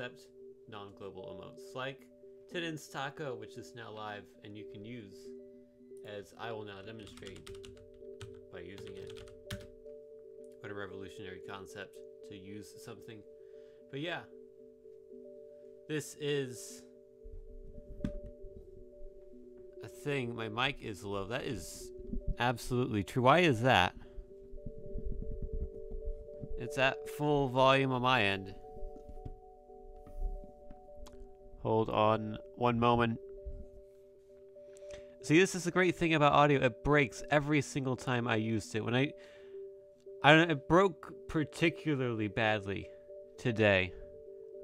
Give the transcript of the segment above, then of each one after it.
except non-global emotes like Tidden's Taco, which is now live and you can use as I will now demonstrate by using it. What a revolutionary concept to use something. But yeah, this is a thing. My mic is low. That is absolutely true. Why is that? It's at full volume on my end. Hold on one moment. See, this is the great thing about audio. It breaks every single time I used it. When I, I don't know, it broke particularly badly today.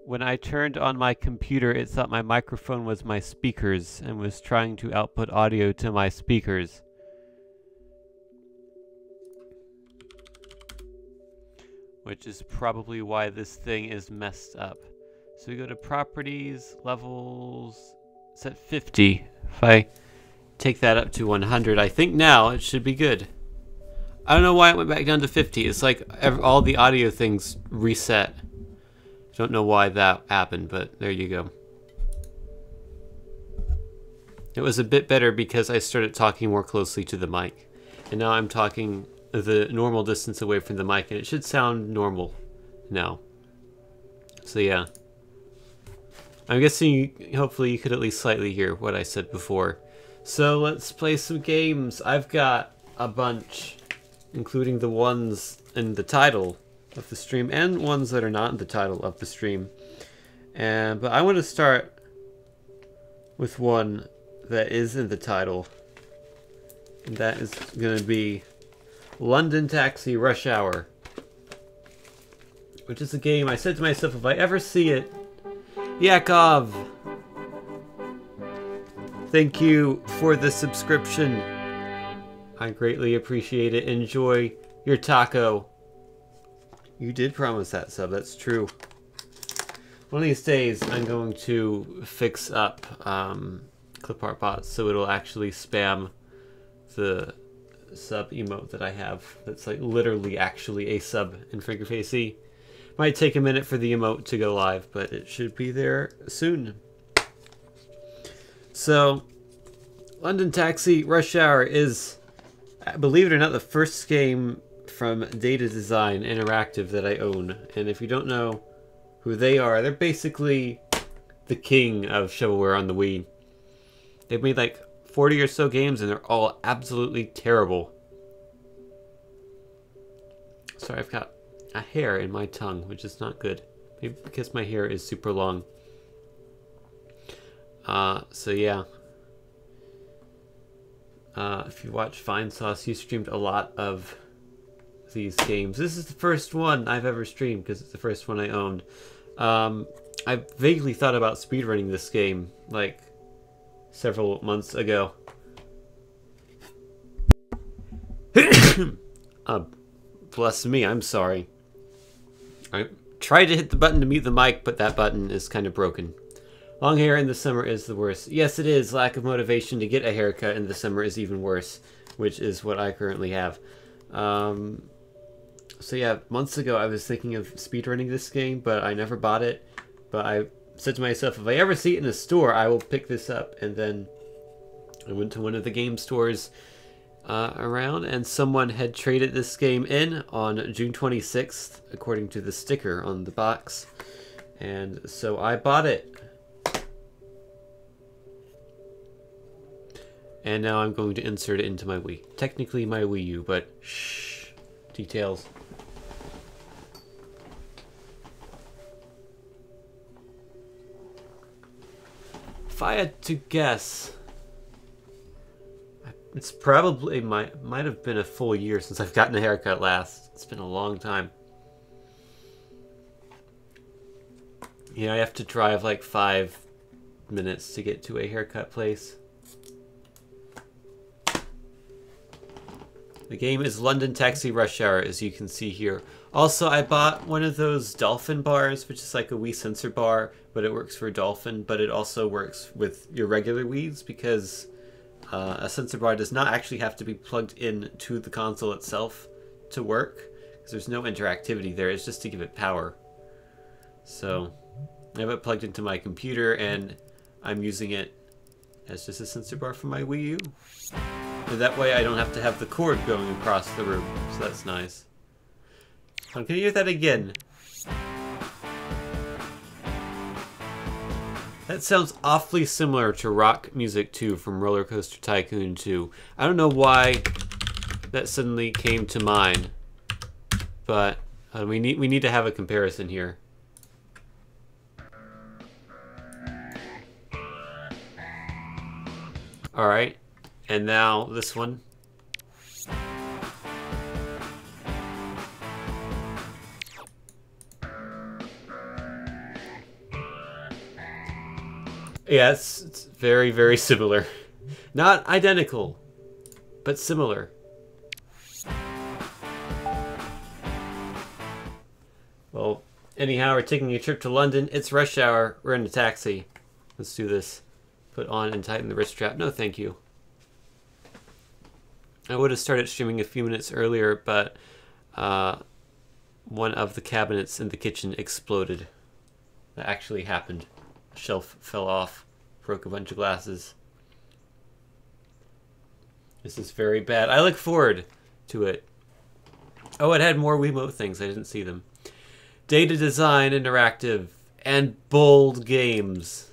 When I turned on my computer, it thought my microphone was my speakers and was trying to output audio to my speakers. Which is probably why this thing is messed up. So we go to properties, levels, set 50. If I take that up to 100, I think now it should be good. I don't know why it went back down to 50. It's like all the audio things reset. Don't know why that happened, but there you go. It was a bit better because I started talking more closely to the mic. And now I'm talking the normal distance away from the mic, and it should sound normal now. So yeah. I'm guessing, hopefully you could at least slightly hear what I said before. So let's play some games. I've got a bunch, including the ones in the title of the stream and ones that are not in the title of the stream. And but I want to start with one that is in the title. And that is going to be London Taxi Rush Hour. Which is a game I said to myself if I ever see it Yakov! Thank you for the subscription. I greatly appreciate it. Enjoy your taco. You did promise that sub, that's true. One of these days, I'm going to fix up um, bots so it'll actually spam the sub emote that I have. That's like literally actually a sub in FrankerFaceZ. Might take a minute for the emote to go live, but it should be there soon. So, London Taxi Rush Hour is, uh, believe it or not, the first game from Data Design Interactive that I own. And if you don't know who they are, they're basically the king of shovelware on the Wii. They've made like 40 or so games and they're all absolutely terrible. Sorry, I've got a hair in my tongue, which is not good. Maybe because my hair is super long. Uh, so yeah. Uh, if you watch Fine Sauce, you streamed a lot of these games. This is the first one I've ever streamed because it's the first one I owned. Um, I vaguely thought about speedrunning this game like several months ago. uh, bless me, I'm sorry. I tried to hit the button to mute the mic, but that button is kind of broken. Long hair in the summer is the worst. Yes, it is. Lack of motivation to get a haircut in the summer is even worse, which is what I currently have. Um, so yeah, months ago I was thinking of speedrunning this game, but I never bought it. But I said to myself, if I ever see it in a store, I will pick this up. And then I went to one of the game stores uh, around, and someone had traded this game in on June 26th, according to the sticker on the box. And so I bought it. And now I'm going to insert it into my Wii. Technically my Wii U, but shh, details. If I had to guess, it's probably might might have been a full year since I've gotten a haircut last. It's been a long time. Yeah, I have to drive like five minutes to get to a haircut place. The game is London Taxi Rush Hour, as you can see here. Also, I bought one of those dolphin bars, which is like a Wii sensor bar, but it works for dolphin, but it also works with your regular Wii's because uh, a sensor bar does not actually have to be plugged in to the console itself to work, because there's no interactivity there, it's just to give it power. So, I have it plugged into my computer, and I'm using it as just a sensor bar for my Wii U. And that way I don't have to have the cord going across the room, so that's nice. I'm gonna use that again. That sounds awfully similar to Rock Music 2 from Roller Coaster Tycoon 2. I don't know why that suddenly came to mind, but uh, we need we need to have a comparison here. All right, and now this one. It's, it's very, very similar. Not identical, but similar. Well, anyhow, we're taking a trip to London. It's rush hour. We're in a taxi. Let's do this. Put on and tighten the wrist strap. No, thank you. I would have started streaming a few minutes earlier, but uh, one of the cabinets in the kitchen exploded. That actually happened shelf fell off, broke a bunch of glasses. This is very bad. I look forward to it. Oh, it had more Wiimote things. I didn't see them. Data design, interactive, and bold games.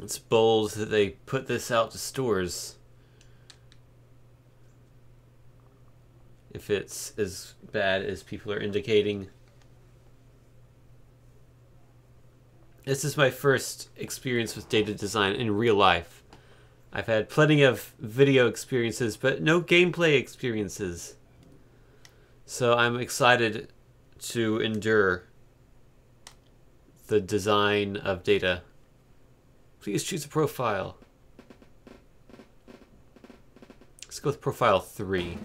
It's bold that they put this out to stores. If it's as bad as people are indicating. This is my first experience with data design in real life. I've had plenty of video experiences, but no gameplay experiences. So I'm excited to endure the design of data. Please choose a profile. Let's go with profile 3.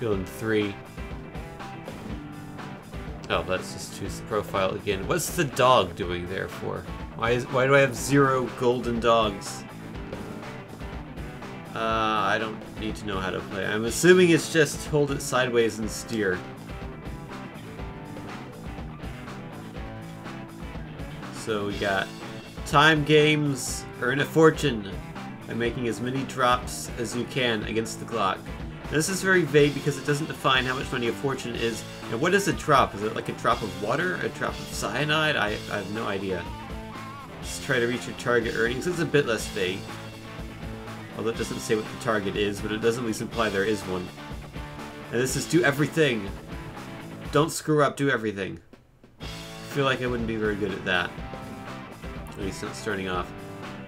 Feeling 3. Oh, let's just choose the profile again. What's the dog doing there for? Why is why do I have zero golden dogs? Uh, I don't need to know how to play. I'm assuming it's just hold it sideways and steer. So we got time games, earn a fortune by making as many drops as you can against the clock. This is very vague because it doesn't define how much money a fortune is. And what is a drop? Is it like a drop of water? A drop of cyanide? I, I have no idea. Just try to reach your target earnings. It's a bit less vague. Although it doesn't say what the target is, but it does at least imply there is one. And this is do everything. Don't screw up, do everything. I feel like I wouldn't be very good at that. At least not starting off.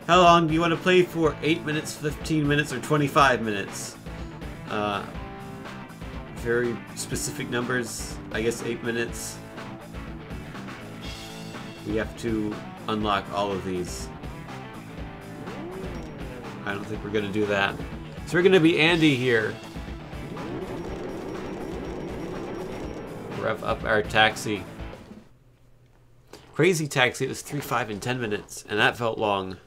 How long do you want to play for? 8 minutes, 15 minutes, or 25 minutes? Uh, very specific numbers. I guess eight minutes. We have to unlock all of these. I don't think we're to do that. So we're to be Andy here. Rev up our taxi. Crazy Taxi, it was 3, 5, and 10 minutes, and that felt long.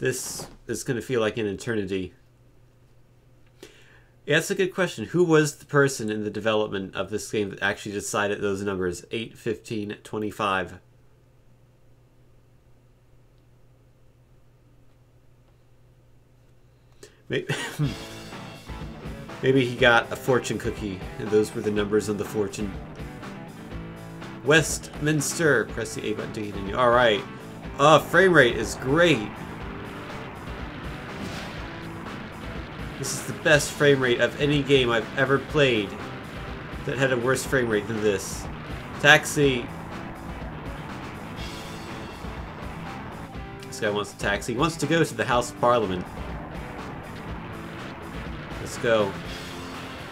This is to feel like an eternity. Yeah, that's a good question. Who was the person in the development of this game that actually decided those numbers 8, 15, 25? Maybe, Maybe he got a fortune cookie, and those were the numbers on the fortune. Westminster. Press the A button to continue. Alright. Uh, frame rate is great. This is the best frame rate of any game I've ever played that had a worse frame rate than this. Taxi. This guy wants a taxi. He wants to go to the House of Parliament. Let's go.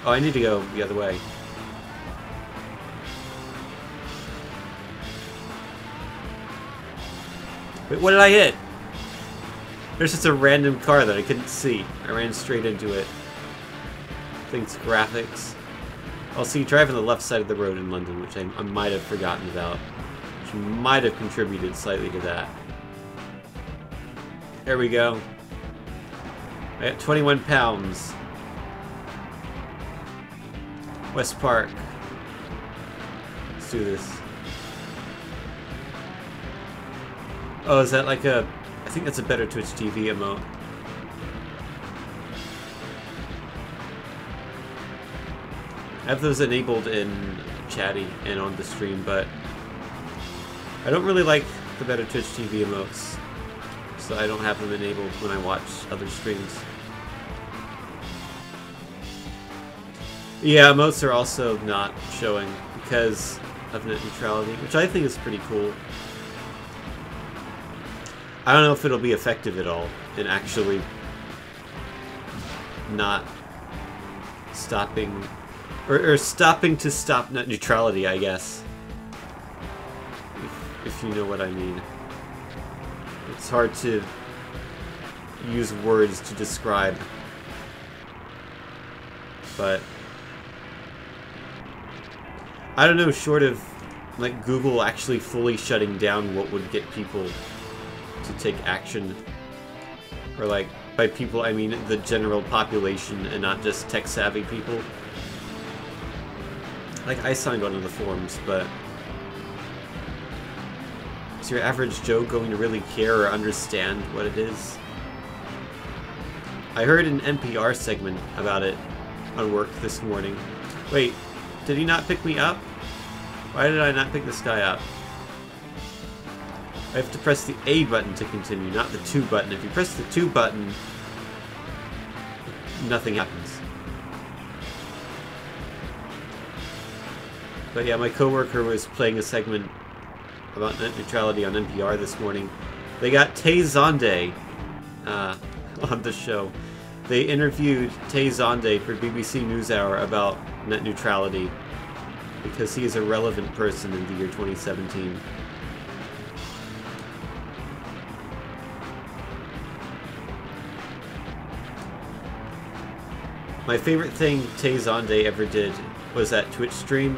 Oh, I need to go the other way. Wait, what did I hit? There's just a random car that I couldn't see. I ran straight into it. Thanks graphics. Also, you drive on the left side of the road in London, which I, I might have forgotten about. Which might have contributed slightly to that. There we go. I got 21 pounds. West Park. Let's do this. Oh, is that like a... I think that's a better Twitch TV emote. I have those enabled in chatty and on the stream, but I don't really like the better Twitch TV emotes, so I don't have them enabled when I watch other streams. Yeah, emotes are also not showing because of net neutrality, which I think is pretty cool. I don't know if it'll be effective at all in actually not stopping or, or stopping to stop net neutrality, I guess. If, if you know what I mean. It's hard to use words to describe. But I don't know, short of like Google actually fully shutting down what would get people to take action. Or like by people I mean the general population and not just tech savvy people. Like, I signed one of the forms, but... Is your average Joe going to really care or understand what it is? I heard an NPR segment about it on work this morning. Wait, did he not pick me up? Why did I not pick this guy up? I have to press the A button to continue, not the 2 button. If you press the 2 button, nothing happens. But yeah, my coworker was playing a segment about net neutrality on NPR this morning. They got Tay Zonday uh, on the show. They interviewed Tay Zonday for BBC NewsHour about net neutrality because he is a relevant person in the year 2017. My favorite thing Tay Zonday ever did was that Twitch stream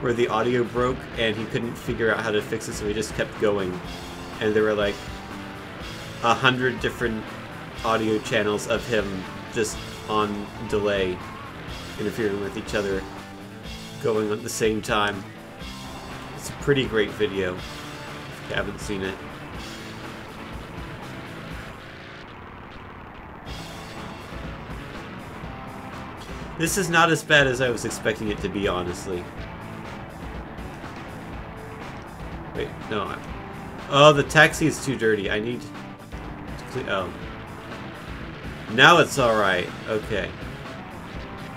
where the audio broke and he couldn't figure out how to fix it, so he just kept going. And there were like a hundred different audio channels of him just on delay, interfering with each other, going at the same time. It's a pretty great video, if you haven't seen it. This is not as bad as I was expecting it to be, honestly. Wait, no. Oh, the taxi is too dirty. I need to clean. Oh. Now it's alright. Okay.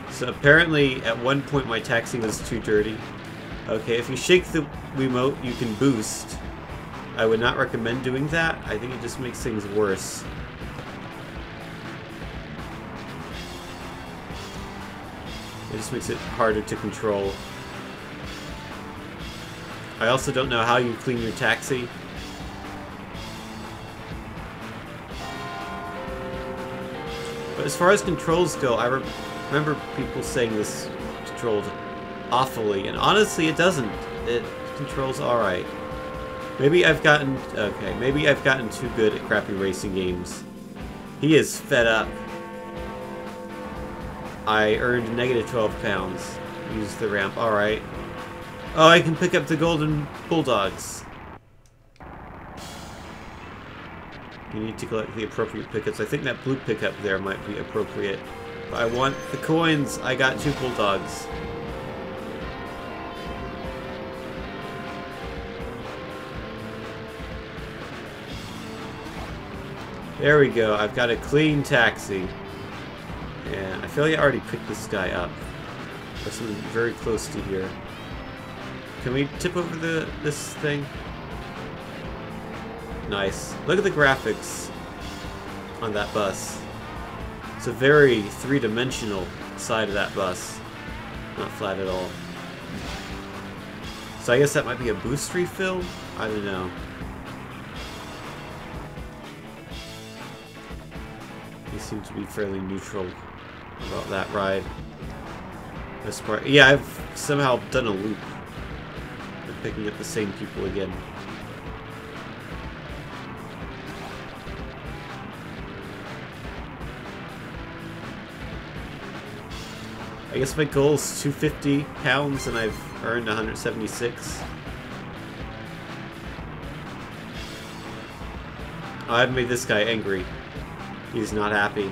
So apparently, at one point, my taxi was too dirty. Okay, if you shake the remote, you can boost. I would not recommend doing that. I think it just makes things worse. It just makes it harder to control. I also don't know how you clean your taxi. But as far as controls go, I re remember people saying this controlled awfully, and honestly it doesn't. It controls alright. Maybe I've gotten... okay, maybe I've gotten too good at crappy racing games. He is fed up. I earned negative 12 pounds. Use the ramp. Alright. Oh, I can pick up the golden bulldogs. You need to collect the appropriate pickups. I think that blue pickup there might be appropriate. But I want the coins. I got two bulldogs. There we go. I've got a clean taxi. And I feel like I already picked this guy up. There's something very close to here. Can we tip over the this thing? Nice. Look at the graphics on that bus. It's a very three-dimensional side of that bus. Not flat at all. So I guess that might be a boost refill? I don't know. He seems to be fairly neutral about that ride. This part, yeah, I've somehow done a loop. I'm picking up the same people again. I guess my goal is 250 pounds and I've earned 176. I've made this guy angry. He's not happy.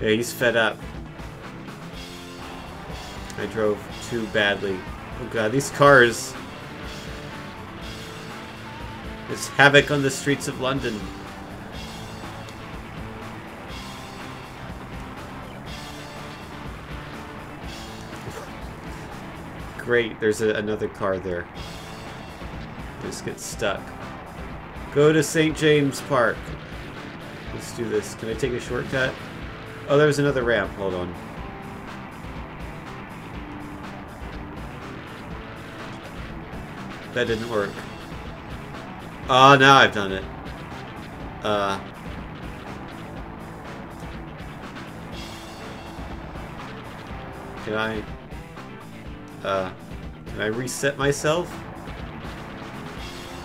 Yeah, he's fed up. I drove too badly. Oh god, these cars! It's havoc on the streets of London. Great, there's a, another car there. Just get stuck. Go to St. James Park. Let's do this. Can I take a shortcut? Oh, there's another ramp. Hold on. That didn't work. Oh, now I've done it. Uh... Can I... Uh... Can I reset myself?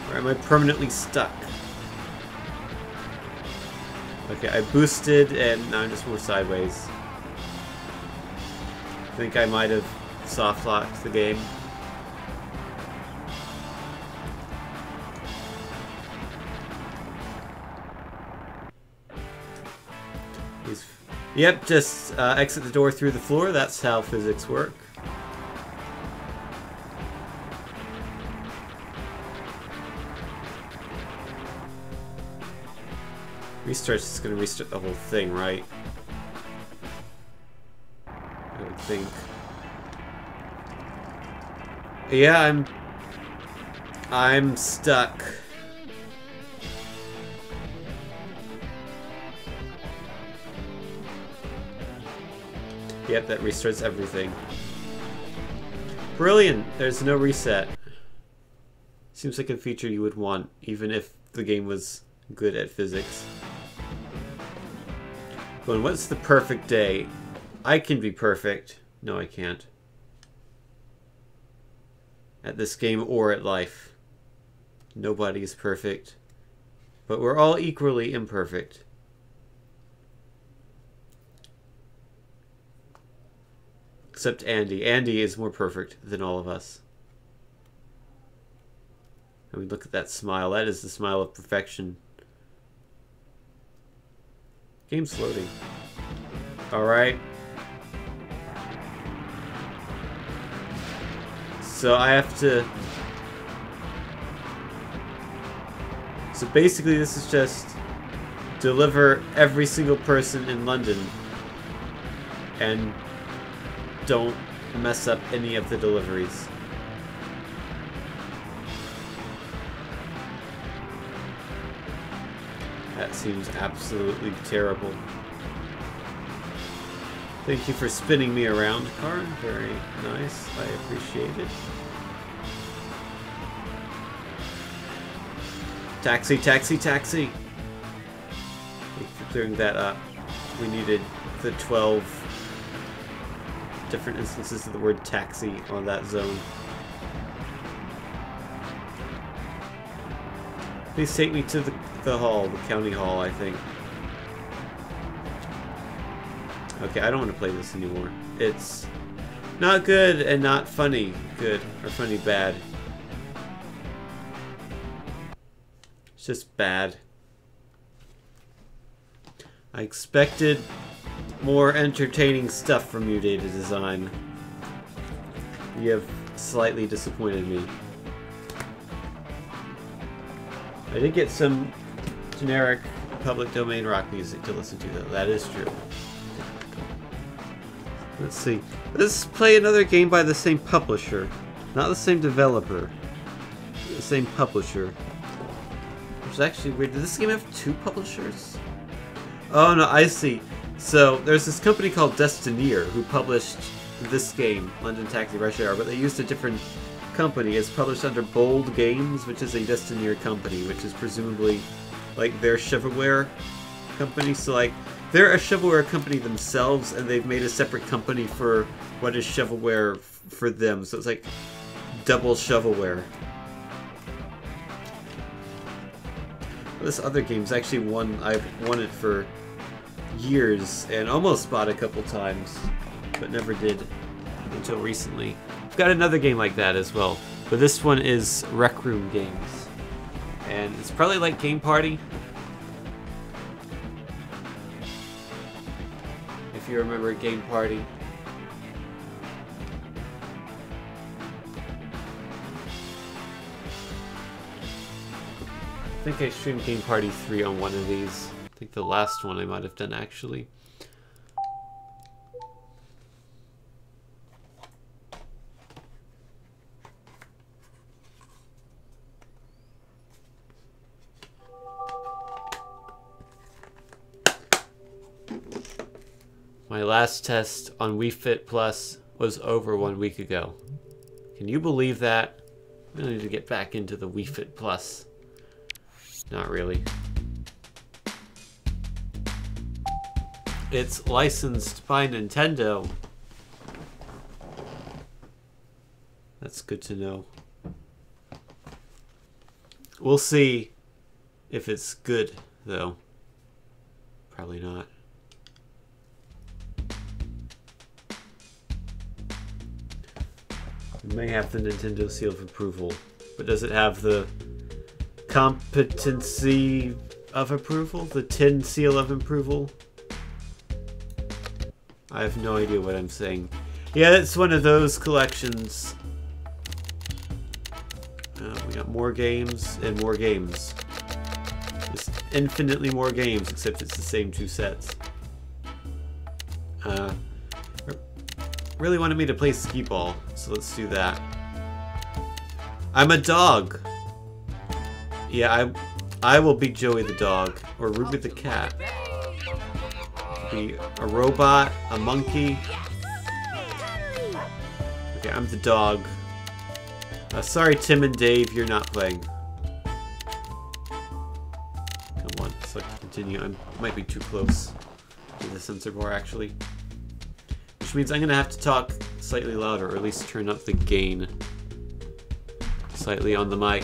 Or am I permanently stuck? Okay, I boosted and now I'm just more sideways. I think I might have soft locked the game. Yep, just uh, exit the door through the floor. That's how physics work. Restart's just gonna restart the whole thing, right? I would think. Yeah, I'm... I'm stuck. Yep, that restarts everything. Brilliant! There's no reset. Seems like a feature you would want, even if the game was good at physics. What's the perfect day? I can be perfect. No, I can't. At this game or at life. Nobody is perfect. But we're all equally imperfect. Except Andy. Andy is more perfect than all of us. I mean, look at that smile. That is the smile of perfection. Game's loading. Alright. So I have to... So basically this is just deliver every single person in London and don't mess up any of the deliveries. Seems absolutely terrible. Thank you for spinning me around, Karn. Very nice. I appreciate it. Taxi, taxi, taxi! Thank you for clearing that up. We needed the 12 different instances of the word taxi on that zone. Please take me to the the hall, the county hall, I think. Okay, I don't want to play this anymore. It's not good and not funny good, or funny bad. It's just bad. I expected more entertaining stuff from you, Data Design. You have slightly disappointed me. I did get some generic public domain rock music to listen to, though. That is true. Let's see. Let's play another game by the same publisher. Not the same developer. The same publisher. Which is actually weird. Did this game have two publishers? Oh no, I see. So, there's this company called Destineer who published this game, London Taxi Rush Hour, but they used a different company. It's published under Bold Games, which is a Destineer company, which is presumably like their shovelware company. So like they're a shovelware company themselves, and they've made a separate company for what is shovelware for them. So it's like double shovelware. This other game's actually one I've won it for years and almost bought a couple times, but never did until recently. Got another game like that as well, but this one is Rec Room Games. And it's probably like Game Party. If you remember Game Party. I think I streamed Game Party 3 on one of these. I think the last one I might have done actually. My last test on Wii Fit Plus was over one week ago. Can you believe that? I need to get back into the Wii Fit Plus. Not really. It's licensed by Nintendo. That's good to know. We'll see if it's good, though. Probably not. It may have the Nintendo seal of approval, but does it have the competency of approval? The tin seal of approval? I have no idea what I'm saying. Yeah, it's one of those collections. Uh, we got more games and more games. Just infinitely more games, except it's the same two sets. Uh, really wanted me to play skee ball, so let's do that. I'm a dog. Yeah, I, I will be Joey the dog or Ruby the cat. Be a robot, a monkey. Okay, I'm the dog. Uh, sorry, Tim and Dave, you're not playing. Come on, so continue. I might be too close to the sensor bar, actually. Which means I'm going to have to talk slightly louder, or at least turn up the gain slightly on the mic.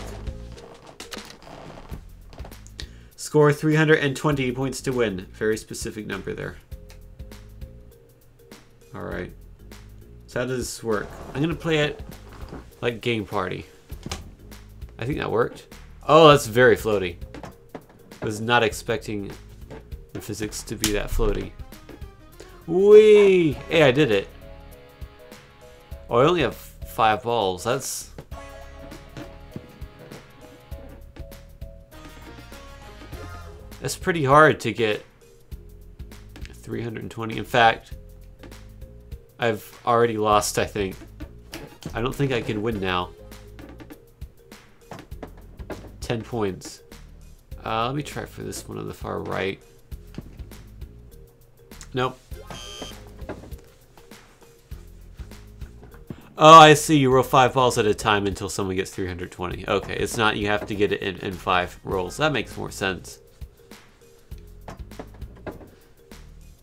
Score 320 points to win. Very specific number there. Alright. So how does this work? I'm going to play it like Game Party. I think that worked. Oh, that's very floaty. I was not expecting the physics to be that floaty. Whee! Hey, I did it. Oh, I only have five balls. That's... That's pretty hard to get 320. In fact, I've already lost, I think. I don't think I can win now. 10 points. Uh, let me try for this one on the far right. Nope. Oh, I see. You roll five balls at a time until someone gets 320. Okay, it's not you have to get it in, in five rolls. That makes more sense.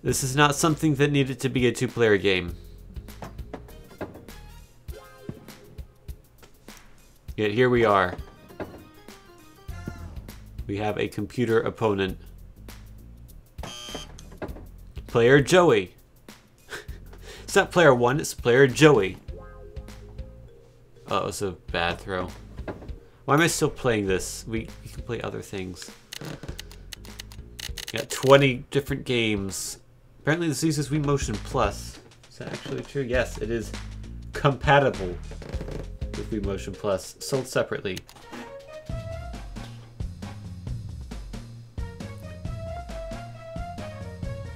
This is not something that needed to be a two-player game. Yet here we are. We have a computer opponent. Player Joey. it's not player one, it's player Joey. Oh, it was a bad throw. Why am I still playing this? We, we can play other things. Got 20 different games. Apparently this uses Wii Motion Plus. Is that actually true? Yes, it is compatible with Wii Motion Plus, sold separately.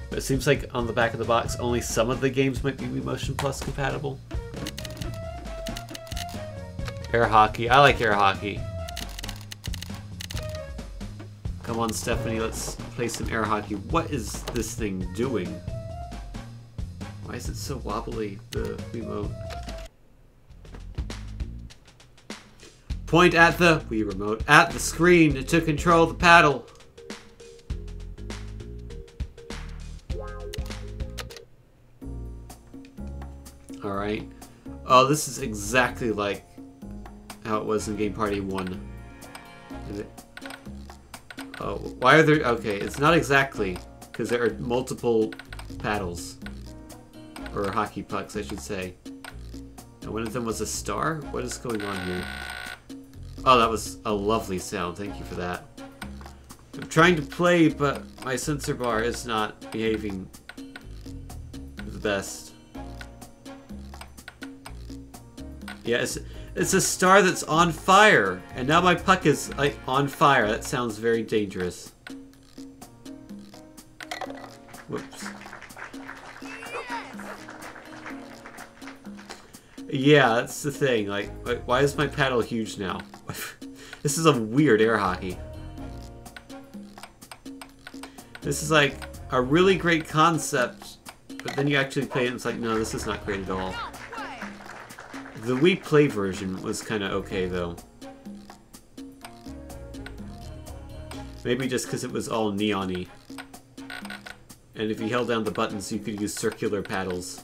But it seems like on the back of the box, only some of the games might be Wii Motion Plus compatible. Air hockey. I like air hockey. Come on, Stephanie, let's play some air hockey. What is this thing doing? Why is it so wobbly, the remote? Point at the Wii remote at the screen to control the paddle. All right. Oh, this is exactly like how it was in Game Party 1. Is it? Oh, why are there... Okay, it's not exactly, because there are multiple paddles. Or hockey pucks, I should say. And one of them was a star? What is going on here? Oh, that was a lovely sound. Thank you for that. I'm trying to play, but my sensor bar is not behaving the best. Yeah, it's, a star that's on fire, and now my puck is like on fire. That sounds very dangerous. Whoops. Yeah, that's the thing. Like, why is my paddle huge now? this is a weird air hockey. This is like a really great concept, but then you actually play it and it's like, no, this is not great at all. The Wii Play version was kind of okay, though. Maybe just because it was all neon-y. And if you held down the buttons, you could use circular paddles.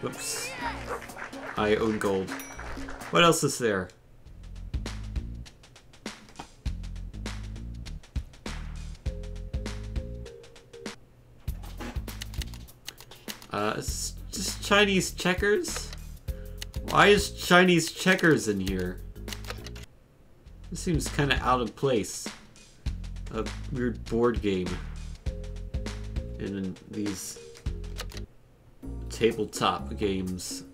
Whoops. I own gold. What else is there? Uh, just Chinese checkers? Why is Chinese checkers in here? This seems kind of out of place. A weird board game. In these tabletop games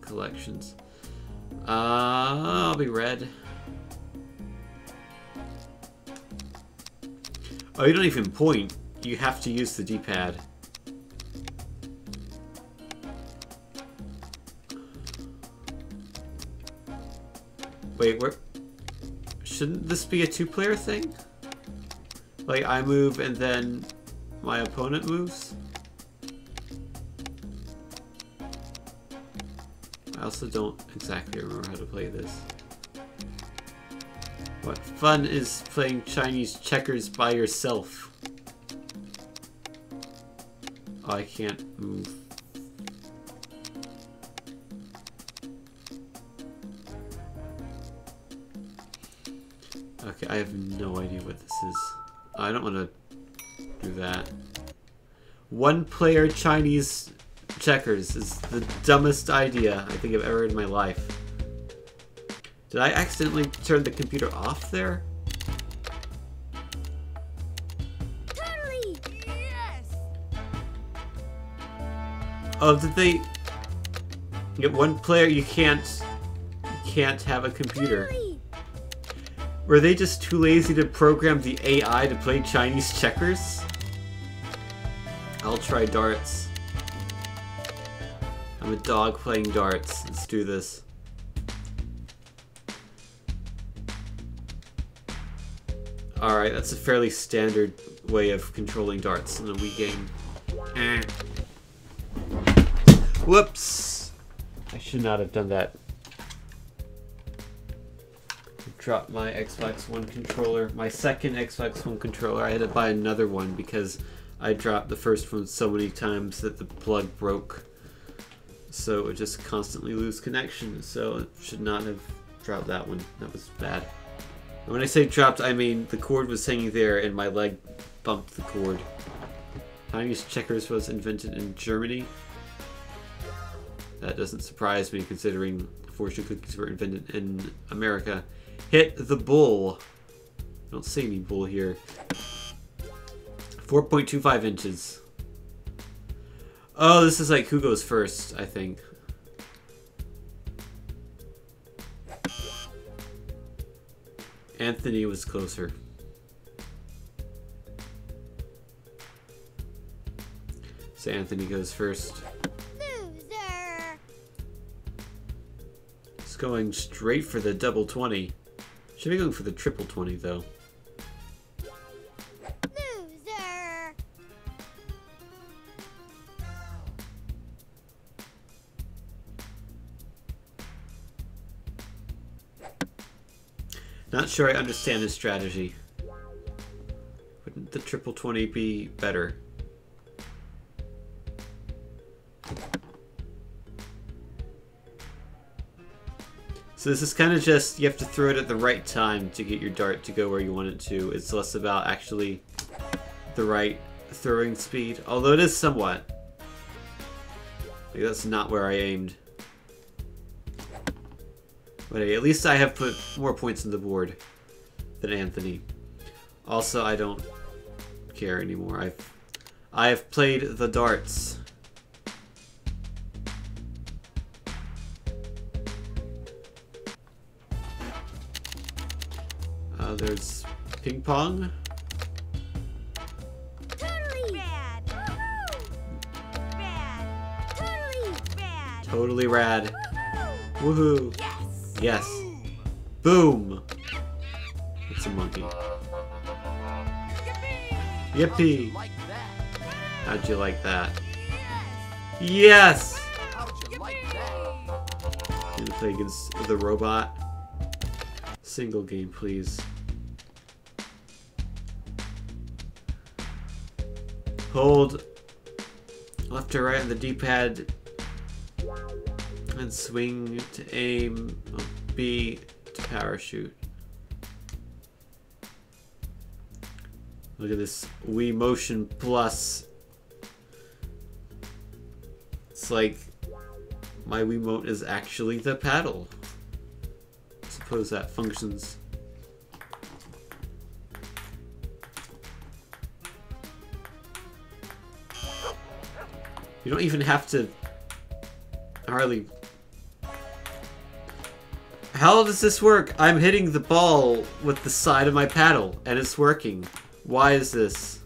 collections. Uh, I'll be red. Oh, you don't even point. You have to use the D-pad. Wait, where... Shouldn't this be a two-player thing? Like, I move and then my opponent moves? I also don't exactly remember how to play this. What fun is playing Chinese checkers by yourself? Oh, I can't move. Okay, I have no idea what this is. I don't want to do that. One player Chinese checkers is the dumbest idea I think I've ever in my life. Did I accidentally turn the computer off there? Totally! Yes! Oh, did they... Get one player, you can't... You can't have a computer. Totally! Were they just too lazy to program the AI to play Chinese checkers? I'll try darts. I'm a dog playing darts. Let's do this. Alright, that's a fairly standard way of controlling darts in a Wii game. Eh. Whoops! I should not have done that. Dropped my Xbox One controller. My second Xbox One controller. I had to buy another one because I dropped the first one so many times that the plug broke. So it would just constantly lose connection. So it should not have dropped that one. That was bad. And when I say dropped, I mean the cord was hanging there and my leg bumped the cord. Chinese checkers was invented in Germany. That doesn't surprise me considering fortune cookies were invented in America. Hit the bull. I don't see any bull here. 4.25 inches. Oh, this is like who goes first, I think. Anthony was closer. So Anthony goes first. Loser! It's going straight for the double 20. Should be going for the triple 20 though. Loser! Not sure I understand his strategy. Wouldn't the triple 20 be better? So this is kind of just, you have to throw it at the right time to get your dart to go where you want it to. It's less about actually the right throwing speed, although it is somewhat. Like that's not where I aimed. But at least I have put more points on the board than Anthony. Also, I don't care anymore. I've I have played the darts. Uh, there's ping pong. Totally rad. Rad. Totally rad. Totally rad. Woohoo. Woohoo! Yes. Yes. Boom! It's a monkey. Yippee! Like that. How'd you like that? Yes! How'd you like that? Gonna play against the robot. Single game, please. Hold left or right on the D-pad and swing to aim. B to parachute. Look at this Wii Motion Plus. It's like my Wiimote is actually the paddle. Suppose that functions. You don't even have to hardly. How does this work? I'm hitting the ball with the side of my paddle and it's working. Why is this?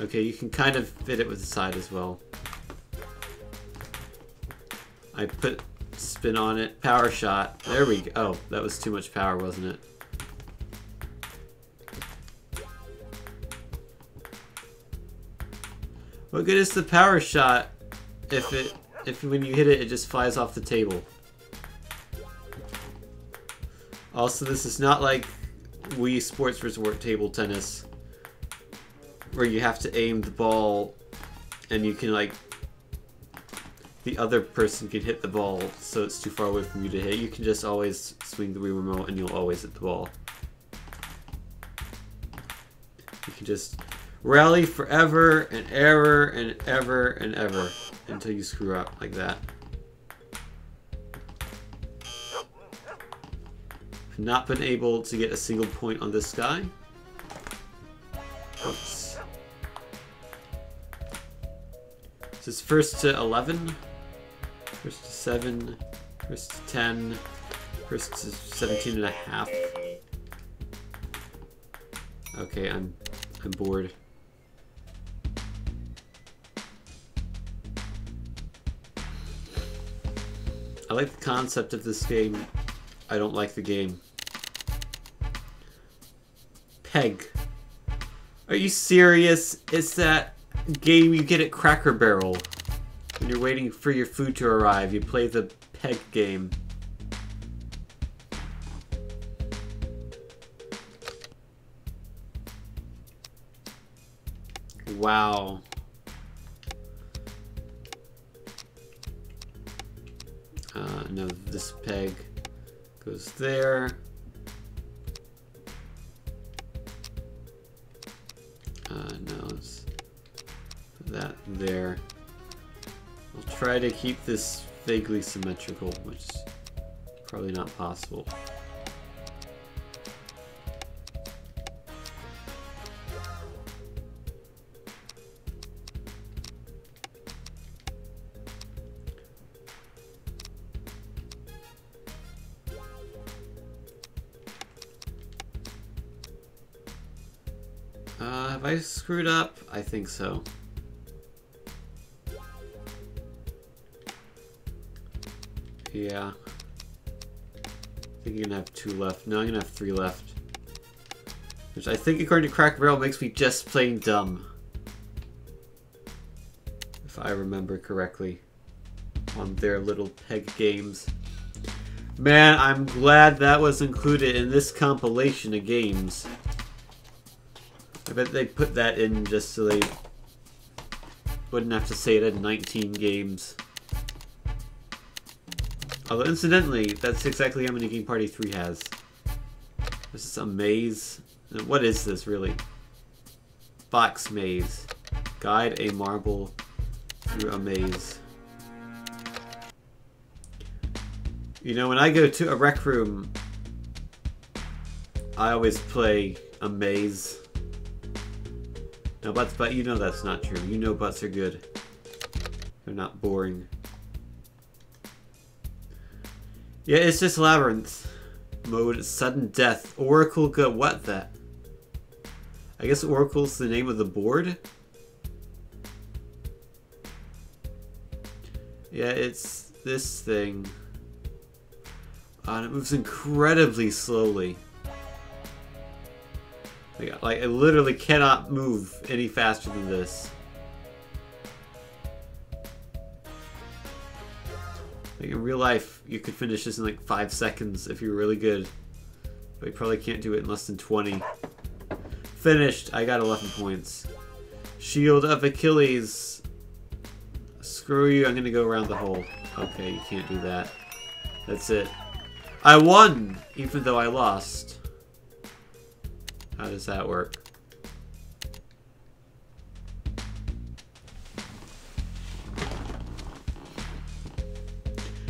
Okay, you can kind of fit it with the side as well. I put spin on it. Power shot. There we go. Oh, that was too much power, wasn't it? What good is the power shot if it if when you hit it it just flies off the table? Also, this is not like Wii Sports Resort table tennis where you have to aim the ball and you can like the other person can hit the ball so it's too far away from you to hit. You can just always swing the Wii remote and you'll always hit the ball. You can just rally forever and ever and ever and ever until you screw up like that. Not been able to get a single point on this guy. Oops. This is first to 11, first to 7, first to 10, first to 17 and a half. Okay, I'm I'm bored. I like the concept of this game. I don't like the game. Peg. Are you serious? It's that game you get at Cracker Barrel. When you're waiting for your food to arrive, you play the peg game. Wow. Uh, no, this peg goes there. Uh, no, let's put that there. I'll try to keep this vaguely symmetrical, which is probably not possible. Screwed up? I think so. Yeah. I think you're gonna have two left. No, I'm gonna have three left. Which I think, according to Cracker Barrel, makes me just plain dumb. If I remember correctly. On their little peg games. Man, I'm glad that was included in this compilation of games. I bet they put that in just so they wouldn't have to say it had 19 games. Although, incidentally, that's exactly how many Game Party 3 has. This is a maze. What is this, really? Fox Maze. Guide a marble through a maze. You know, when I go to a rec room, I always play a maze. No, butts, but you know that's not true. You know butts are good. They're not boring. Yeah, it's just Labyrinth. Mode, sudden death. Oracle go, what that? I guess Oracle's the name of the board? Yeah, it's this thing. And it moves incredibly slowly. Like, I literally cannot move any faster than this. Like, in real life, you could finish this in like 5 seconds if you're really good. But you probably can't do it in less than 20. Finished! I got 11 points. Shield of Achilles. Screw you, I'm gonna go around the hole. Okay, you can't do that. That's it. I won! Even though I lost. How does that work?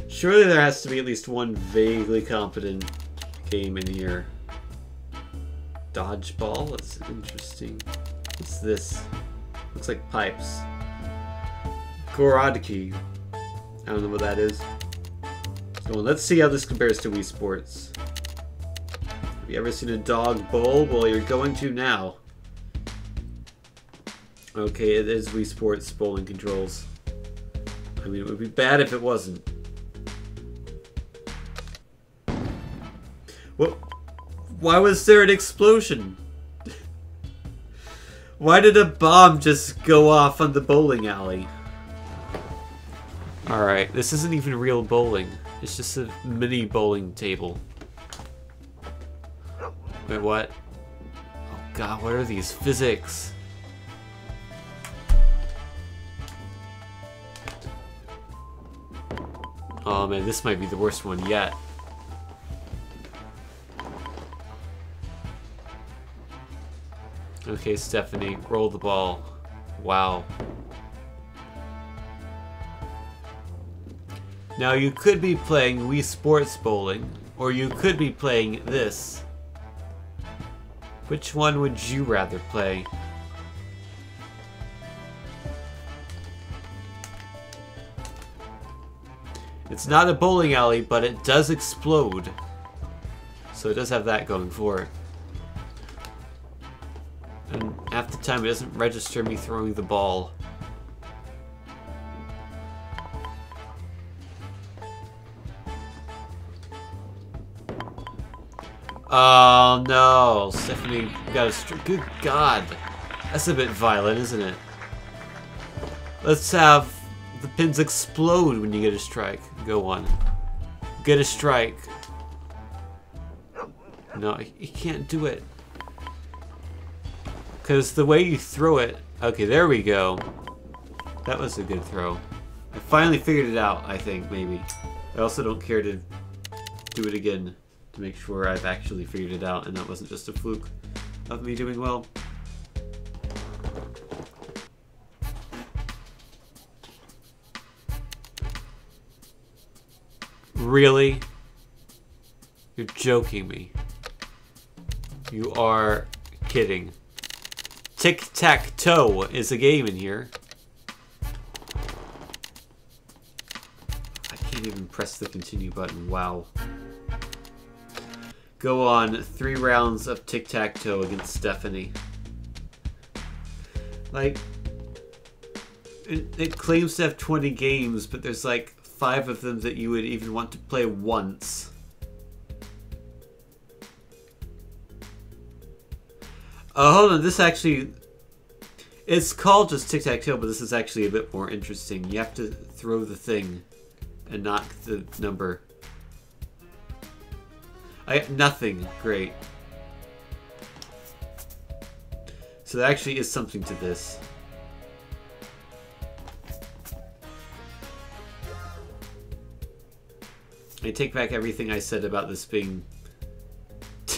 Surely there has to be at least one vaguely competent game in here. Dodgeball? That's interesting. What's this? Looks like pipes. Gorodki. I don't know what that is. So let's see how this compares to Wii Sports. You ever seen a dog bowl? Well, you're going to now. Okay, it is Wii Sports bowling controls. I mean, it would be bad if it wasn't. What? Why was there an explosion? Why did a bomb just go off on the bowling alley? Alright, this isn't even real bowling. It's just a mini bowling table. Wait, what? Oh god, what are these physics? Oh man, this might be the worst one yet. Okay, Stephanie, roll the ball. Wow. Now you could be playing Wii Sports Bowling, or you could be playing this. Which one would you rather play? It's not a bowling alley, but it does explode. So it does have that going for it. And half the time it doesn't register me throwing the ball. Oh no, Stephanie got a str- Good God, that's a bit violent, isn't it? Let's have the pins explode when you get a strike. Go on. Get a strike. No, you can't do it. Because the way you throw it... Okay, there we go. That was a good throw. I finally figured it out, I think, maybe. I also don't care to do it again to make sure I've actually figured it out and that wasn't just a fluke of me doing well. Really? You're joking me. You are kidding. Tic-tac-toe is a game in here. I can't even press the continue button. Wow. Go on three rounds of tic-tac-toe against Stephanie. Like, it, it claims to have 20 games, but there's like five of them that you would even want to play once. Oh, hold on. This actually... It's called just tic-tac-toe, but this is actually a bit more interesting. You have to throw the thing and knock the number. I nothing. Great. So there actually is something to this. I take back everything I said about this being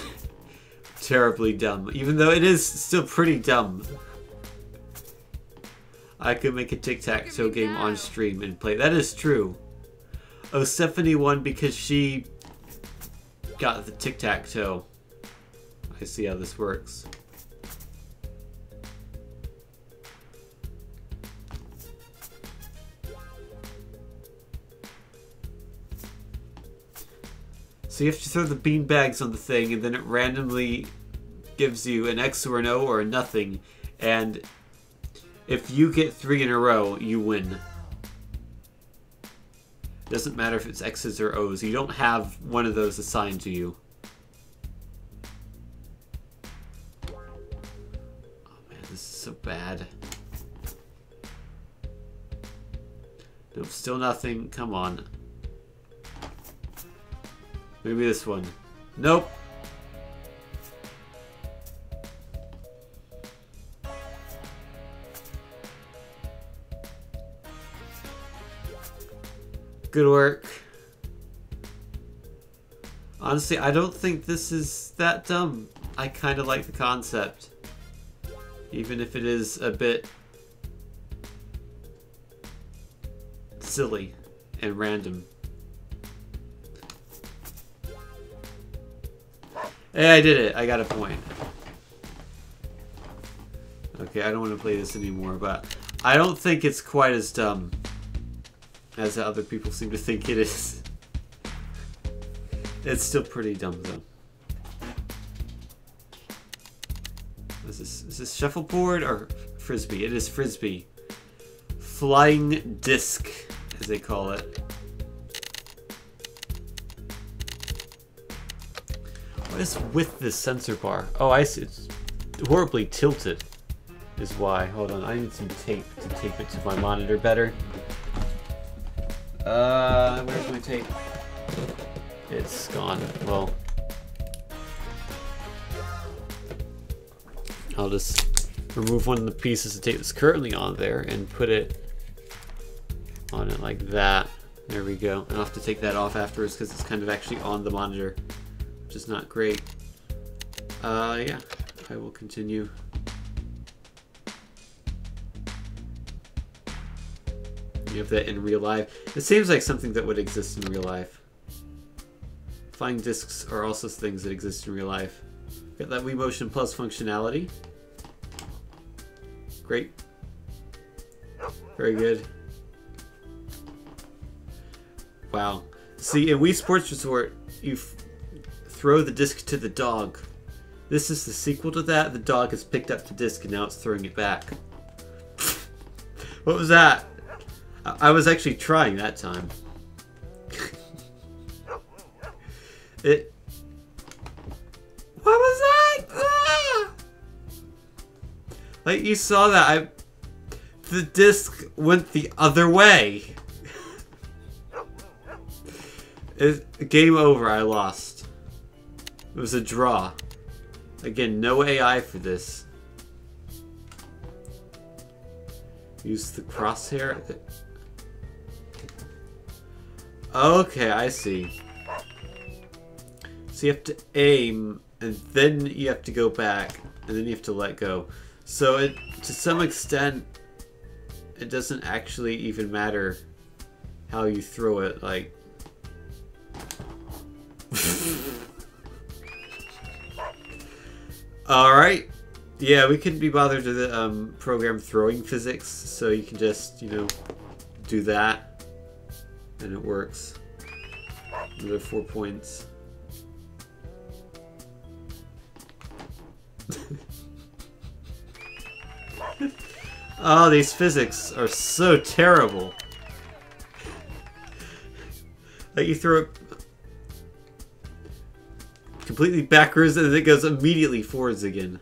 terribly dumb, even though it is still pretty dumb. I could make a tic-tac-toe game on stream and play. That is true. Oh, Stephanie won because she got the tic-tac-toe. I see how this works. So you have to throw the bean bags on the thing, and then it randomly gives you an X or an O or a nothing. And if you get three in a row, you win. Doesn't matter if it's X's or O's. You don't have one of those assigned to you. Oh man, this is so bad. Nope, still nothing. Come on. Maybe this one. Nope. Good work. Honestly, I don't think this is that dumb. I kind of like the concept. Even if it is a bit silly and random. Hey, I did it. I got a point. Okay, I don't want to play this anymore, but I don't think it's quite as dumb as other people seem to think it is. It's still pretty dumb, though. Is this, is this shuffleboard or frisbee? It is frisbee. Flying disc, as they call it. What is with this sensor bar? Oh, I see. It's horribly tilted, is why. Hold on, I need some tape to tape it to my monitor better. Uh, where's my tape? It's gone. Well, I'll just remove one of the pieces of tape that's currently on there and put it on it like that. There we go. And I'll have to take that off afterwards because it's kind of actually on the monitor, which is not great. Uh, yeah, I will continue. Have that in real life. It seems like something that would exist in real life. Flying discs are also things that exist in real life. Got that Wii Motion Plus functionality. Great. Very good. Wow. See, in Wii Sports Resort, you throw the disc to the dog. This is the sequel to that. The dog has picked up the disc and now it's throwing it back. what was that? I, was actually trying that time. it. What was that? Ah! Like you saw that I. The disc went the other way. It, game over. I lost. It was a draw. Again, no AI for this. Use the crosshair. Okay, I see. So you have to aim, and then you have to go back, and then you have to let go. So it, to some extent, it doesn't actually even matter how you throw it. Like, Alright. Yeah, we couldn't be bothered to um, program throwing physics, so you can just, you know, do that, and it works. Another four points. oh, these physics are so terrible. Like you throw it completely backwards and then it goes immediately forwards again.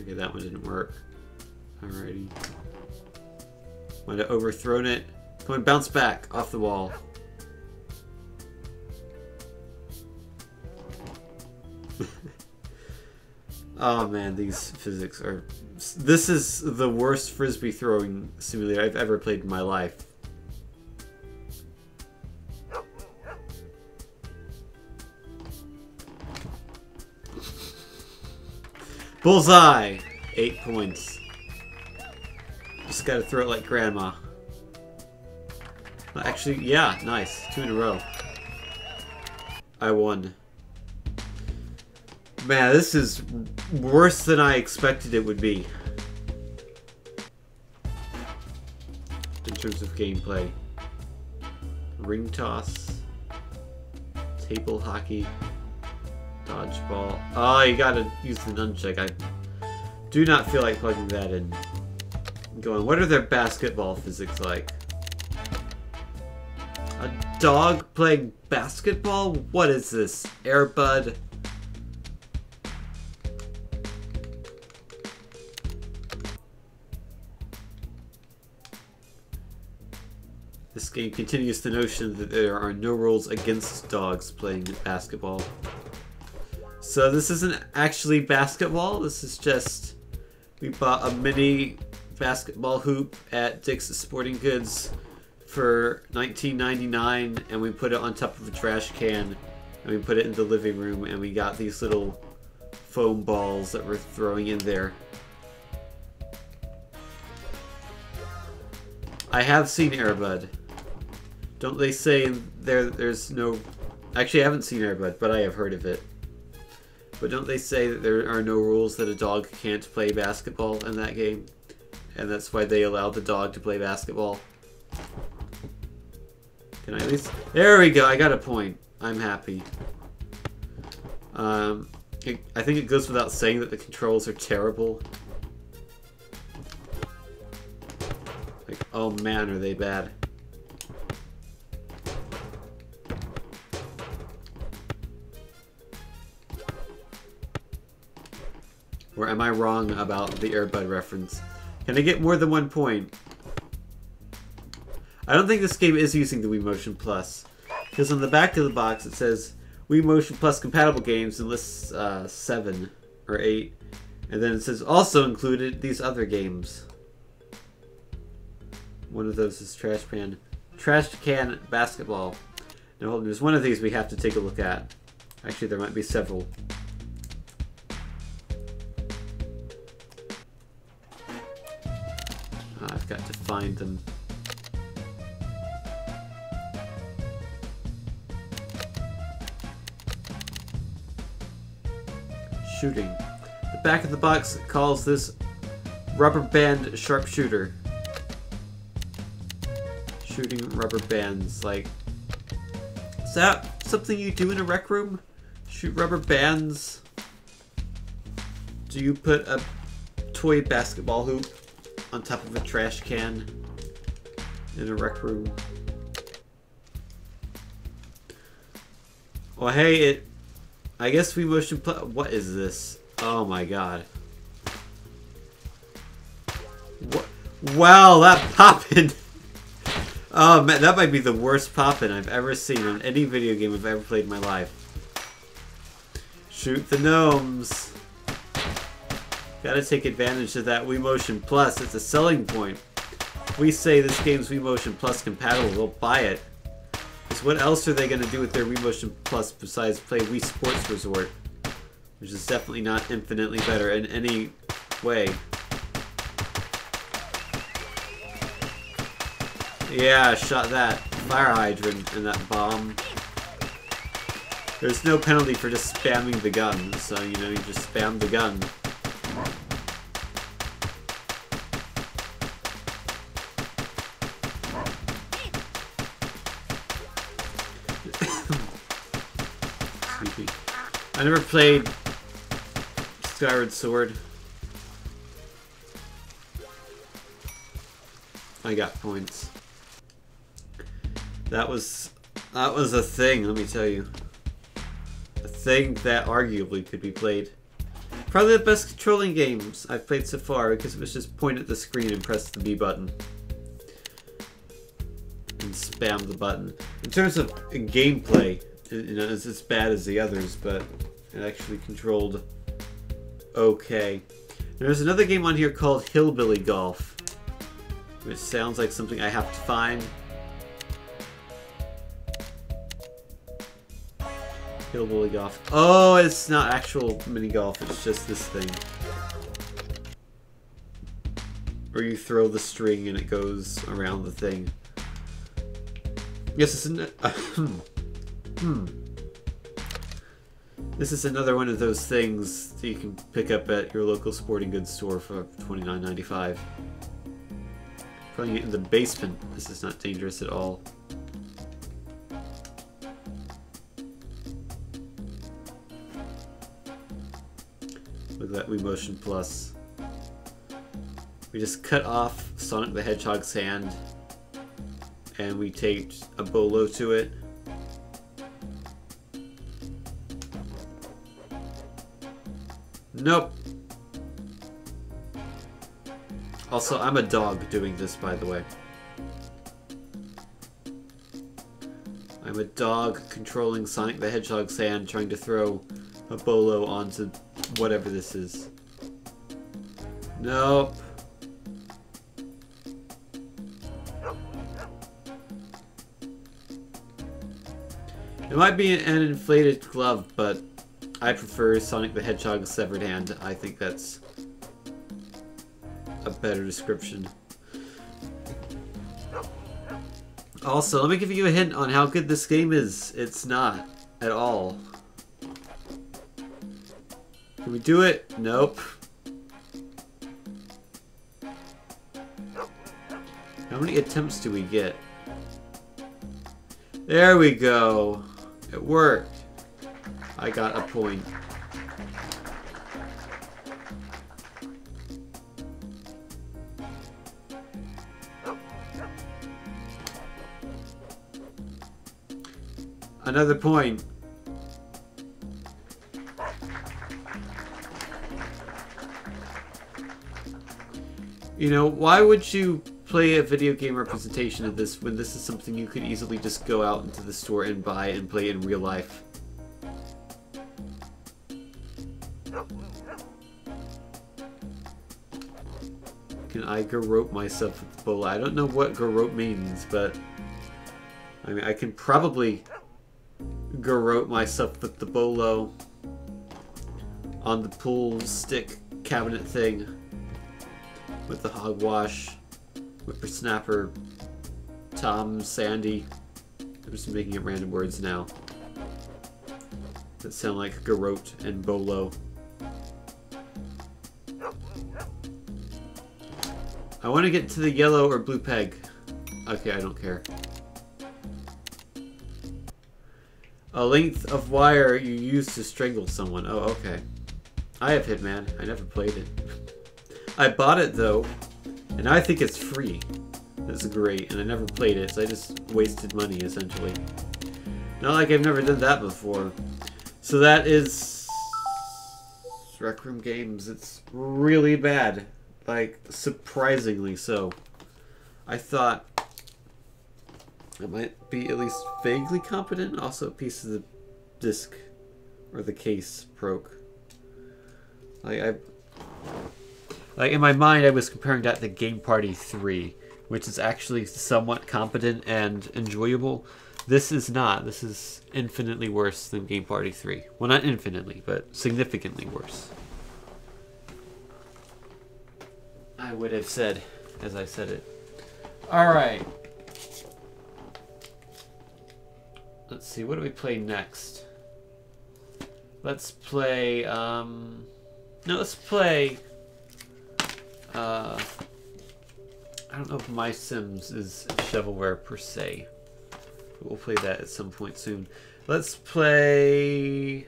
Okay, that one didn't work. Alrighty. Might have overthrown it. Come on, bounce back off the wall. oh man, these physics are... This is the worst frisbee throwing simulator I've ever played in my life. Bullseye! Eight points. Gotta throw it like grandma. Actually, yeah, nice. Two in a row. I won. Man, this is worse than I expected it would be. In terms of gameplay. Ring toss. Table hockey. Dodgeball. Oh, you gotta use the nunchuck. I do not feel like plugging that in. Going, what are their basketball physics like? A dog playing basketball? What is this? Airbud? This game continues the notion that there are no rules against dogs playing basketball. So this isn't actually basketball, this is just... We bought a mini basketball hoop at Dick's Sporting Goods for 19.99 and we put it on top of a trash can and we put it in the living room and we got these little foam balls that we're throwing in there. I have seen Airbud. Don't they say there there's no Actually, I haven't seen Airbud, but I have heard of it. But don't they say that there are no rules that a dog can't play basketball in that game? And that's why they allowed the dog to play basketball? Can I at least... There we go, I got a point. I'm happy. Um, it, I think it goes without saying that the controls are terrible. Like, oh man, are they bad. Or am I wrong about the Airbud reference? Can I get more than one point? I don't think this game is using the Wii Motion Plus. Because on the back of the box it says Wii Motion Plus compatible games and lists uh, 7 or 8. And then it says also included these other games. One of those is Trash Can. Trash Can Basketball. Now hold on, there's one of these we have to take a look at. Actually, there might be several. Got to find them. Shooting. The back of the box calls this rubber band sharpshooter. Shooting rubber bands, like... Is that something you do in a rec room? Shoot rubber bands? Do you put a toy basketball hoop on top of a trash can in a rec room? Well, hey, it. I guess we motion play. What is this? Oh my god. What? Wow, that poppin'. Oh man, that might be the worst poppin' I've ever seen on any video game I've ever played in my life. Shoot the gnomes. Gotta take advantage of that Wii Motion Plus. It's a selling point. We say this game's Wii Motion Plus compatible, we'll buy it. Because what else are they gonna do with their Wii Motion Plus besides play Wii Sports Resort? Which is definitely not infinitely better in any way. Yeah, shot that fire hydrant and that bomb. There's no penalty for just spamming the gun, so you know, you just spam the gun. Excuse me. I never played Skyward Sword. I got points. That was that was a thing, let me tell you. A thing that arguably could be played. Probably the best controlling games I've played so far because it was just point at the screen and press the B button. And spam the button. In terms of gameplay, you know, it's as bad as the others, but it actually controlled okay. There's another game on here called Hillbilly Golf, which sounds like something I have to find. Hillbilly Golf. Oh, it's not actual mini golf, it's just this thing. Where you throw the string and it goes around the thing. Yes, it's an. hmm. This is another one of those things that you can pick up at your local sporting goods store for $29.95. Putting it in the basement. This is not dangerous at all. Look at that Wii Motion Plus. We just cut off Sonic the Hedgehog's hand and we taped a bolo to it. Nope. Also, I'm a dog doing this, by the way. I'm a dog controlling Sonic the Hedgehog's hand, trying to throw a bolo onto whatever this is. Nope. It might be an inflated glove, but I prefer Sonic the Hedgehog's severed hand. I think that's a better description. Also, let me give you a hint on how good this game is. It's not at all. Can we do it? Nope. How many attempts do we get? There we go. It worked. I got a point. Another point. You know, why would you play a video game representation of this when this is something you could easily just go out into the store and buy and play in real life? Can I garrote myself with the bowl? I don't know what garrote means, but I mean, I can probably garrote myself with the bolo on the pool stick cabinet thing with the hogwash, whippersnapper, Tom, Sandy. I'm just making up random words now that sound like garrote and bolo. I want to get to the yellow or blue peg. Okay, I don't care. A length of wire you use to strangle someone. Oh, okay. I have Hitman. I never played it. I bought it though, and I think it's free. That's great, and I never played it, so I just wasted money essentially. Not like I've never done that before. So that is Rec Room Games. It's really bad. Like, surprisingly so. I thought I might be at least vaguely competent. Also, a piece of the disc or the case broke. Like I, like in my mind, I was comparing that to Game Party Three, which is actually somewhat competent and enjoyable. This is not. This is infinitely worse than Game Party Three. Well, not infinitely, but significantly worse. I would have said, as I said it. All right. Let's see, what do we play next? Let's play, um... No, let's play... Uh... I don't know if My Sims is shovelware per se. We'll play that at some point soon. Let's play...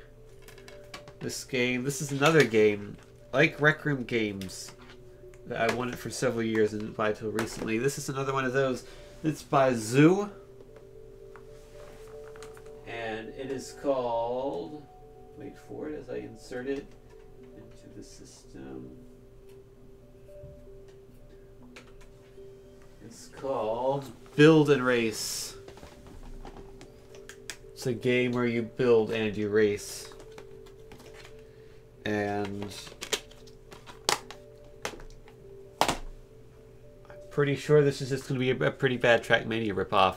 This game. This is another game. Like Rec Room Games. That I wanted for several years and didn't buy until recently. This is another one of those. It's by Zoo and it is called. Wait for it as I insert it into the system. It's called Build and Race. It's a game where you build and you race. And I'm pretty sure this is just going to be a pretty bad Trackmania ripoff.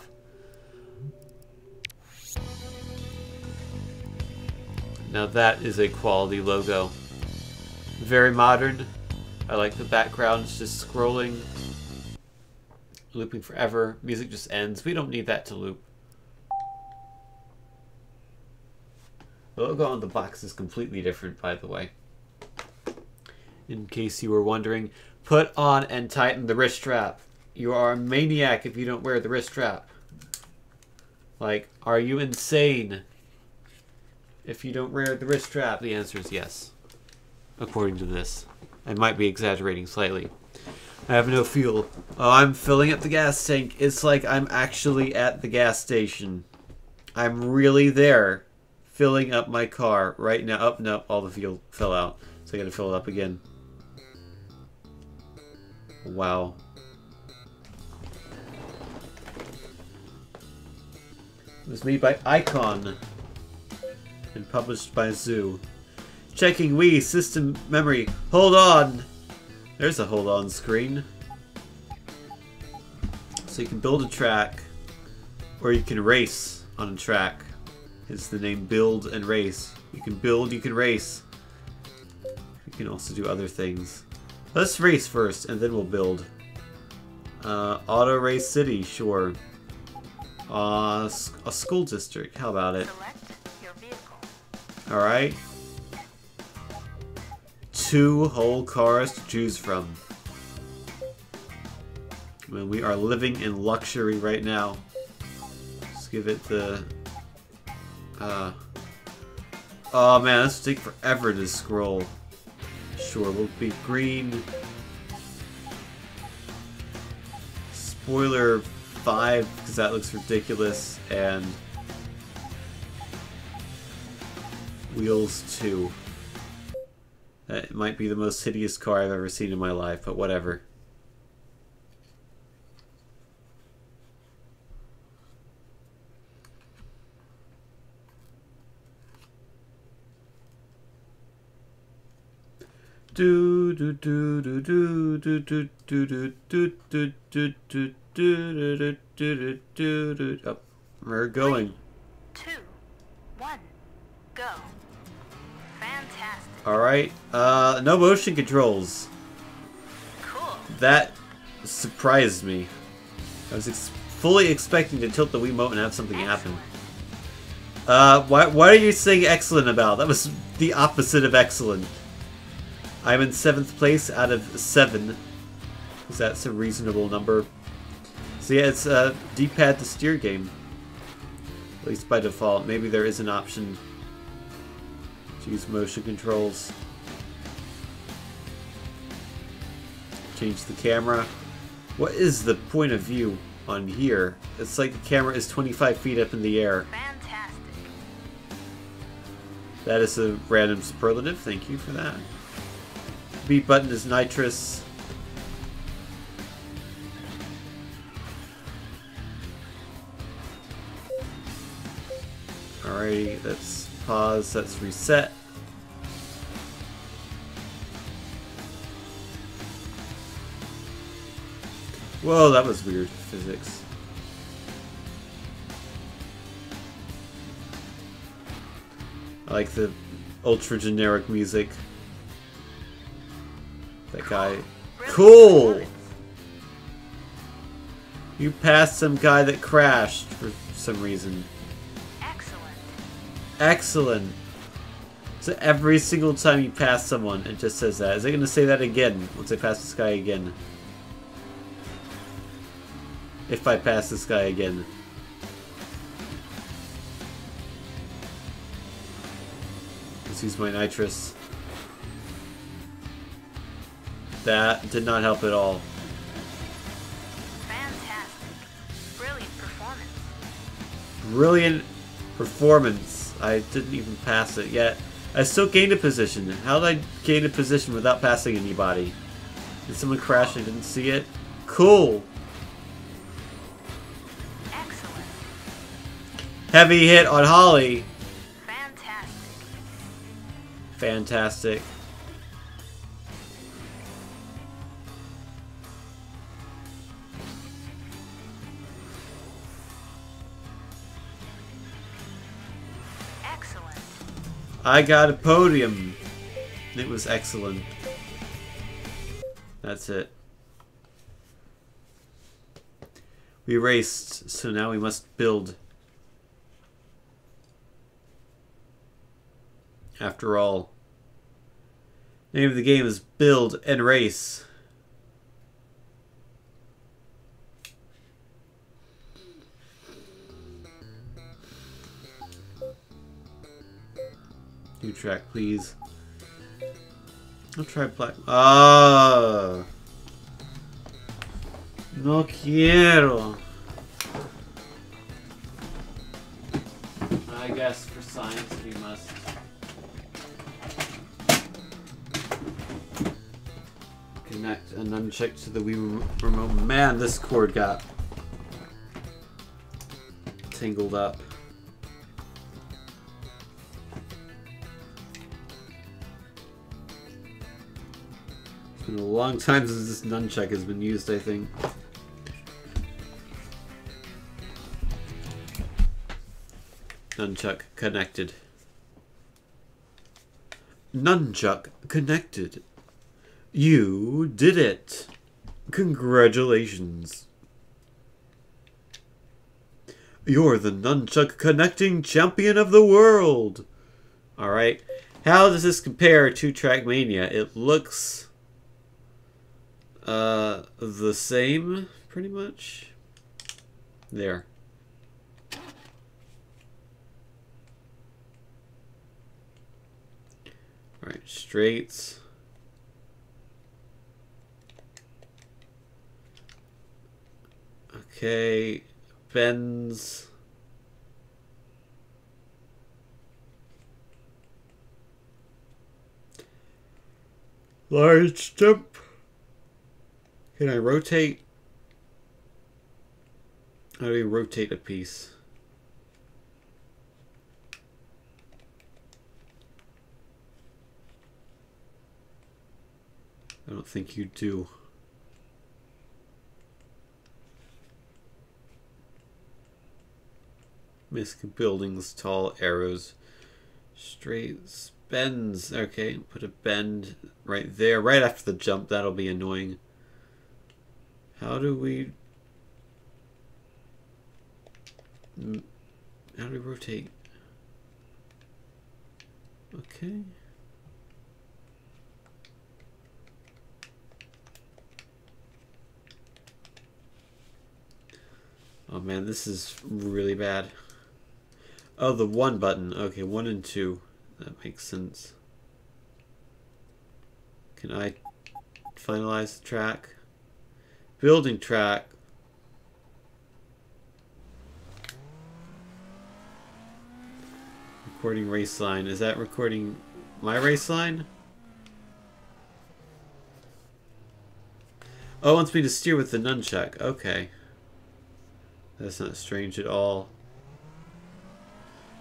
Now that is a quality logo. Very modern. I like the background. It's just scrolling. Looping forever. Music just ends. We don't need that to loop. The logo on the box is completely different, by the way. In case you were wondering, put on and tighten the wrist strap. You are a maniac if you don't wear the wrist strap. Like, are you insane? If you don't wear the wrist strap, the answer is yes. According to this. I might be exaggerating slightly. I have no fuel. Oh, I'm filling up the gas tank. It's like I'm actually at the gas station. I'm really there. Filling up my car right now. Up, oh, no, all the fuel fell out. So I gotta fill it up again. Wow. It was made by Icon and published by Zoo. Checking Wii system memory. Hold on! There's a hold on screen. So you can build a track, or you can race on a track. It's the name Build and Race. You can build, you can race. You can also do other things. Let's race first, and then we'll build. Uh, Auto Race City, sure. Uh, a school district, how about it? Alright. Two whole cars to choose from. I mean, we are living in luxury right now. Let's give it the... Uh, oh man, this will take forever to scroll. Sure, we'll be green. Spoiler 5, because that looks ridiculous, and... Wheels 2. That might be the most hideous car I've ever seen in my life, but whatever. Do do do do do do do do do do do do do do do do do do Oh, we're going. Two, one, go. Fantastic. Alright, uh, no motion controls. Cool. That surprised me. I was ex fully expecting to tilt the Wiimote and have something happen. Uh, why, why are you saying excellent about? That was the opposite of excellent. I'm in seventh place out of seven. Because that's a reasonable number. So yeah, it's a D-pad to steer game. At least by default. Maybe there is an option to use motion controls. Change the camera. What is the point of view on here? It's like the camera is 25 feet up in the air. Fantastic. That is a random superlative. Thank you for that. B button is nitrous. Alrighty, let's pause, let's reset. Whoa, that was weird physics. I like the ultra generic music. That guy. Cool! You passed some guy that crashed for some reason. Excellent. Excellent. So every single time you pass someone, it just says that. Is it going to say that again once I pass this guy again? If I pass this guy again. Let's use my nitrous. That did not help at all. Fantastic. Brilliant performance. Brilliant performance. I didn't even pass it yet. I still gained a position. How did I gain a position without passing anybody? Did someone crash and I didn't see it? Cool. Excellent. Heavy hit on Holly. Fantastic. Fantastic. I got a podium. It was excellent. That's it. We raced, so now we must build. After all, name of the game is Build and Race. New track, please. I'll try black. Ah. No quiero. I guess for science we must. Connect a nunchuck to the Wii remote. Man, this cord got tangled up. Been a long time since this nunchuck has been used, I think. Nunchuck connected. Nunchuck connected. You did it. Congratulations. You're the Nunchuck Connecting Champion of the World. Alright. How does this compare to Trackmania? It looks uh the same pretty much. There. Alright, straights. Okay, bends. Large jump. Can I rotate? How do you rotate a piece? I don't think you do. Misc buildings, tall arrows, straight bends. Okay, put a bend right there, right after the jump. That'll be annoying. How do we? How do we rotate? Okay. Oh man, this is really bad. Oh, the one button. Okay, one and two. That makes sense. Can I finalize the track? Building track. Recording race line. Is that recording my race line? Oh, wants me to steer with the nunchuck. Okay. That's not strange at all.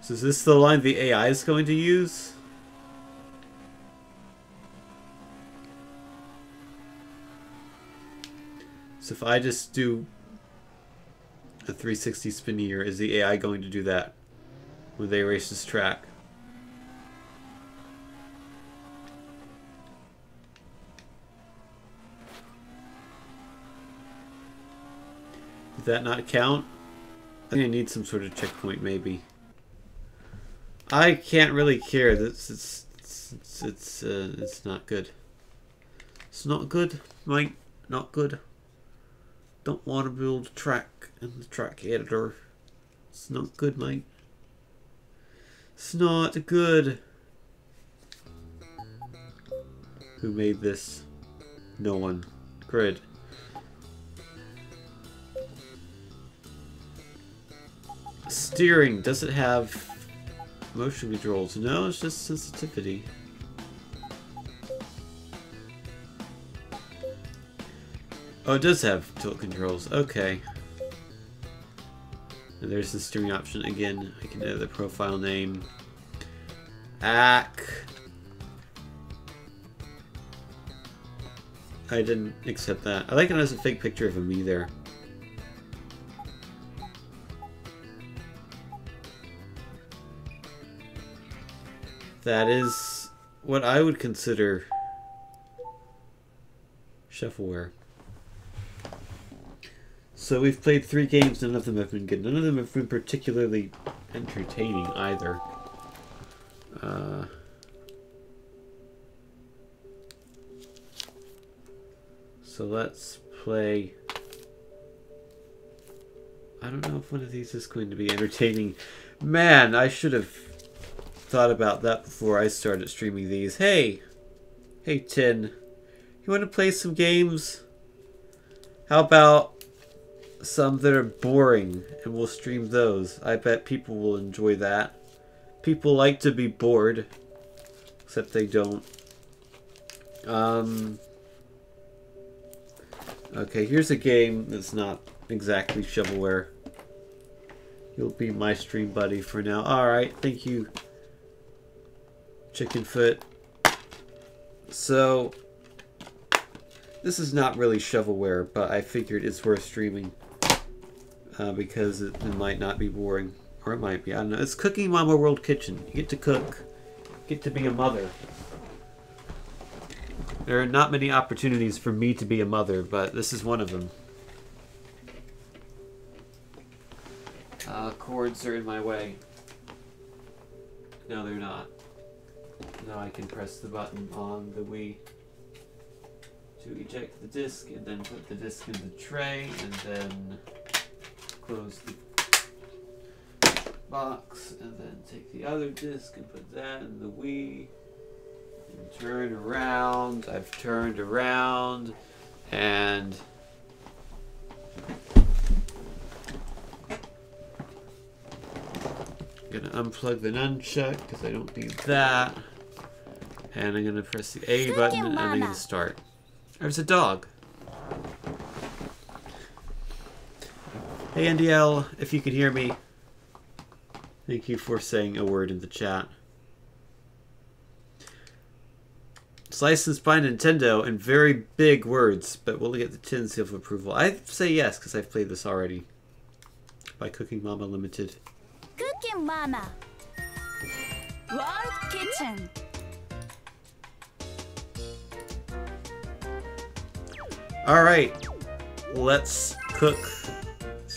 So is this the line the AI is going to use? So if I just do a 360 spin here, is the AI going to do that when they race this track? Does that not count? I think I need some sort of checkpoint, maybe. I can't really care. This it's it's it's it's, uh, it's not good. It's not good, mate. Not good. Don't want to build a track in the track editor. It's not good, mate. It's not good. Who made this? No one. Grid. Steering. Does it have motion controls? No, it's just sensitivity. Oh, it does have tilt controls. Okay. And there's the steering option again. I can edit the profile name. Ack. I didn't accept that. I like it as a fake picture of me there. That is what I would consider shovelware. So we've played three games, none of them have been good. None of them have been particularly entertaining either. Uh, so let's play. I don't know if one of these is going to be entertaining. Man, I should have thought about that before I started streaming these. Hey! Hey, Tin. You want to play some games? How about some that are boring and we'll stream those? I bet people will enjoy that. People like to be bored. Except they don't. Um... Okay, here's a game that's not exactly shovelware. You'll be my stream buddy for now. Alright, thank you, Chicken Foot. So, this is not really shovelware, but I figured it's worth streaming. Uh, because it, it might not be boring. Or it might be, I don't know. It's Cooking Mama World Kitchen. You get to cook. get to be a mother. There are not many opportunities for me to be a mother, but this is one of them. Uh, cords are in my way. No, they're not. Now I can press the button on the Wii to eject the disc and then put the disc in the tray and then close the box and then take the other disc and put that in the Wii and turn around. I've turned around and I'm gonna unplug the nunchuck because I don't need that. And I'm gonna press the A button and I'm gonna start. There's a dog. Hey NDL, if you can hear me, thank you for saying a word in the chat. It's licensed by Nintendo in very big words, but will it get the tin seal of approval? I say yes because I've played this already. By Cooking Mama Limited. Cooking Mama. World Kitchen. Alright, let's cook.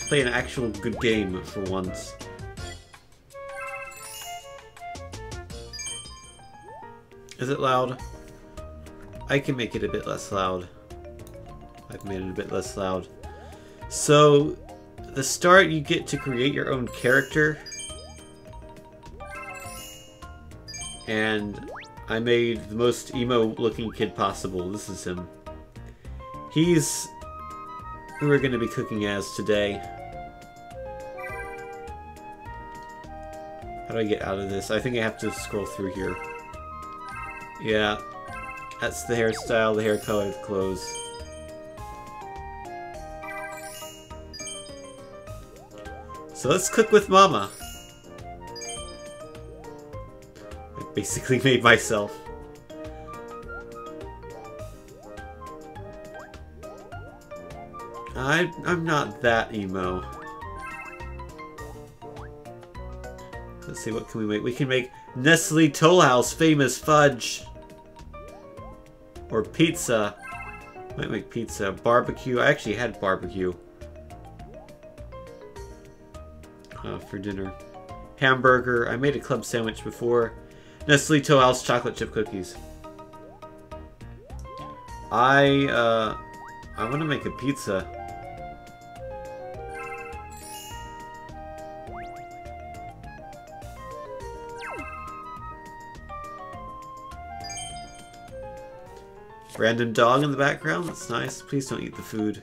Play an actual good game for once. Is it loud? I can make it a bit less loud. I've made it a bit less loud. So, the start you get to create your own character. And I made the most emo looking kid possible. This is him. He's who we're going to be cooking as today. How do I get out of this? I think I have to scroll through here. Yeah, that's the hairstyle, the hair color, the clothes. So let's cook with Mama. I basically made myself. I, I'm not that emo. Let's see, what can we make? We can make Nestle Toll House famous fudge. Or pizza. Might make pizza. Barbecue. I actually had barbecue. Uh, for dinner. Hamburger. I made a club sandwich before. Nestle Toll House chocolate chip cookies. I, uh, I want to make a pizza. Random dog in the background? That's nice. Please don't eat the food.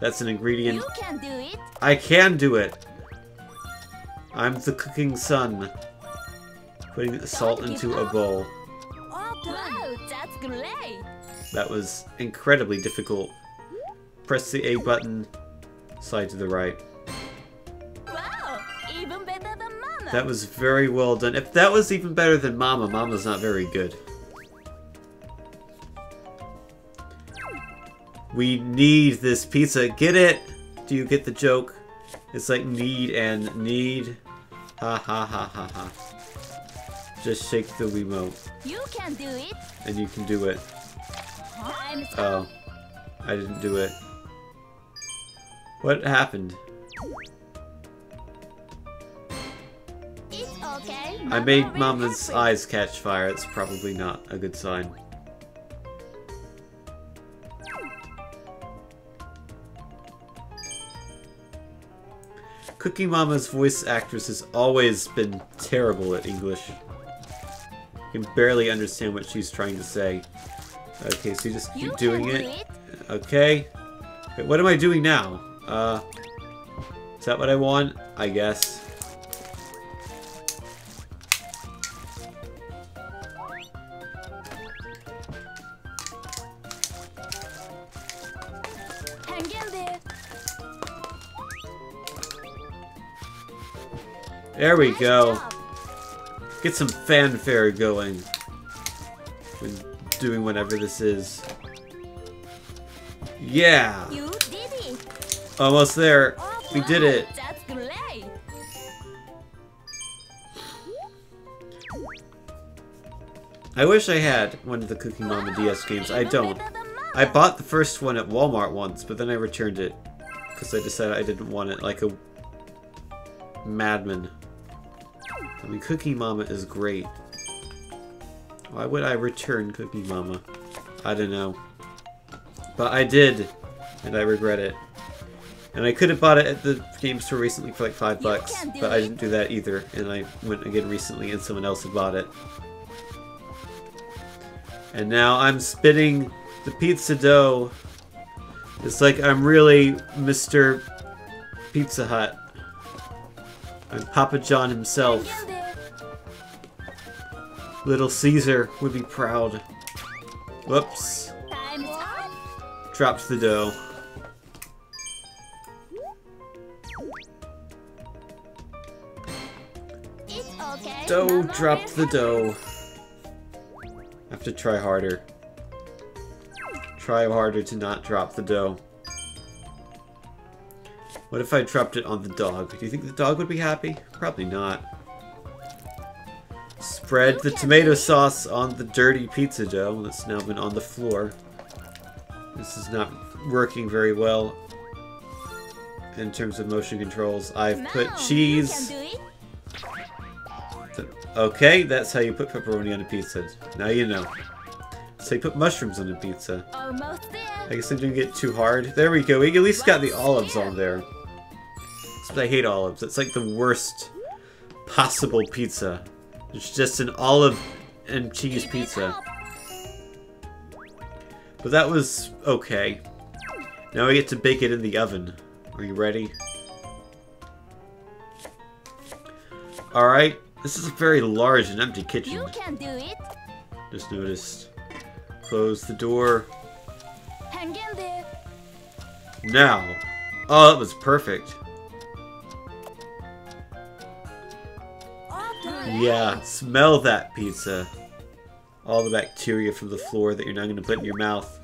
That's an ingredient. You can do it. I can do it! I'm the cooking son. Putting salt into a bowl. Wow, that's great. That was incredibly difficult. Press the A button, slide to the right. Wow, even better than Mama. That was very well done. If that was even better than Mama, Mama's not very good. We need this pizza. Get it? Do you get the joke? It's like need and need. Ha ha ha ha ha. Just shake the remote, You can do it. and you can do it. Oh, I didn't do it. What happened? It's okay. I made Mama's eyes catch fire. It's probably not a good sign. Cookie Mama's voice actress has always been terrible at English. You can barely understand what she's trying to say. Okay, so you just keep can doing it. it. Okay. Wait, what am I doing now? Uh, is that what I want? I guess. There we go. Get some fanfare going. When doing whatever this is. Yeah! You did it. Almost there. Oh, We did it. I wish I had one of the Cookie Mama oh, DS games. I don't. I bought the first one at Walmart once, but then I returned it. Because I decided I didn't want it like a madman. I mean, Cookie Mama is great. Why would I return Cookie Mama? I don't know. But I did, and I regret it. And I could have bought it at the game store recently for like five bucks, but I didn't do that either. And I went again recently, and someone else had bought it. And now I'm spitting the pizza dough. It's like I'm really Mr. Pizza Hut. I'm Papa John himself. Little Caesar would be proud. Whoops. Dropped the dough. Dough dropped the dough. Have to try harder. Try harder to not drop the dough. What if I dropped it on the dog? Do you think the dog would be happy? Probably not. Spread the tomato sauce on the dirty pizza dough that's now been on the floor. This is not working very well in terms of motion controls. I've put cheese. can do it. Okay, that's how you put pepperoni on a pizza. Now you know. So you put mushrooms on a pizza. I guess I didn't get too hard. There we go. We at least got the olives on there. But I hate olives. It's like the worst possible pizza. It's just an olive and cheese pizza. But that was okay. Now we get to bake it in the oven. Are you ready? Alright. This is a very large and empty kitchen. You can do it. Just noticed. Close the door. Hang in there. Now. Oh, that was perfect. Yeah, smell that pizza. All the bacteria from the floor that you're now going to put in your mouth.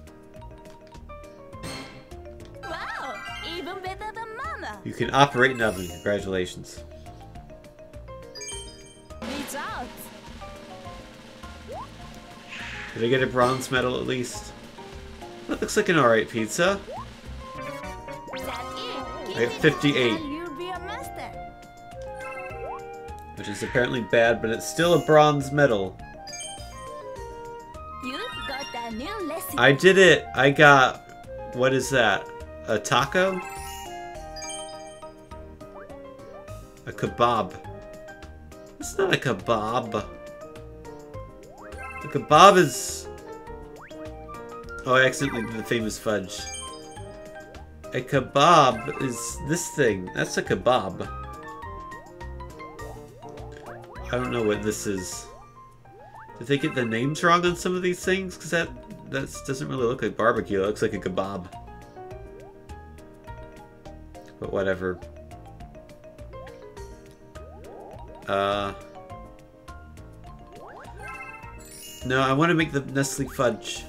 Wow. Even better than Mama. You can operate an oven. Congratulations. Did I get a bronze medal at least? That looks like an alright pizza. That's it. Keep I got 58. Which is apparently bad, but it's still a bronze medal. You've got a new lesson. I did it! I got... What is that? A taco? A kebab. It's not a kebab. A kebab is... Oh, I accidentally did the famous fudge. A kebab is this thing. That's a kebab. I don't know what this is. Did they get the names wrong on some of these things? Because that that doesn't really look like barbecue. It looks like a kebab. But whatever. Uh. No, I want to make the Nestle fudge.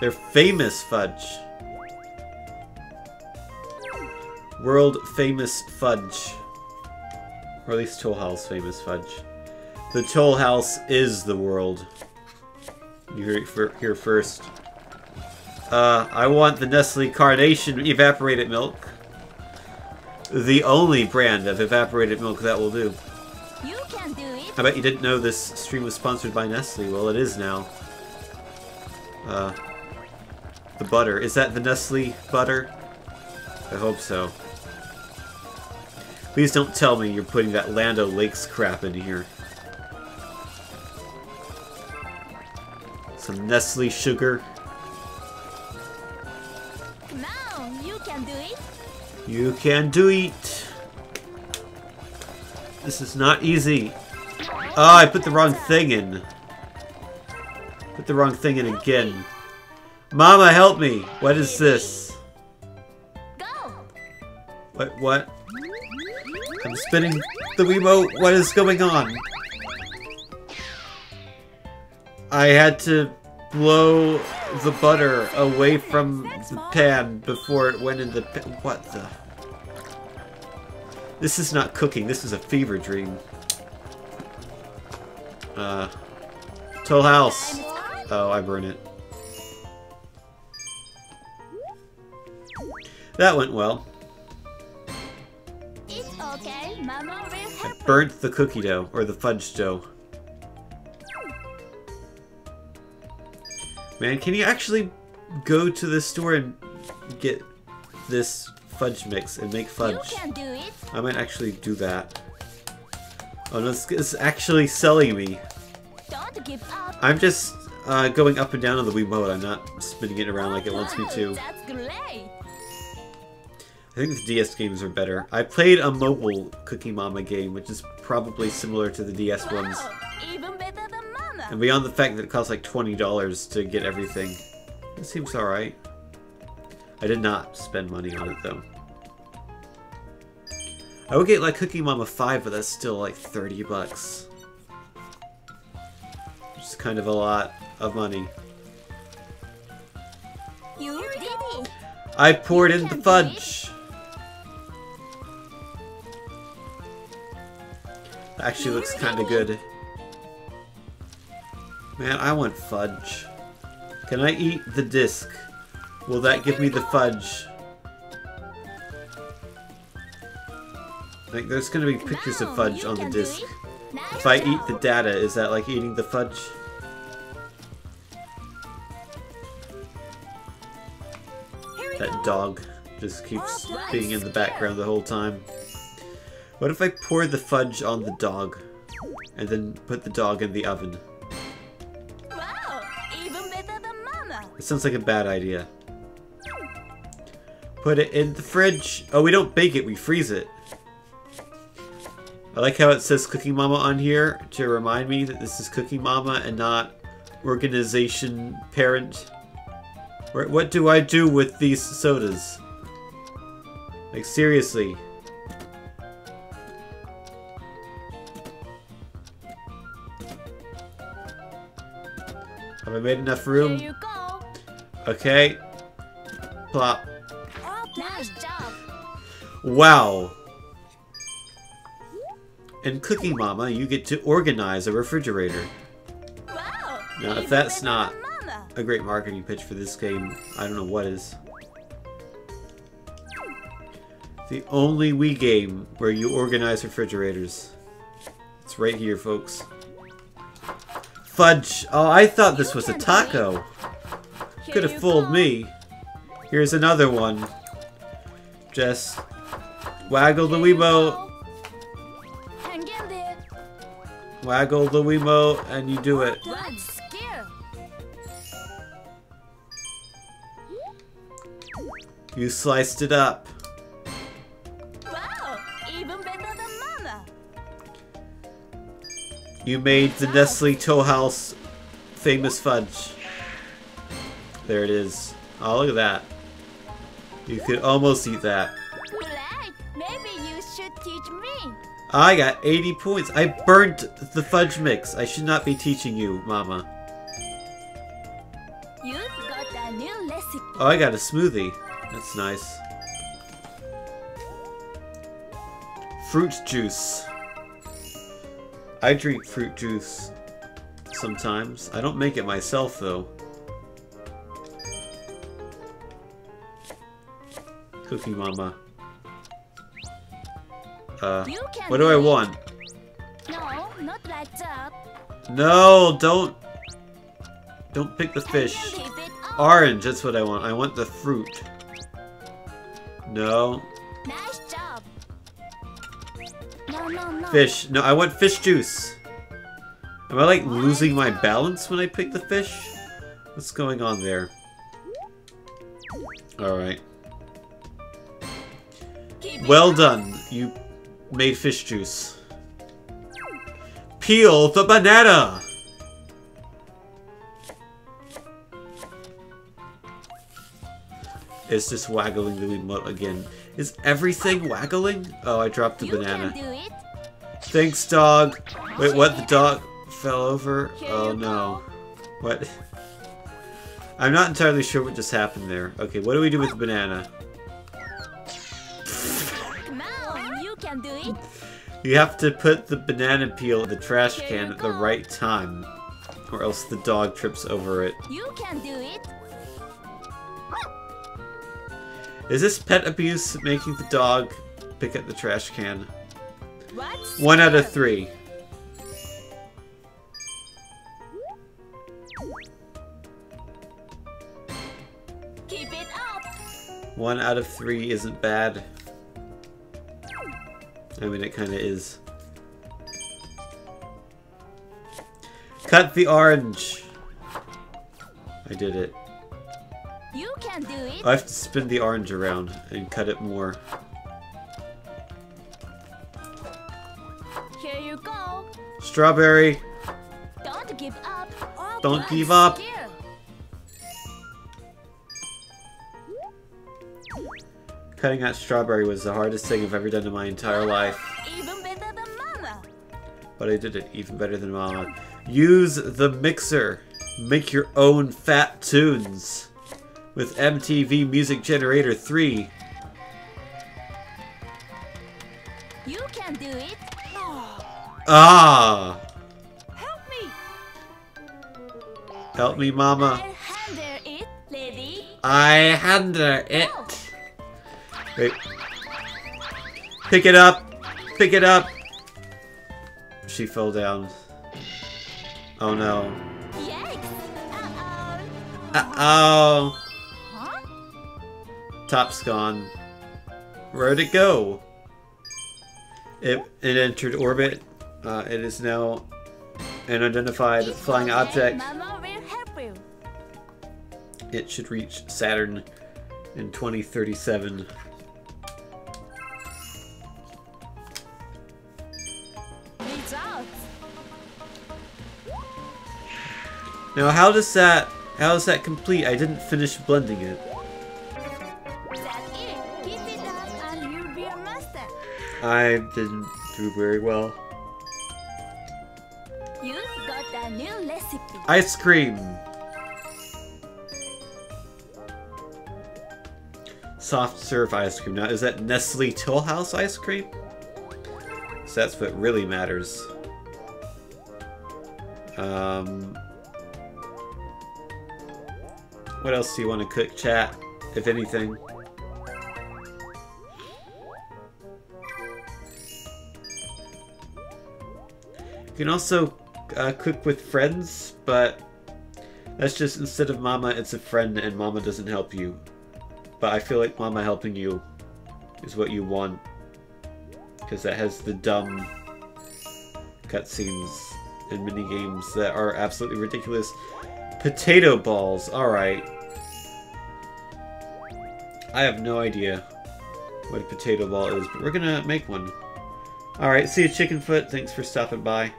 They're famous fudge. World famous fudge. Or at least Toll House famous fudge. The Toll House is the world. You hear it here first. Uh, I want the Nestle Carnation evaporated milk. The only brand of evaporated milk that will do. You can do it. I bet you didn't know this stream was sponsored by Nestle. Well, it is now. Uh, the butter. Is that the Nestle butter? I hope so. Please don't tell me you're putting that Land O'Lakes crap in here. Some Nestle sugar. Come on, you can do it. You can do it. This is not easy. Oh, I put the wrong thing in. Put the wrong thing in again. Mama, help me. What is this? Go. What? What? I'm spinning the Wiimote. What is going on? I had to blow the butter away from the pan before it went in the. What the? This is not cooking. This is a fever dream. Uh, Toll House. Oh, I burn it. That went well. I burnt the cookie dough, or the fudge dough. Man, can you actually go to the store and get this fudge mix and make You fudge? can do it. I might actually do that. Oh no, it's, it's actually selling me. Don't give up. I'm just uh, going up and down on the Wiimote. I'm not spinning it around like it wants me to. I think the DS games are better. I played a mobile Cookie Mama game, which is probably similar to the DS ones. Even better than Mama. And beyond the fact that it costs like $20 to get everything, it seems alright. I did not spend money on it though. I would get like Cookie Mama 5, but that's still like 30 bucks. Which is kind of a lot of money. You did it. I poured in the fudge! Actually looks kind of good. Man, I want fudge. Can I eat the disc? Will that give me the fudge? Like, there's gonna be pictures of fudge on the disc. If I eat the data, is that like eating the fudge? That dog just keeps being in the background the whole time. What if I pour the fudge on the dog and then put the dog in the oven? Wow, even better than Mama. It sounds like a bad idea. Put it in the fridge. Oh, we don't bake it, we freeze it. I like how it says Cooking Mama on here to remind me that this is Cooking Mama and not Organization Parent. What do I do with these sodas? Like, seriously. Have I made enough room? Okay. Plop. Nice job. Wow. In Cooking Mama, you get to organize a refrigerator. Wow. Now, if that's not- A great marketing pitch for this game. I don't know what is. The only Wii game where you organize refrigerators. It's right here, folks. Fudge! Oh, I thought this was a taco. Could have fooled me. Here's another one. Just waggle the Here you Wiimote, go. Hang in there. waggle the Wiimote, and you do it. You sliced it up. You made the Nestle Toll House famous fudge. There it is. Oh, look at that. You could almost eat that. Maybe you should teach me. I got 80 points. I burnt the fudge mix. I should not be teaching you, Mama. You've got a new recipe. Oh, I got a smoothie. That's nice. fruit juice. I drink fruit juice sometimes. I don't make it myself though. Cookie Mama. Uh, what do I want? No, not like that. No, don't. Don't pick the fish. can keep it up. Orange, that's what I want. I want the fruit. No. Fish. No, I want fish juice. Am I like losing my balance when I pick the fish? What's going on there? Alright. Well done. You made fish juice. Peel the banana! It's just waggling the remote again. Is everything waggling? Oh, I dropped the You banana. do it. Thanks, dog. Wait, what? The dog fell over? Here Oh no. What? I'm not entirely sure what just happened there. Okay, what do we do with the banana? Come on, you can do it. You have to put the banana peel in the trash can at the right time, or else the dog trips over it. You can do it. Is this pet abuse making the dog pick at the trash can? What's One out of three. Keep it up. One out of three isn't bad. I mean, it kind of is. Cut the orange. I did it. You can do it. I have to spin the orange around and cut it more. Here you go. Strawberry. Don't give up. Oh, Don't give up. skill. Cutting that strawberry was the hardest thing I've ever done in my entire life. Even better than Mama. But I did it even better than Mama. Use the mixer. Make your own fat tunes. With MTV Music Generator 3. You can do it. Ah! Help me. Help me, Mama. I'll handle it, lady. I handle it. Wait. Pick it up. Pick it up. She fell down. Oh no. Uh-oh. Top's gone. Where'd it go? It, it entered orbit. Uh, it is now an unidentified flying object. Mama will help you. It should reach Saturn in 2037. Results. Now, how does that how is that complete? I didn't finish blending it. I didn't do very well. You've got a new recipe. Ice cream. Soft serve ice cream. Now, is that Nestle Toll House ice cream? So that's what really matters. Um, what else do you want to cook, chat? If anything. You can also uh, cook with friends, but that's just instead of mama, it's a friend, and mama doesn't help you. But I feel like mama helping you is what you want, because that has the dumb cutscenes and mini games that are absolutely ridiculous. Potato balls. All right. I have no idea what a potato ball is, but we're gonna make one. All right. See you, Chickenfoot. Thanks for stopping by.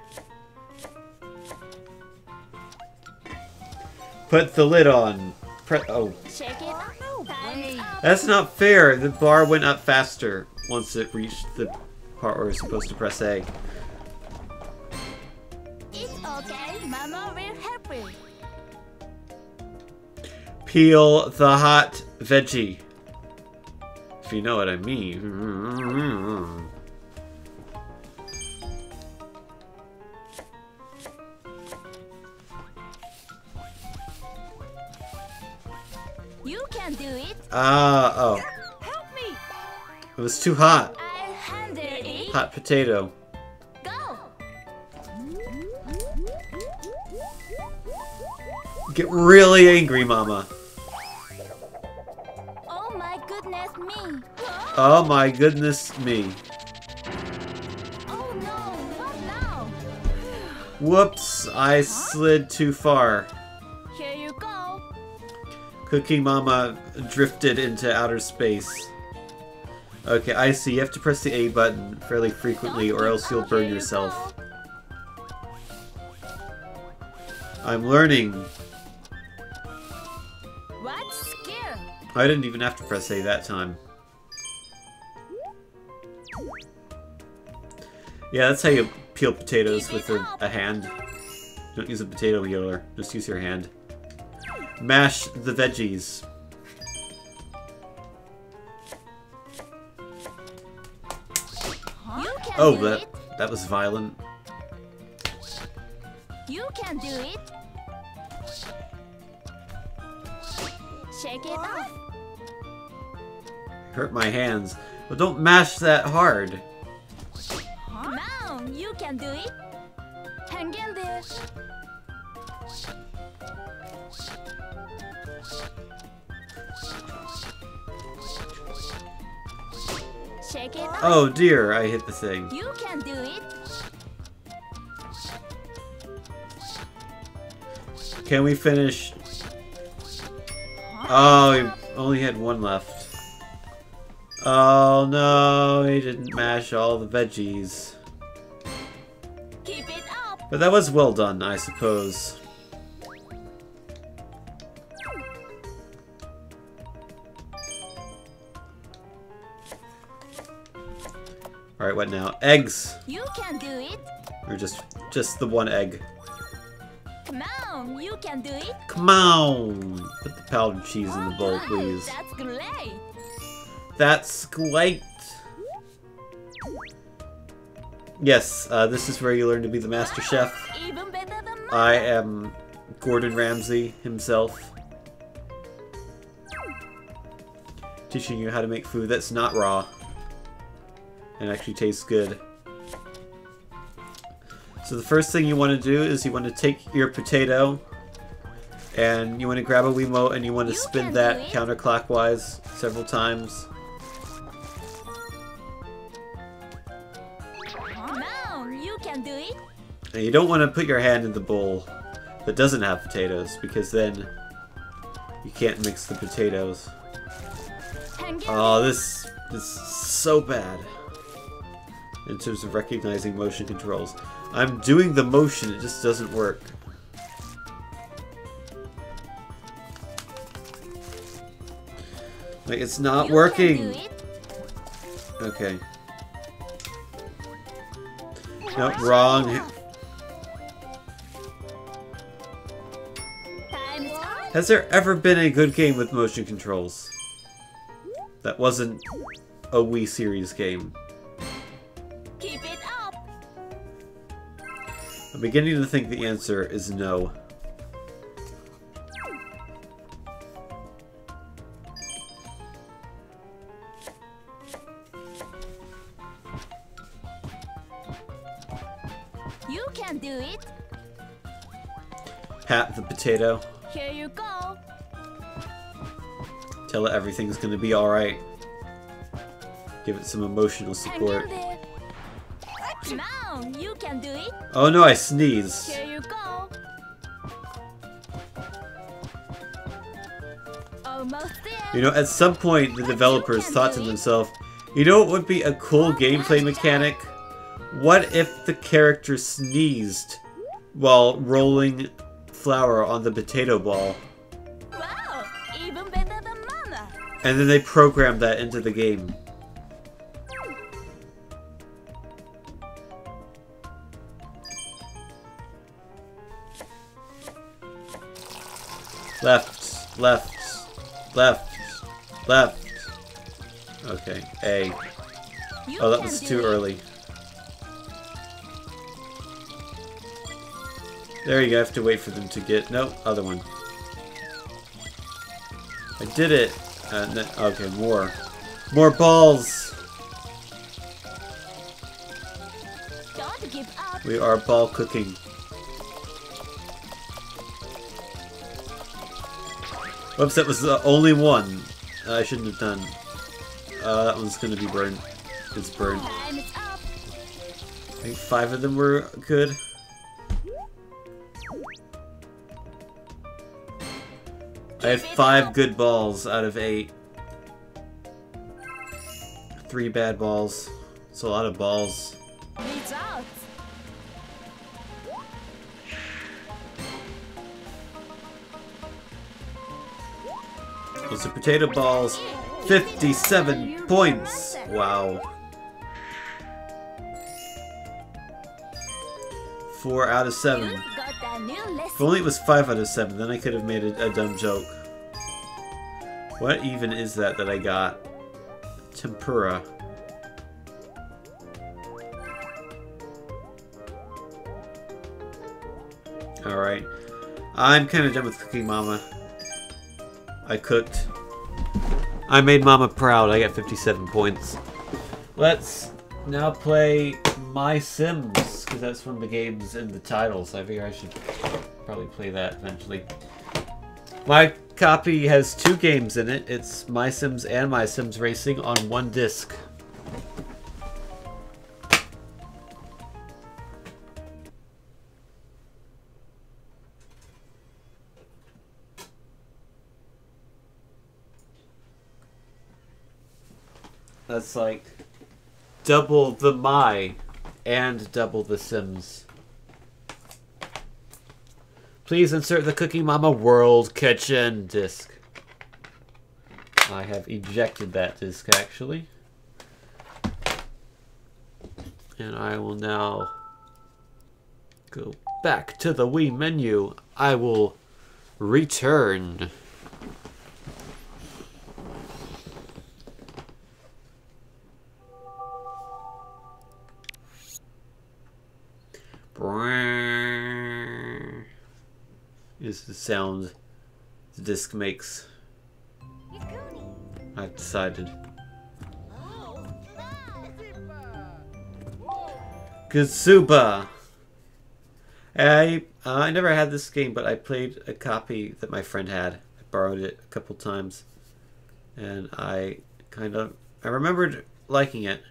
Put the lid on. Pre- oh, Shake it. Time's up. that's not fair. The bar went up faster once it reached the part where it's supposed to press A. It's okay. Mama will help you. Peel the hot veggie. If you know what I mean. Can do it. Ah, oh. Help me. It was too hot. I'll handle it. Hot potato. Go. Get really angry, Mama. Oh my goodness me. Oh my goodness me. Oh no, what now? Whoops, I slid too far. Here you go. Cookie Mama drifted into outer space. Okay, I see. You have to press the A button fairly frequently or else you'll burn yourself. I'm learning. What skill? I didn't even have to press A that time. Yeah, that's how you peel potatoes with a, a hand. Don't use a potato peeler, just use your hand. Mash the veggies. Oh, that, that was violent. You can do it. Shake it off. Hurt my hands. But don't mash that hard. Come on, you can do it. Hang in there. Oh dear, I hit the thing. You can do it. Can we finish? Oh, he only had one left. Oh no, he didn't mash all the veggies. Keep it up. But that was well done, I suppose. Alright, what now? Eggs! You can do it. Or just just the one egg. Come on, you can do it. Come on! Put the powdered cheese in the bowl, please. That's great. That's great! Yes, uh, this is where you learn to be the master chef. Even better than mine. I am Gordon Ramsay himself. Teaching you how to make food that's not raw. And actually tastes good. So the first thing you want to do is you want to take your potato and you want to grab a Wiimote and you want to You spin that counterclockwise several times. You can do it. And you don't want to put your hand in the bowl that doesn't have potatoes because then you can't mix the potatoes. Oh, this is so bad in terms of recognizing motion controls. I'm doing the motion, it just doesn't work. Like, it's not You working. it. Okay. Nope, wrong. Has there ever been a good game with motion controls? That wasn't a Wii series game. I'm beginning to think the answer is no. You can do it. Pat the potato. Here you go. Tell it everything's gonna be alright. Give it some emotional support. In there. Come on, you can do it. Oh no, I sneeze. Here you go. Almost there. You know, at some point, the developers thought to themselves, you know what would be a cool gameplay mechanic? What if the character sneezed while rolling flour on the potato ball? wow, even better than Mama. And then they programmed that into the game. Left, left, left, left. Okay, A. You Oh, that was too it. early. There you go, I have to wait for them to get... Nope, other one. I did it. Uh, no- okay, more. More balls. Don't give up. We are ball cooking. Whoops, that was the only one I shouldn't have done. Uh, that one's gonna be burned. It's burned. Time is up. I think five of them were good. I had five good balls out of eight. Three bad balls. It's a lot of balls. Those are potato balls. 57 points! Wow. Four out of seven. If only it was five out of seven, then I could have made a, a dumb joke. What even is that that I got? Tempura. Alright. I'm kind of done with Cooking Mama. I cooked. I made Mama proud. I got 57 points. Let's now play My Sims, because that's one of the games in the title, so I figure I should probably play that eventually. My copy has two games in it. It's My Sims and My Sims Racing on one disc. That's like double the My and double the Sims. Please insert the Cooking Mama World Kitchen disc. I have ejected that disc actually. And I will now go back to the Wii menu. I will return. Is the sound the disc makes. I've decided. Kazuba! I uh, I never had this game, but I played a copy that my friend had. I borrowed it a couple times, and I kind of I remembered liking it.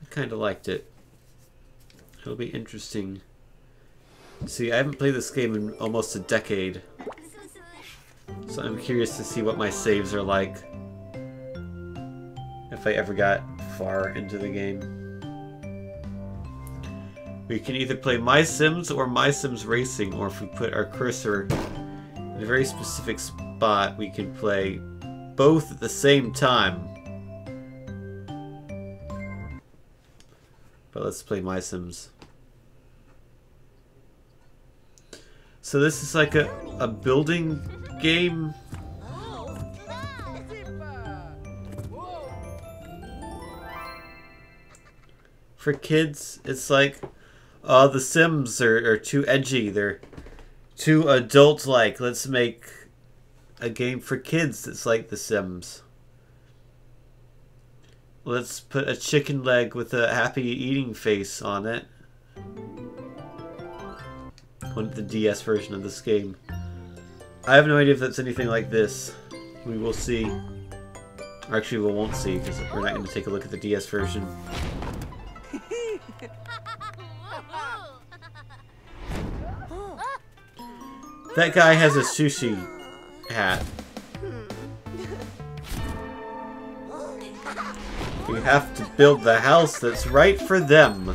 I kind of liked it. It'll be interesting. See, I haven't played this game in almost a decade, so I'm curious to see what my saves are like. If I ever got far into the game. We can either play My Sims or My Sims Racing, or if we put our cursor in a very specific spot, we can play both at the same time. But let's play My Sims. So this is like a, a building game. For kids, it's like, uh, the Sims are, are too edgy. They're too adult-like. Let's make a game for kids that's like The Sims. Let's put a chicken leg with a happy eating face on it. On the DS version of this game. I have no idea if that's anything like this. We will see. Or actually, we won't see because we're not going to take a look at the DS version. That guy has a sushi hat. We have to build the house that's right for them.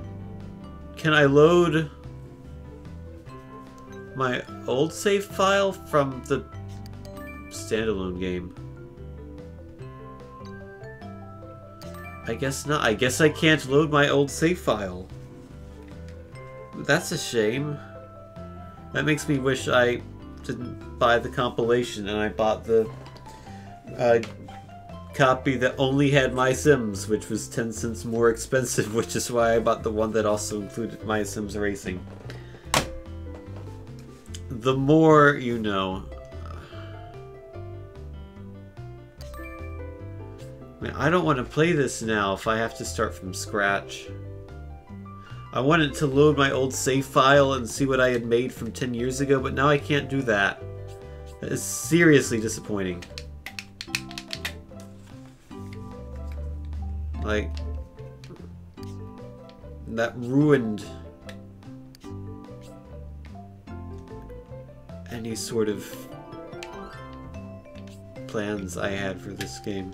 can I load my old save file from the standalone game? I guess not. I guess I can't load my old save file. That's a shame. That makes me wish I didn't buy the compilation and I bought the uh, copy that only had My Sims, which was 10 cents more expensive, which is why I bought the one that also included My Sims Racing. The more you know. I, I don't want to play this now if I have to start from scratch. I wanted to load my old save file and see what I had made from 10 years ago, but now I can't do that. That is seriously disappointing. Like, that ruined any sort of plans I had for this game.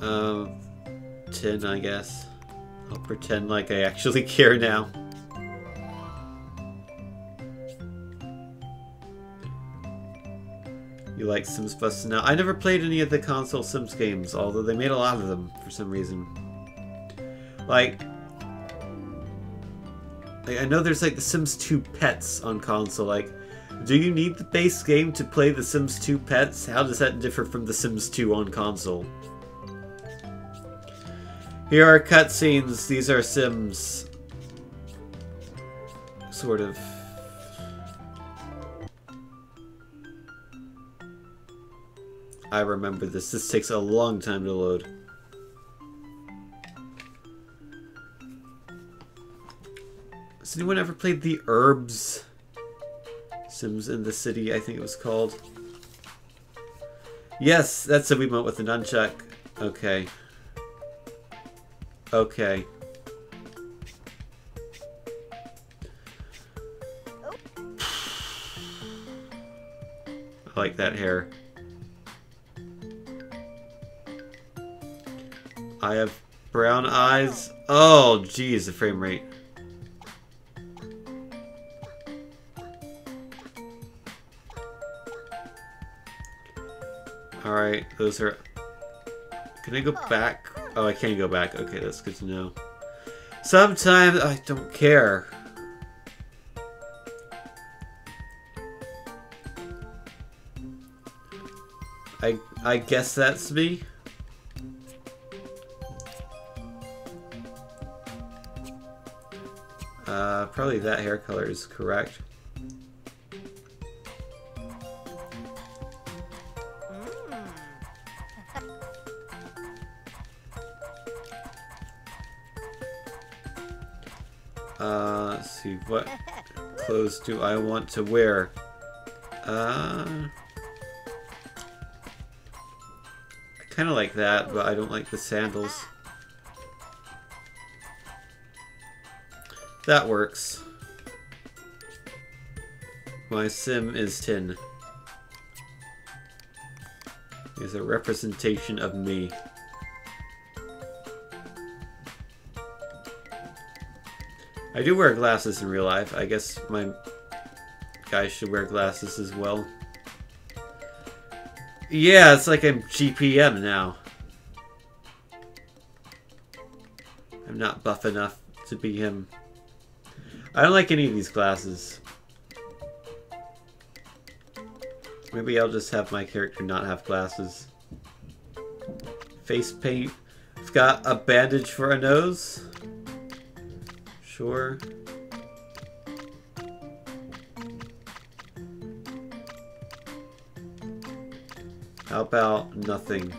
Um, 10, I guess. I'll pretend like I actually care now. You like Sims Bustin' Out? I never played any of the console Sims games, although they made a lot of them for some reason. Like, like I know there's like the Sims 2 Pets on console. Like, do you need the base game to play the Sims 2 Pets? How does that differ from the Sims 2 on console? Here are cutscenes. These are Sims. Sort of. I remember this. This takes a long time to load. Has anyone ever played the Urbz? Sims in the City, I think it was called. Yes, that's a Wiimote with a nunchuck. Okay. Okay. I like that hair. I have brown eyes. Oh, geez, the frame rate. Alright, those are... Can I go back? Oh, I can't go back. Okay, that's good to know. Sometimes I don't care. I I guess that's me. Uh, probably that hair color is correct. Uh, let's see, what clothes do I want to wear? Uh, I kind of like that, but I don't like the sandals. That works. My sim is tin. Is a representation of me. I do wear glasses in real life. I guess my guy should wear glasses as well. Yeah, it's like I'm GPM now. I'm not buff enough to be him. I don't like any of these glasses. Maybe I'll just have my character not have glasses. Face paint. I've got a bandage for a nose. Sure. How about nothing?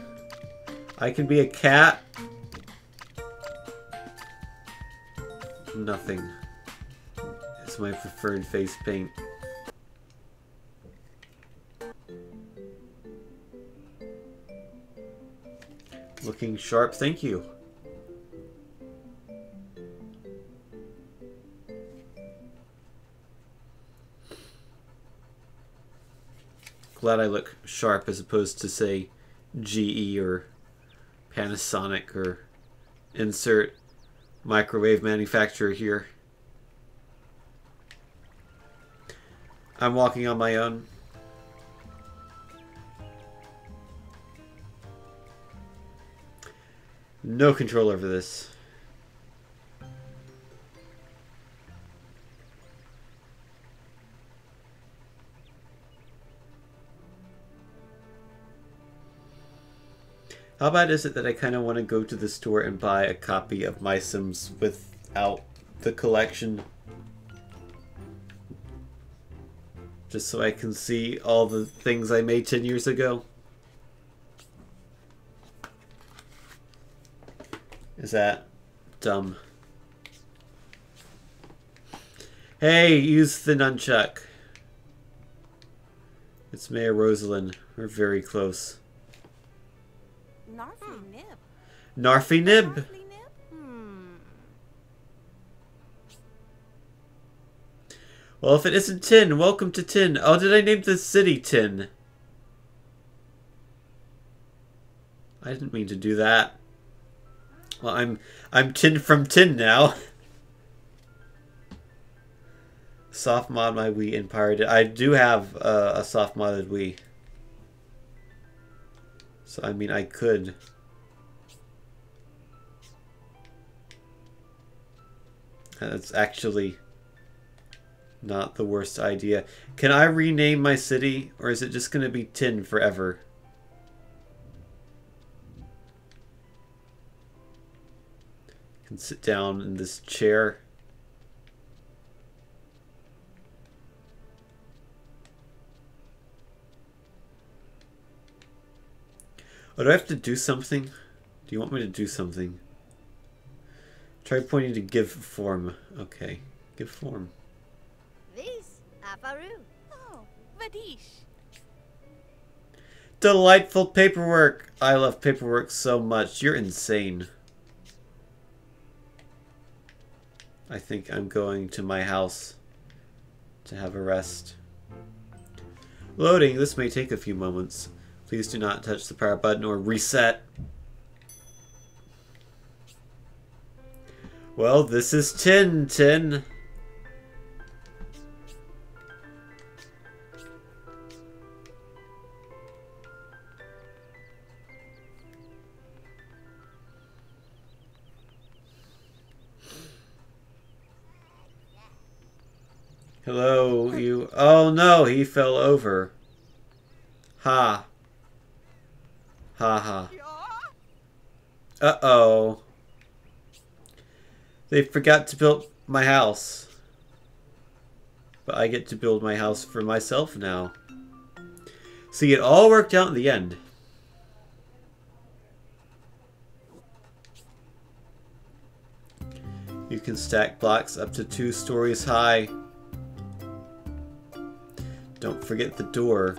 I can be a cat. Nothing. My preferred face paint. Looking sharp, thank you. Glad I look sharp as opposed to, say, GE or Panasonic or insert microwave manufacturer here. I'm walking on my own. No control over this. How bad is it that I kind of want to go to the store and buy a copy of My Sims without the collection? Just so I can see all the things I made 10 years ago? Is that dumb? Hey, use the nunchuck. It's Mayor Rosalind. We're very close. Narfly nib. Narfy Nib! Narfly nib? Hmm. Well, if it isn't Tin, welcome to Tin. Oh, did I name the city Tin? I didn't mean to do that. Well, I'm I'm Tin from Tin now. soft mod my Wii and pirated. I do have uh, a soft modded Wii. So I mean, I could. That's actually not the worst idea. Can I rename my city, or is it just going to be Tin forever? Can sit down in this chair. Oh, do I have to do something? Do you want me to do something? Try pointing to give form. Okay, give form. This Oh, Vadish. Delightful paperwork. I love paperwork so much. You're insane. I think I'm going to my house to have a rest. Loading. This may take a few moments. Please do not touch the power button or reset. Well, this is Tin Tin. Hello, you. Oh no, he fell over. Ha. Ha ha. Uh oh. They forgot to build my house. But I get to build my house for myself now. See, it all worked out in the end. You can stack blocks up to two stories high. Don't forget the door.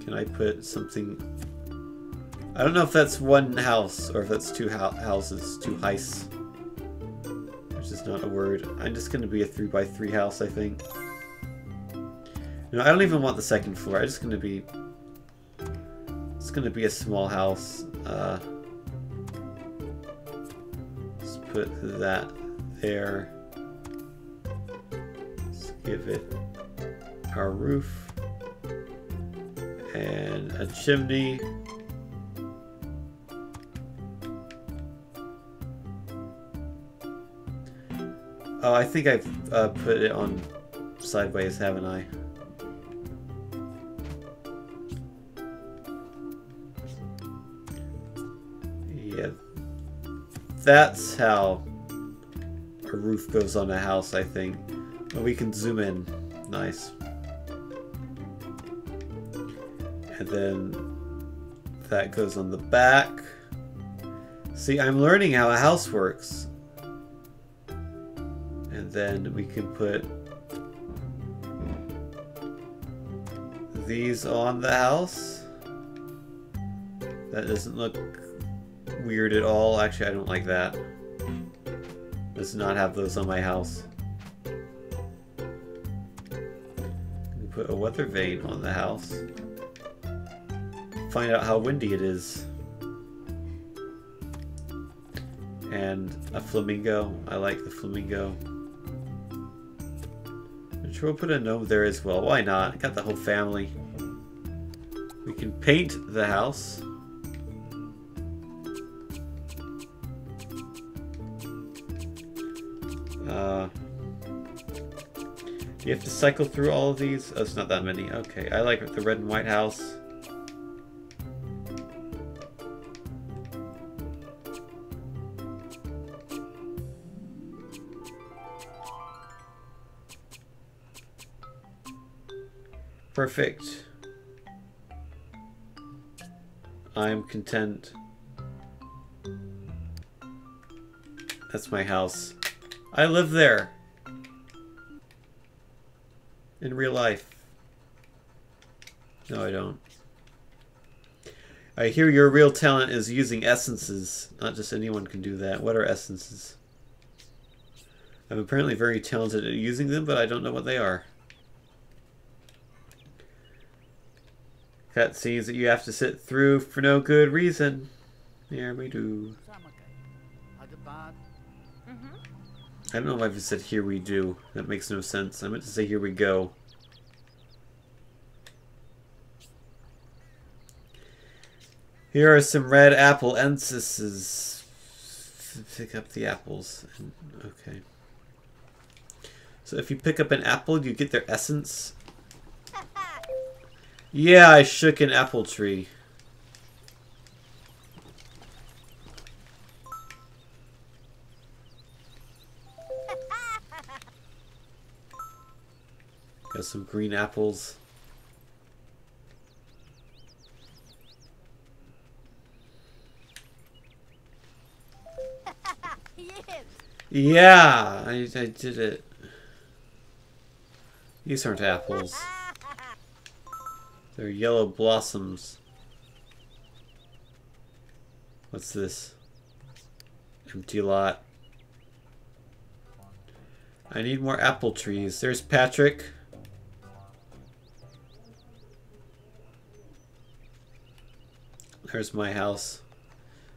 Can I put something... I don't know if that's one house or if that's two hou houses, two heists. Which is not a word. I'm just going to be a 3 by 3 house, I think. No, I don't even want the second floor. I'm just going to be it's gonna be a small house. Uh, let's put that there. Let's give it our roof and a chimney. Oh, I think I've uh, put it on sideways, haven't I? That's how a roof goes on a house, I think. And we can zoom in. Nice. And then that goes on the back. See, I'm learning how a house works. And then we can put these on the house. That doesn't look weird at all. Actually, I don't like that. Let's not have those on my house. Put a weather vane on the house. find out how windy it is. And a flamingo. I like the flamingo. I'm sure we'll put a gnome there as well. Why not? Got the whole family. We can paint the house. Uh, you have to cycle through all of these? Oh, it's not that many. Okay, I like the red and white house. Perfect. I'm content. That's my house. I live there. In real life. No, I don't. I hear your real talent is using essences. Not just anyone can do that. What are essences? I'm apparently very talented at using them, but I don't know what they are. Cutscenes that you have to sit through for no good reason. Yeah, we do. I don't know why I said here we do. That makes no sense. I meant to say here we go. Here are some red apple essences. Pick up the apples. Okay. So if you pick up an apple, you get their essence. Yeah, I shook an apple tree. Got some green apples. Yeah, I, I did it. These aren't apples. They're yellow blossoms. What's this? Empty lot. I need more apple trees. There's Patrick. There's my house.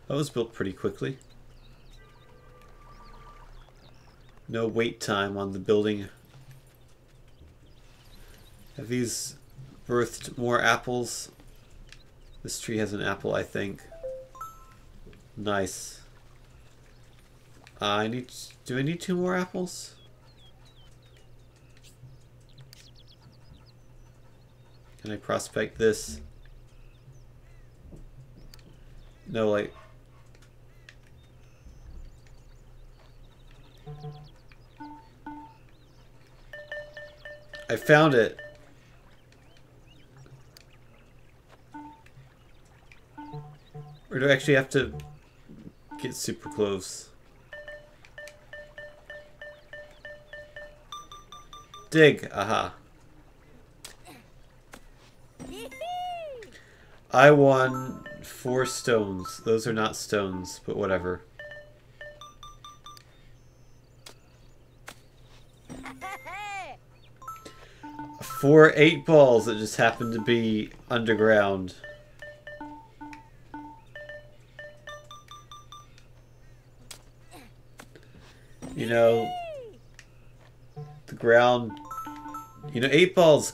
That was built pretty quickly. No wait time on the building. Have these birthed more apples? This tree has an apple, I think. Nice. Uh, I need. Do I need two more apples? Can I prospect this? No, like... I found it. Or do I actually have to get super close? Dig. Aha. I won four stones. Those are not stones, but whatever. Four eight balls that just happened to be underground. You know, the ground, you know, eight balls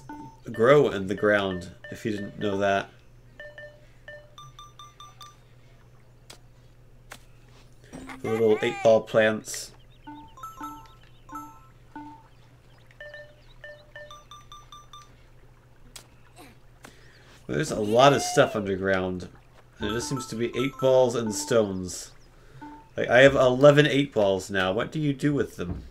grow in the ground, if you didn't know that. The little eight ball plants. There's a lot of stuff underground. It just seems to be eight balls and stones. Like, I have 11 eight balls now. What do you do with them?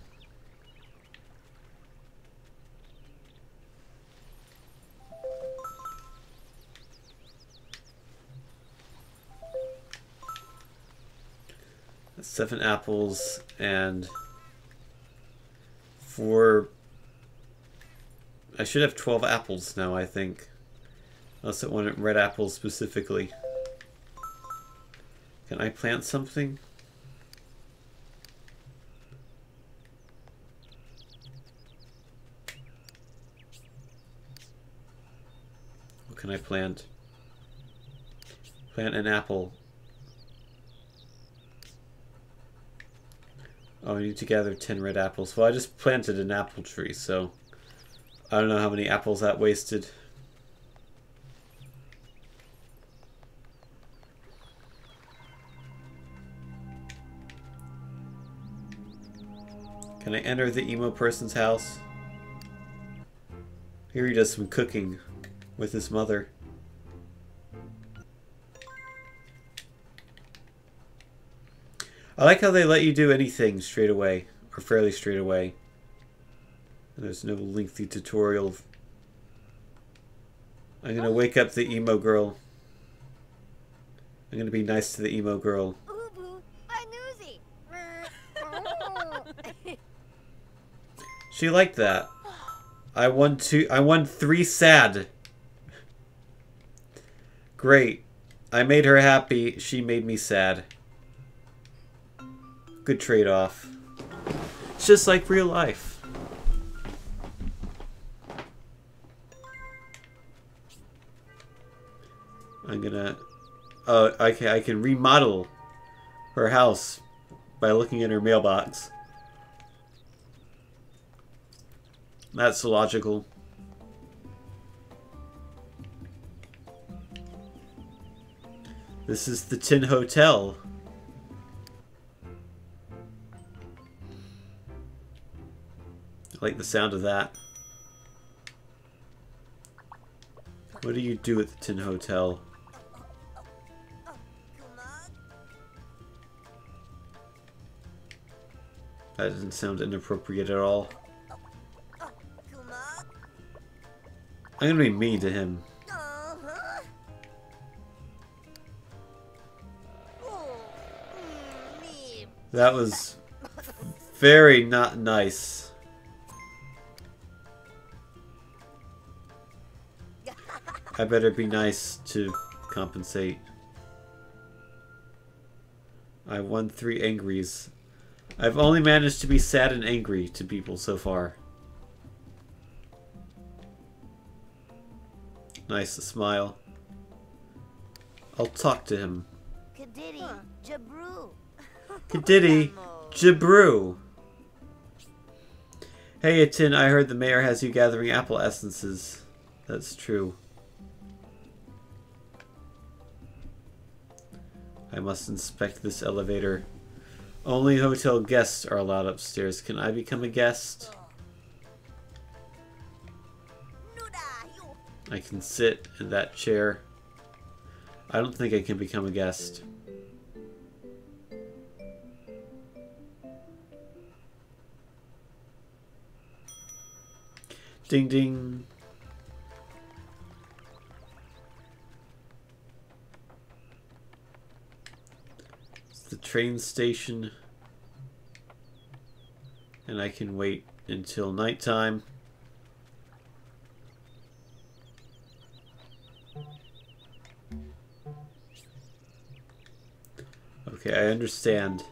Seven apples and four... I should have 12 apples now, I think. Unless it wanted red apples specifically. Can I plant something? What can I plant? Plant an apple. Oh, I need to gather 10 red apples. Well, I just planted an apple tree, so I don't know how many apples that wasted. Can I enter the emo person's house? Here he does some cooking with his mother. I like how they let you do anything straight away, or fairly straight away. And there's no lengthy tutorial. I'm gonna wake up the emo girl. I'm gonna be nice to the emo girl. Ubu, a newsie. She liked that. I won two. I won three sad. Great. I made her happy. She made me sad. Good trade-off. It's just like real life. I'm gonna. Oh, okay. I can remodel her house by looking at her mailbox. That's logical. This is the Tin Hotel. I like the sound of that. What do you do at the Tin Hotel? That doesn't sound inappropriate at all. I'm gonna be mean to him. That was very not nice. I better be nice to compensate. I won three angries. I've only managed to be sad and angry to people so far. Nice, a smile. I'll talk to him. Kadiddy, Jabru. Kadiddy, Jabru. Hey, Atin, I heard the mayor has you gathering apple essences. That's true. I must inspect this elevator. Only hotel guests are allowed upstairs. Can I become a guest? I can sit in that chair. I don't think I can become a guest. Ding ding. The train station. And I can wait until nighttime. Okay, I understand.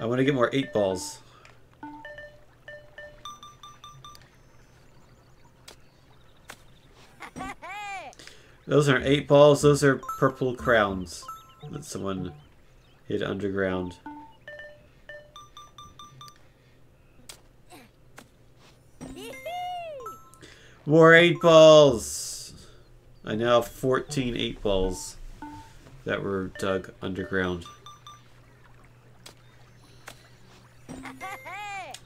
I want to get more eight balls. Those aren't eight balls, those are purple crowns that someone hid underground. More eight balls! I now have 14 eight balls that were dug underground.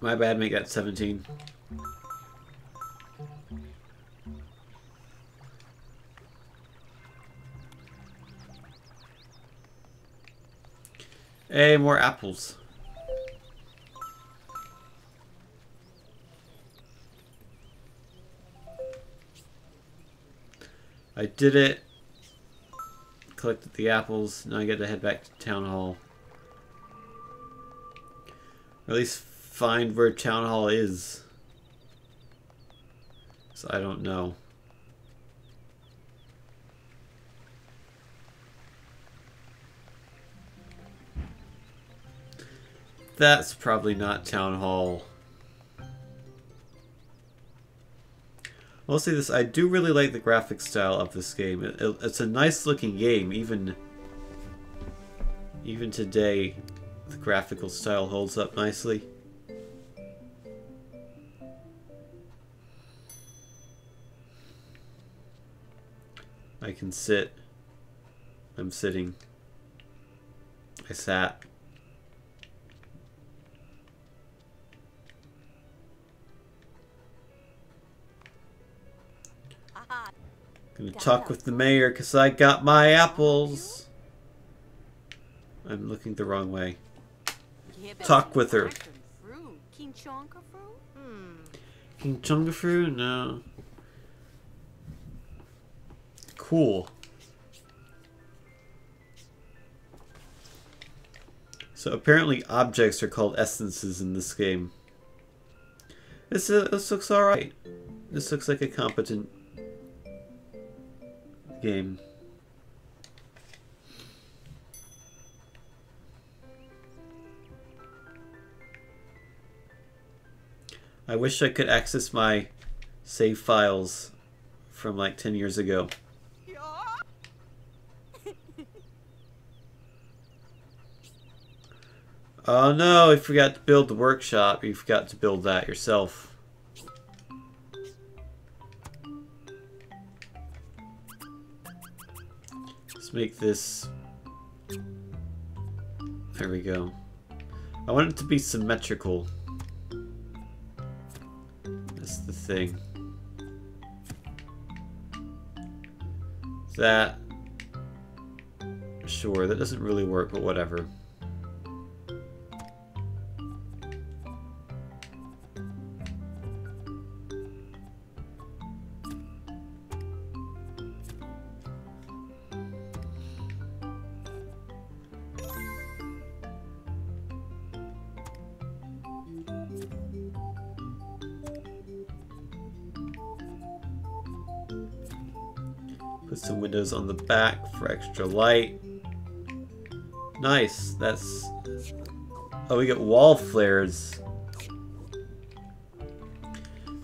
My bad, make that 17. Hey, more apples. I did it. Collected the apples. Now I get to head back to Town Hall. Or at least find where Town Hall is. So I don't know. That's probably not Town Hall. Mostly this, I do really like the graphic style of this game. It, it, it's a nice looking game, even even today. The graphical style holds up nicely. I can sit. I'm sitting. I sat. Gonna talk with the mayor because I got my apples. I'm looking the wrong way. Talk with her. King Chungafru? No. Cool. So apparently objects are called essences in this game. This, uh, this looks alright. This looks like a competent game. I wish I could access my save files from like 10 years ago. Oh no, I forgot to build the workshop. You forgot to build that yourself. Make this... There we go. I want it to be symmetrical. That's the thing. That... Sure, that doesn't really work, but whatever. On the back for extra light. Nice. That's... Oh, we get wall flares.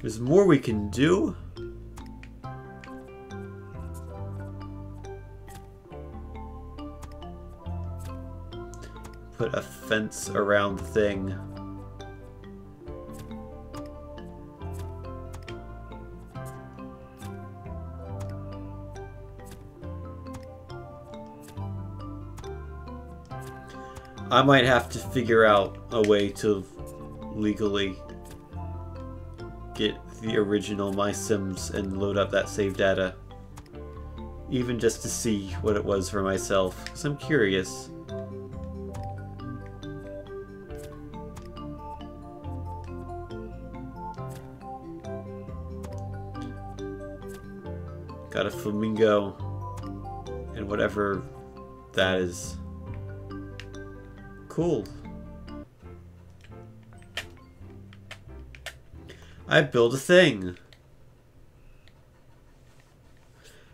There's more we can do. Put a fence around the thing. I might have to figure out a way to legally get the original My Sims and load up that save data. Even just to see what it was for myself, because I'm curious. Got a flamingo and whatever that is. Cool. I built a thing.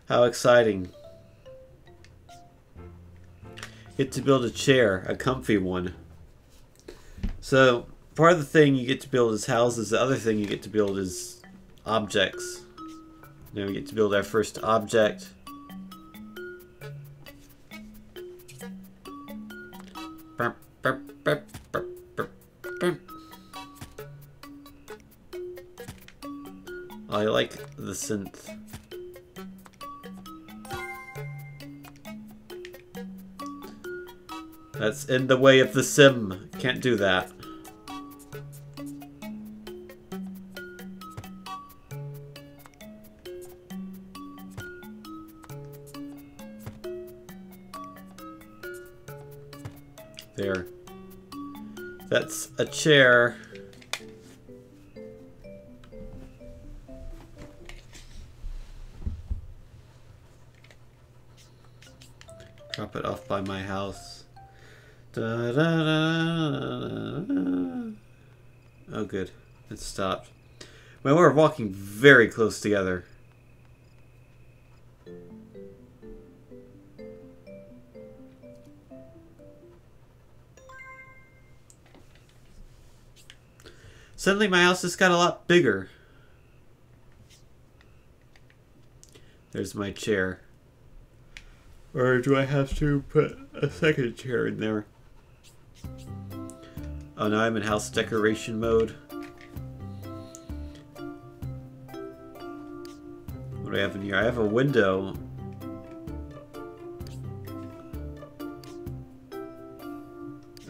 How exciting. Get to build a chair, a comfy one. So, part of the thing you get to build is houses, the other thing you get to build is objects. Now we get to build our first object. I like the synth. That's in the way of the sim. Can't do that. There. That's a chair. Good. It stopped. Well, we're walking very close together. Suddenly my house just got a lot bigger. There's my chair. Or do I have to put a second chair in there? Oh, now I'm in house decoration mode. What do I have in here? I have a window.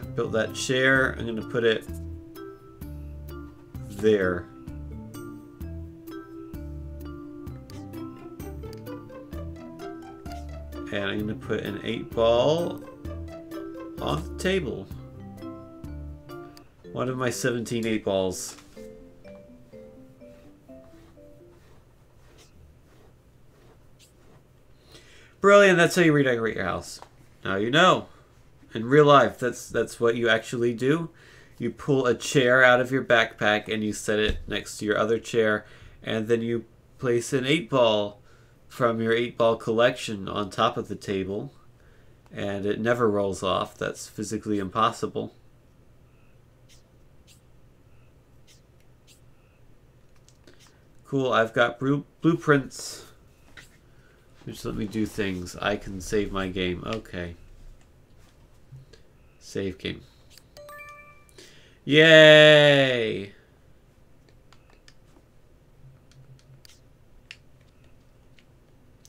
I built that chair. I'm going to put it there. And I'm going to put an 8 ball on the table. One of my 17 8 balls. Brilliant, that's how you redecorate your house. Now you know. In real life, that's that's what you actually do. You pull a chair out of your backpack and you set it next to your other chair, and then you place an 8 ball from your 8 ball collection on top of the table, and it never rolls off. That's physically impossible. Cool, I've got blueprints. Which let me do things. I can save my game. Okay. Save game. Yay!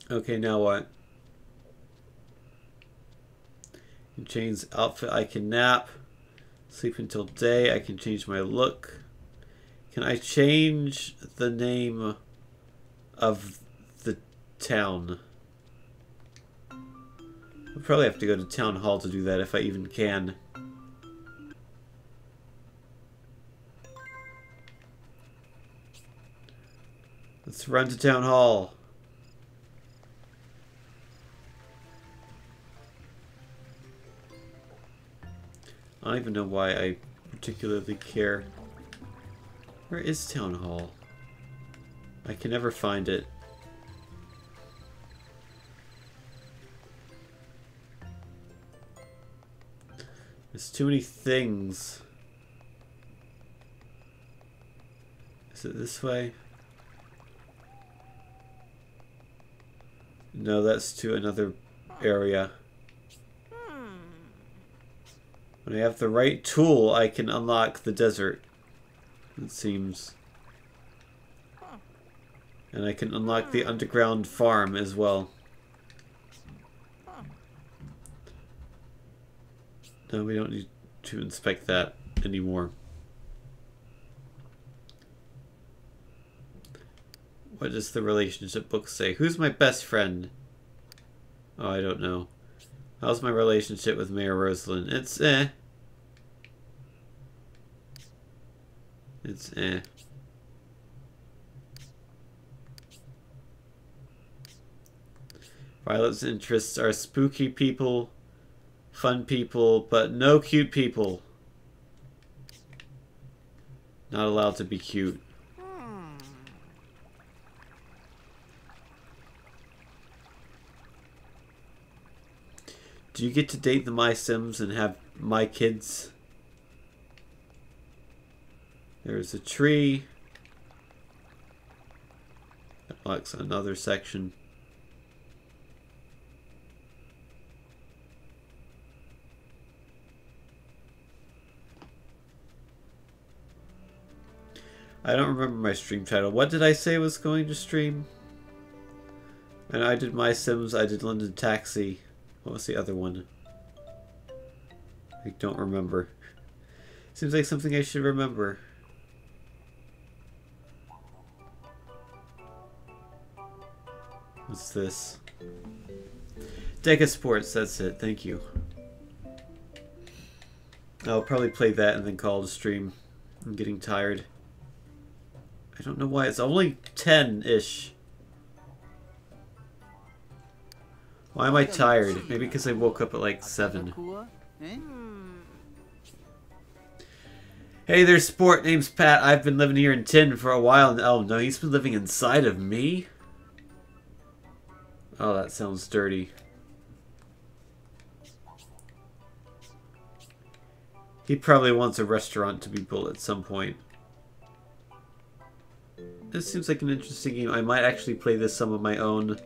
Okay, now what? Can change outfit. I can nap. Sleep until day. I can change my look. Can I change the name of the town? I'll probably have to go to town hall to do that if I even can. Let's run to town hall. I don't even know why I particularly care. Where is town hall? I can never find it. There's too many things. Is it this way? No, that's to another area. When I have the right tool, I can unlock the desert. It seems. And I can unlock the underground farm as well. No, we don't need to inspect that anymore. What does the relationship book say? Who's my best friend? Oh, I don't know. How's my relationship with Mayor Rosalyn? It's eh. It's eh. Violet's interests are spooky people, fun people, but no cute people. Not allowed to be cute. Do you get to date the My Sims and have my kids? There's a tree. That marks another section. I don't remember my stream title. What did I say was going to stream? And I did My Sims, I did London Taxi. What was the other one? I don't remember. Seems like something I should remember. What's this? Deca Sports, that's it. Thank you. I'll probably play that and then call the stream. I'm getting tired. I don't know why. It's only 10-ish. Why am I tired? Maybe because I woke up at like 7. Hmm. Hey, there's sport. Name's Pat. I've been living here in Tin for a while. And oh no, he's been living inside of me? Oh, that sounds dirty. He probably wants a restaurant to be built at some point. This seems like an interesting game. I might actually play this some of my own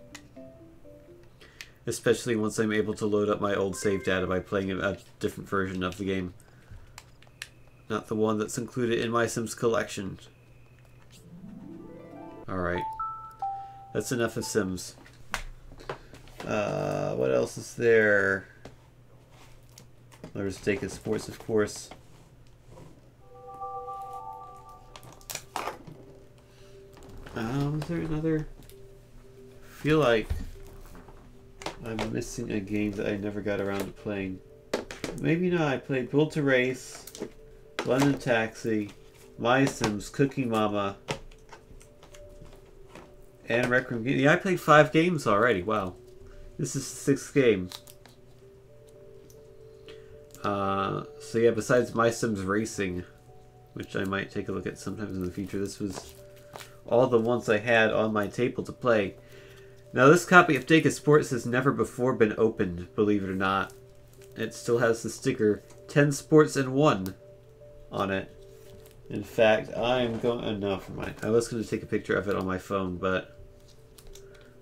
Especially once I'm able to load up my old save data by playing a different version of the game. Not the one that's included in my Sims collection. Alright. That's enough of Sims. Uh, what else is there? There's Deca Sports, of course. Um, is there another? I feel like I'm missing a game that I never got around to playing. Maybe not. I played Build 'n Race, London Taxi, My Sims, Cooking Mama, and Rec Room. Yeah, I played five games already. Wow. This is the sixth game. Uh, so yeah, besides My Sims Racing, which I might take a look at sometimes in the future, this was all the ones I had on my table to play. Now this copy of Deca Sports has never before been opened, believe it or not. It still has the sticker 10 Sports and 1 on it. In fact, I'm going... Oh, no, for mind. I was going to take a picture of it on my phone, but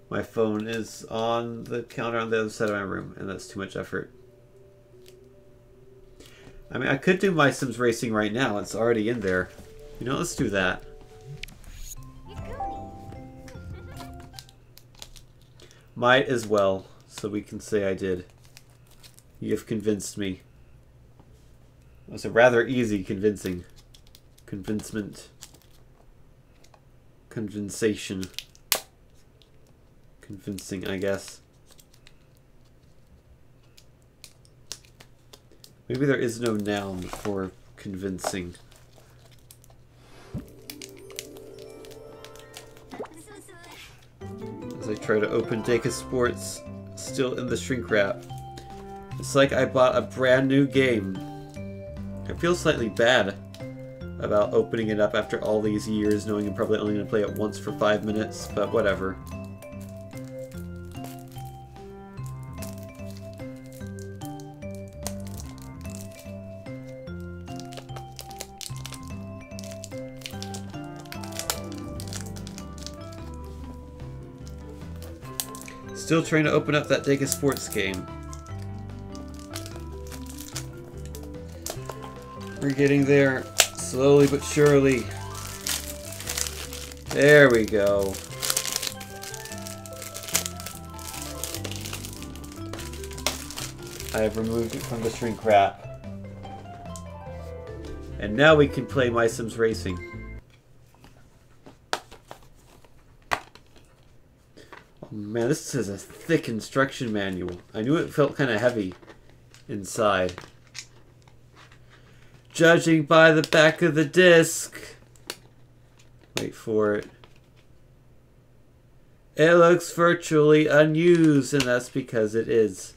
my phone is on the counter on the other side of my room, and that's too much effort. I mean, I could do my Sims Racing right now. It's already in there. You know, let's do that. Might as well, so we can say I did. You have convinced me. It was a rather easy convincing. Convincement. Convincation. Convincing, I guess. Maybe there is no noun for convincing. As I try to open Deca Sports, still in the shrink wrap. It's like I bought a brand new game. I feel slightly bad about opening it up after all these years, knowing I'm probably only going to play it once for five minutes, but whatever. Still trying to open up that Deca Sports game. We're getting there, slowly but surely. There we go. I have removed it from the shrink wrap. And now we can play My Sims Racing. Man, this is a thick instruction manual. I knew it felt kind of heavy inside. Judging by the back of the disc. Wait for it. It looks virtually unused, and that's because it is.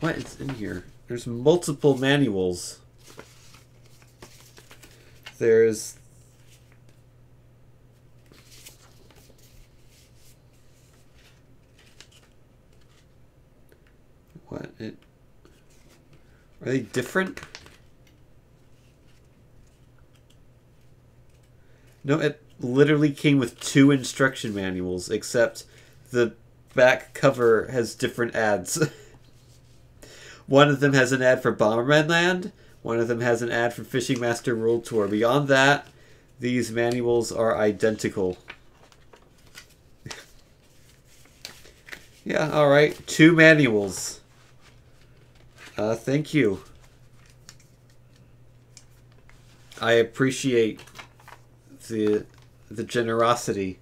What is in here? There's multiple manuals. There's What? It, are they different? No, it literally came with two instruction manuals, except the back cover has different ads. one of them has an ad for Bomberman Land, one of them has an ad for Fishing Master World Tour. Beyond that, these manuals are identical. yeah, alright. Two manuals. Uh, thank you. I appreciate the the generosity.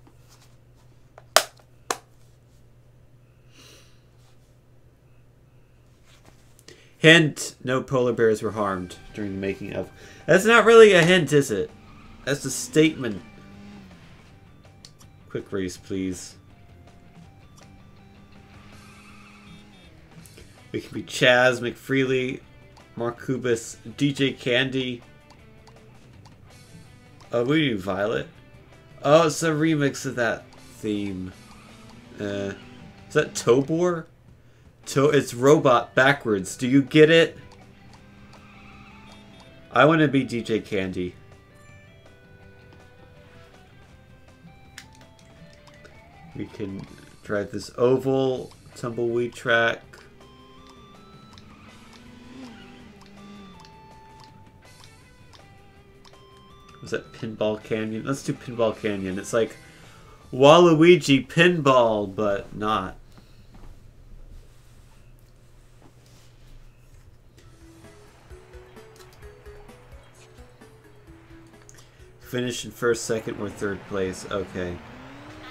Hint, no polar bears were harmed during the making of. That's not really a hint, is it? That's a statement. Quick race, please. We can be Chaz McFreely, Morcubus, DJ Candy. Oh, we do Violet. Oh, it's a remix of that theme. Uh, is that Tobor? To it's robot backwards. Do you get it? I want to be DJ Candy. We can Drive this oval tumbleweed track. Was that Pinball Canyon? Let's do Pinball Canyon. It's like Waluigi Pinball, but not. Finish in first, second, or third place. Okay.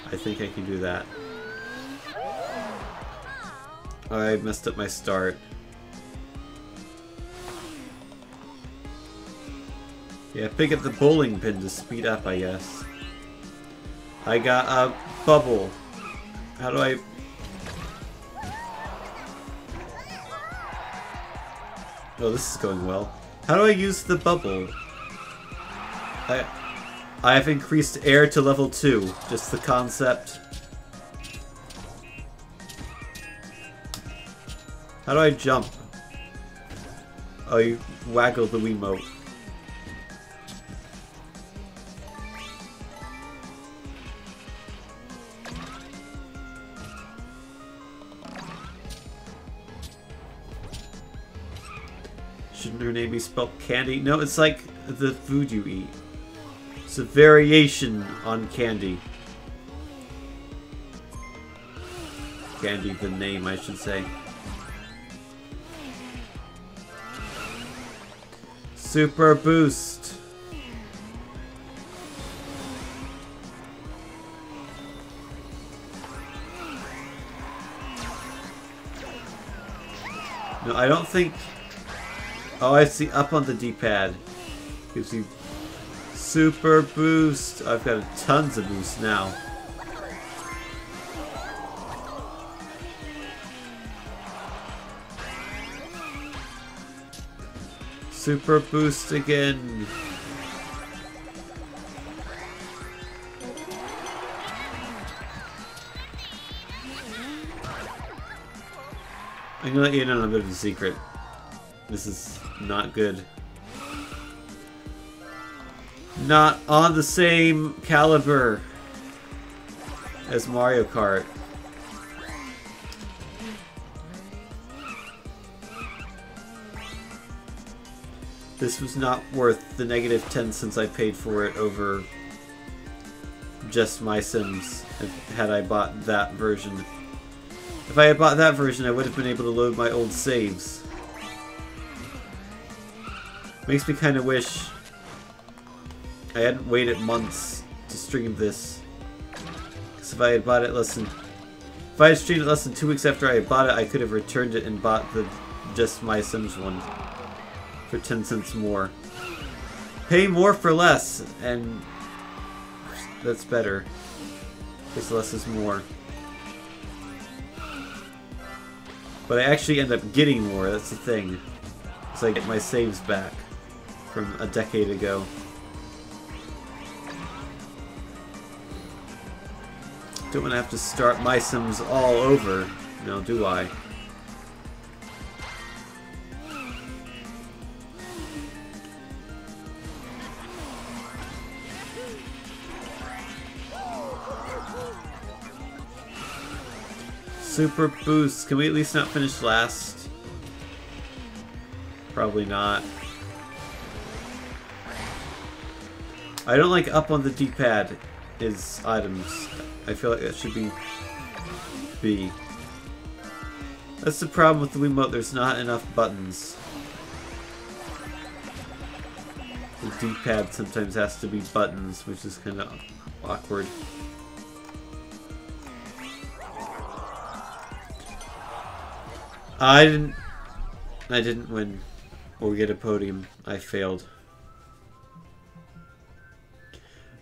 I think I can do that. I messed up my start. Yeah, pick up the bowling pin to speed up, I guess. I got a bubble. How do I... Oh, this is going well. How do I use the bubble? I... I have increased air to level 2. Just the concept. How do I jump? Oh, you waggle the Wiimote. Shouldn't name spelled candy? No, it's like the food you eat. It's a variation on candy. Candy, the name, I should say. Super boost. No, I don't think... Oh, I see. Up on the D-pad. Gives you super boost. I've got tons of boost now. Super boost again. I'm gonna let you in on a bit of a secret. This is not good. Not on the same caliber as Mario Kart. This was not worth the negative 10 cents I paid for it over just my Sims had I bought that version. If I had bought that version, I would have been able to load my old saves. Makes me kind of wish I hadn't waited months to stream this. Because if I had bought it less than... If I had streamed it less than two weeks after I bought it, I could have returned it and bought the Just My Sims one for 10 cents more. Pay more for less, and that's better. Because less is more. But I actually end up getting more, that's the thing. So I get my saves back from a decade ago. Don't want to have to start my Sims all over, now do I? Super boost. Can we at least not finish last? Probably not. I don't like up on the D-pad is items. I feel like that should be B. That's the problem with the Wiimote, there's not enough buttons. The D-pad sometimes has to be buttons, which is kind of awkward. I didn't... I didn't win or get a podium. I failed.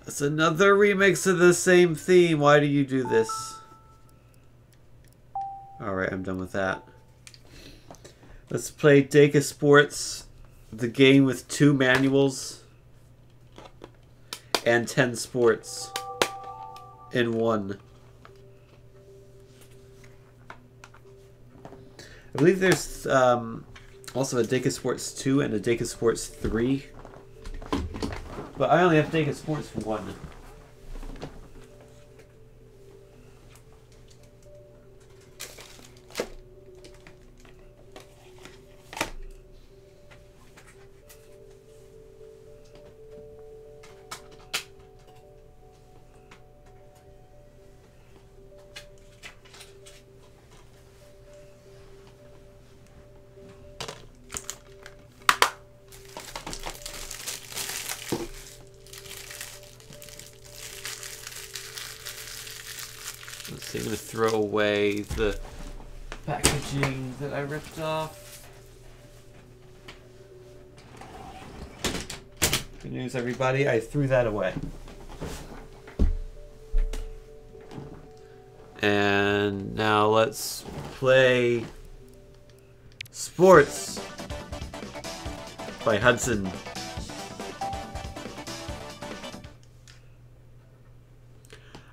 It's another remix of the same theme. Why do you do this? Alright, I'm done with that. Let's play Deca Sports, the game with two manuals and 10 sports in one. I believe there's um, also a Deca Sports 2 and a Deca Sports 3. But I only have Deca Sports 1. Away the packaging that I ripped off. Good news, everybody. I threw that away. And now let's play Sports by Hudson.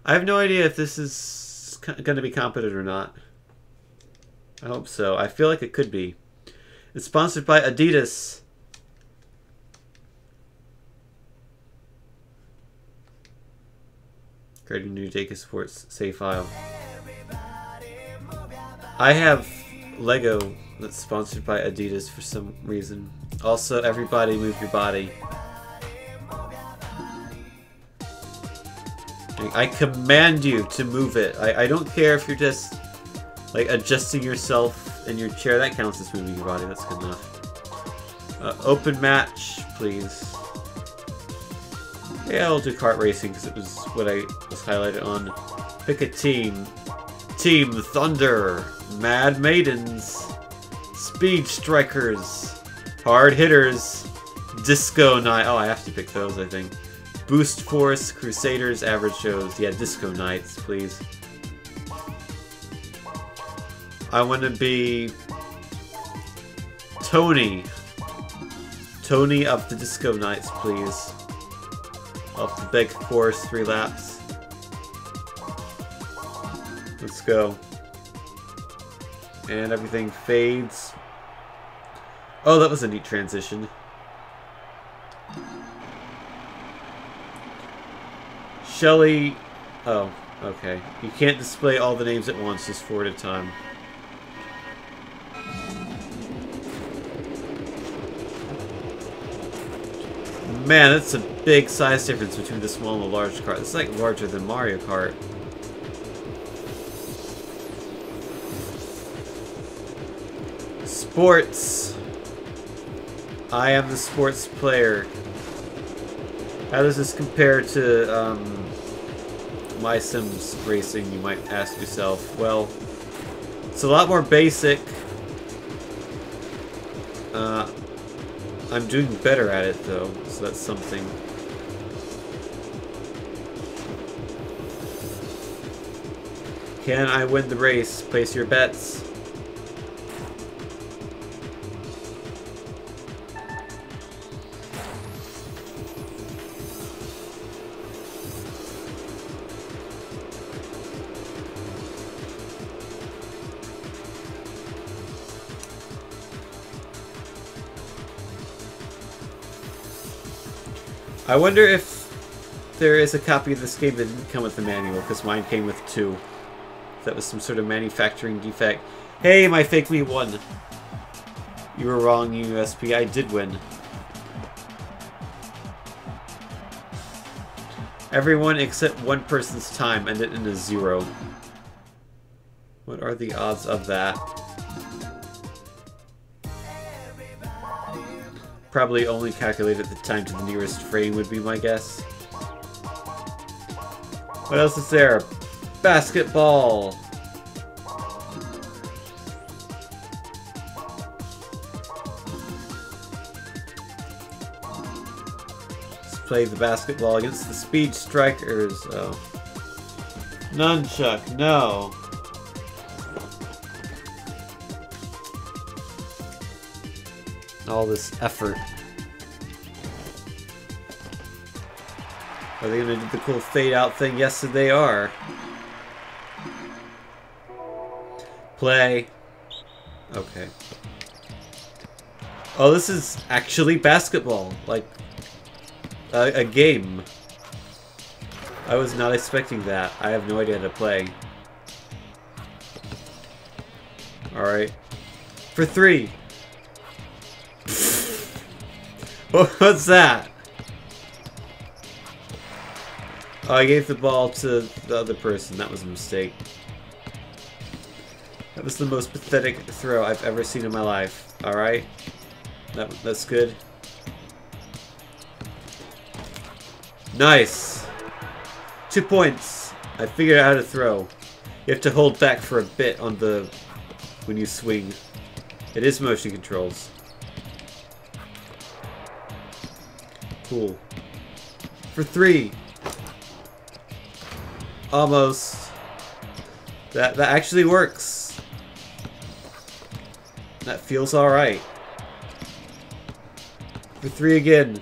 I have no idea if this is going to be competent or not. I hope so. I feel like it could be. It's sponsored by Adidas. Creating new Deca Sports save file. I have Lego that's sponsored by Adidas for some reason. Also, everybody move your body. I command you to move it. I, I don't care if you're just like adjusting yourself in your chair. That counts as moving your body. That's good enough. Uh, open match, please. Yeah, I'll do kart racing because it was what I was highlighted on. Pick a team. Team Thunder, Mad Maidens, Speed Strikers, Hard Hitters, Disco Night. Oh, I have to pick those, I think. Boost Force, Crusaders, Average Shows. Yeah, Disco Knights, please. I want to be Tony. Tony up the Disco Knights, please. Off the big course, three laps. Let's go. And everything fades. Oh, that was a neat transition. Shelly... Oh, okay. You can't display all the names at once, just four at a time. Man, that's a big size difference between the small and the large cart. It's like larger than Mario Kart. Sports. I am the sports player. How does this compare to um, My Sims Racing, you might ask yourself? Well, it's a lot more basic. Uh, I'm doing better at it, though, so that's something. Can I win the race? Place your bets. I wonder if there is a copy of this game that didn't come with the manual, because mine came with two. That was some sort of manufacturing defect. Hey, my fake me won. You were wrong, USP. I did win. Everyone except one person's time ended in a zero. What are the odds of that? Probably only calculated the time to the nearest frame would be my guess. What else is there? Basketball! Let's play the basketball against the Speed Strikers. Oh. Nunchuck, no. All this effort. Are they gonna do the cool fade out thing? Yes, they are. Play. Okay. Oh, this is actually basketball. Like, a, a game. I was not expecting that. I have no idea how to play. Alright. For three. What's that? Oh, I gave the ball to the other person. That was a mistake. That was the most pathetic throw I've ever seen in my life. Alright? That, that's good. Nice! Two points! I figured out how to throw. You have to hold back for a bit on the when you swing. It is motion controls. Cool. For three. Almost. That that actually works. That feels alright. For three again.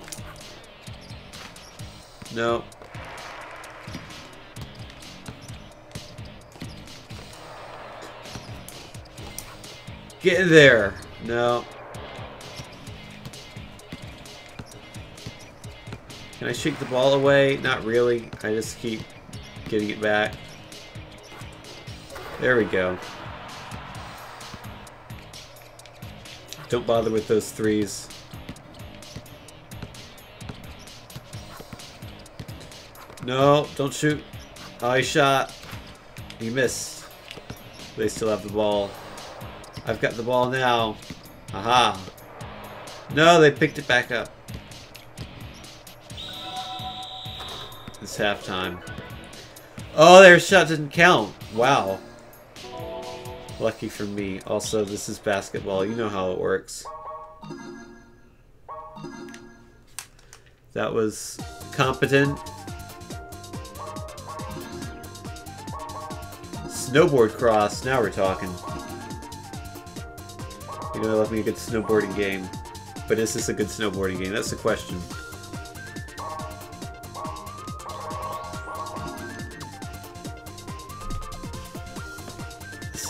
No. Get in there. No. Can I shake the ball away? Not really. I just keep getting it back. There we go. Don't bother with those threes. No, don't shoot. I shot. You missed. They still have the ball. I've got the ball now. Aha. No, they picked it back up. It's halftime. Oh, their shot didn't count. Wow. Lucky for me. Also, this is basketball. You know how it works. That was competent. Snowboard cross. Now we're talking. You know, I love me a good snowboarding game. But is this a good snowboarding game? That's the question.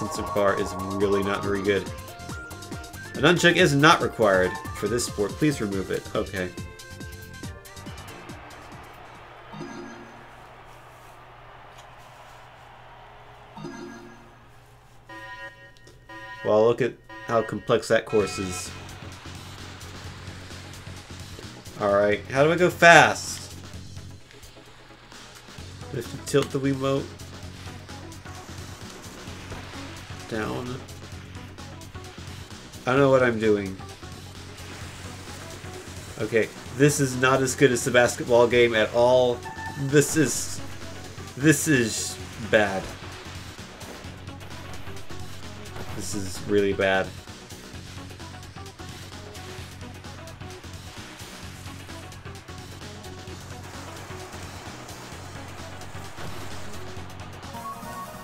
The sensor bar is really not very good. A nunchuck is not required for this sport. Please remove it. Okay. Well, look at how complex that course is. Alright, how do I go fast? To tilt the Wiimote down. I don't know what I'm doing. Okay, this is not as good as the basketball game at all. This is... This is bad. This is really bad.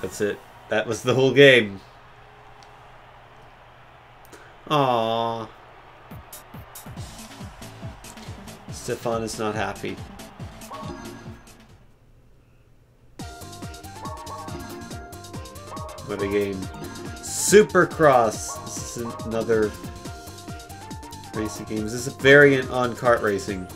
That's it. That was the whole game. Aww. Stefan is not happy. What a game. Supercross! This is another racing game. This is a variant on kart racing.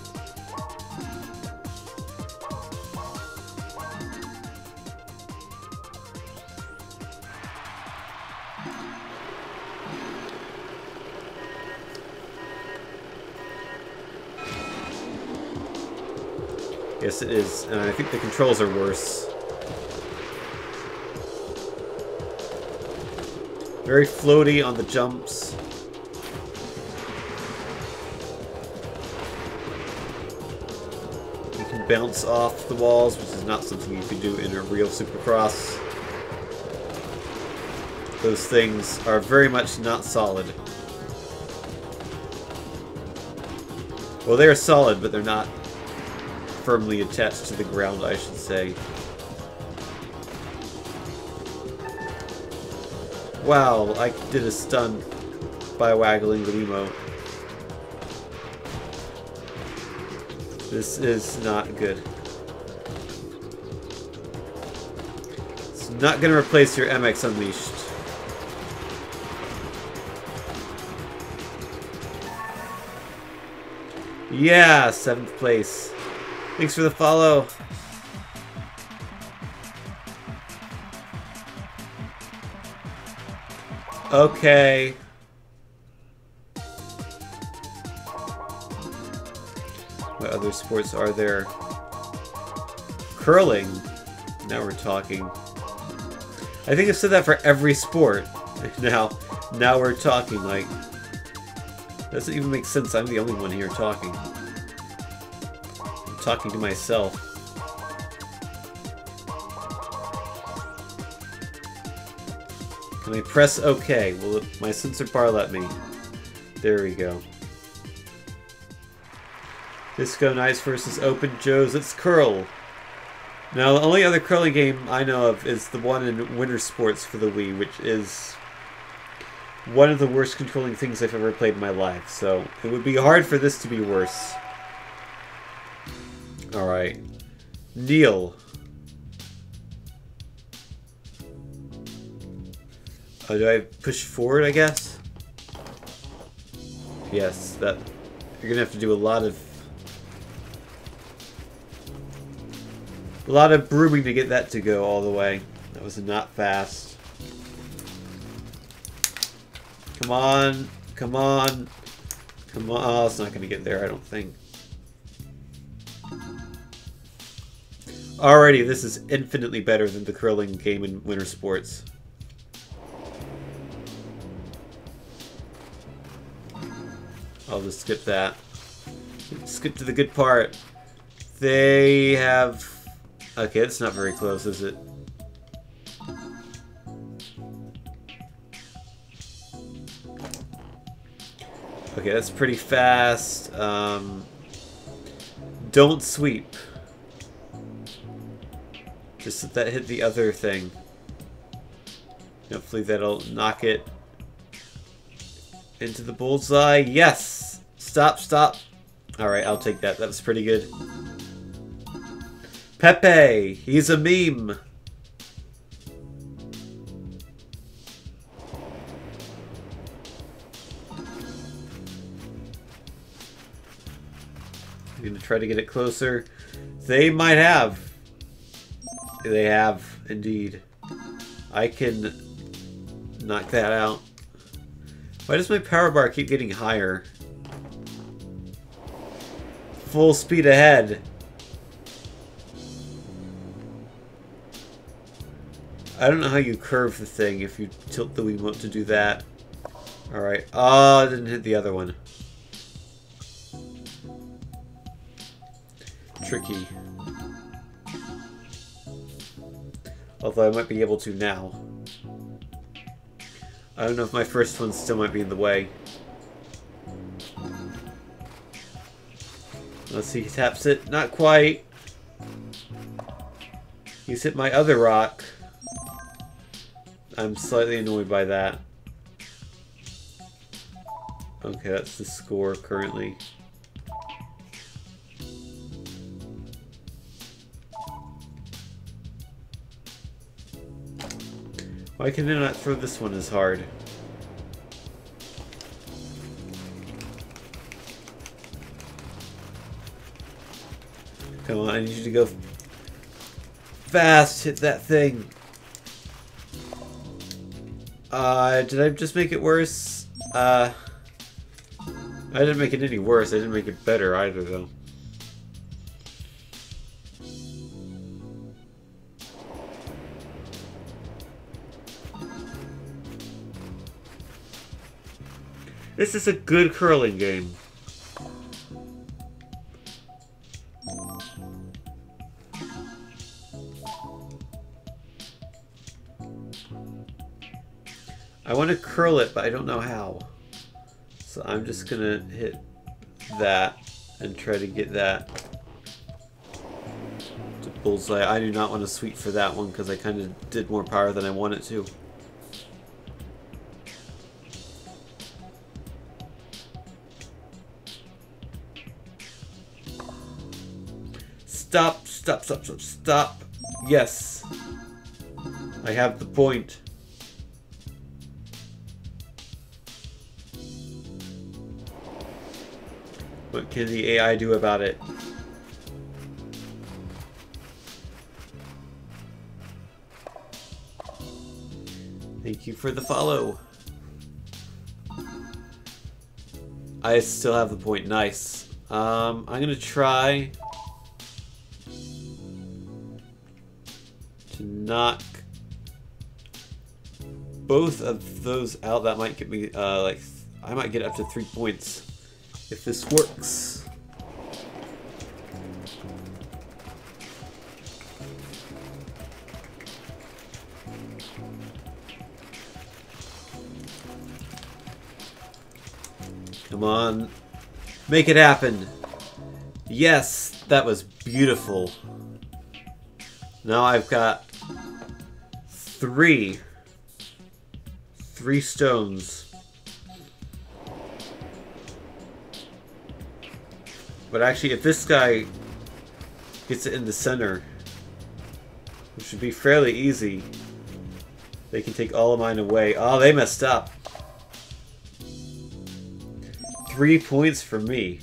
It is. And I think the controls are worse. Very floaty on the jumps. You can bounce off the walls, which is not something you can do in a real Supercross. Those things are very much not solid. Well, they're solid, but they're not firmly attached to the ground, I should say. Wow, I did a stunt by waggling the Wiimote. This is not good. It's not to replace your MX Unleashed. Yeah, seventh place. Thanks for the follow. Okay. What other sports are there? Curling. Now we're talking. I think I've said that for every sport. Now, now we're talking, like... Doesn't even make sense. I'm the only one here talking. Talking to myself. Can I press OK? Will it, my sensor bar let me? There we go. Disco Nice versus Open Joe's. It's curl. Now, the only other curling game I know of is the one in Winter Sports for the Wii, which is one of the worst controlling things I've ever played in my life. So it would be hard for this to be worse. Alright. Neil. Oh, do I push forward, I guess? Yes, that... You're gonna have to do a lot of... A lot of brooming to get that to go all the way. That was not fast. Come on. Come on. Come on. Oh, it's not gonna get there, I don't think. Alrighty, this is infinitely better than the curling game in winter sports. I'll just skip that. Skip to the good part. They have... Okay, that's not very close, is it? Okay, that's pretty fast. Um, don't sweep. Just let that hit the other thing. Hopefully that'll knock it into the bullseye. Yes! Stop, stop. Alright, I'll take that. That was pretty good. Pepe! He's a meme! I'm gonna try to get it closer. They might have. They have, indeed. I can knock that out. Why does my power bar keep getting higher? Full speed ahead. I don't know how you curve the thing if you tilt the Wiimote to do that. Alright. Ah, oh, I didn't hit the other one. Tricky. Although I might be able to now. I don't know if my first one still might be in the way. Let's see, he taps it. Not quite. He's hit my other rock. I'm slightly annoyed by that. Okay, that's the score currently. Why can I not throw this one as hard? Come on, I need you to go fast. Hit that thing. Uh, did I just make it worse? Uh, I didn't make it any worse. I didn't make it better either, though. This is a good curling game. I want to curl it, but I don't know how. So I'm just gonna hit that and try to get that to bullseye. I do not want to sweep for that one because I kind of did more power than I wanted to. Stop, stop, stop, stop, stop. Yes. I have the point. What can the AI do about it? Thank you for the follow. I still have the point. Nice. Um, I'm gonna try knock both of those out. That might get me, uh, like, I might get up to three points if this works. Come on. Make it happen. Yes, that was beautiful. Now I've got three. Three stones. But actually, if this guy gets it in the center, which should be fairly easy, they can take all of mine away. Oh, they messed up. Three points for me.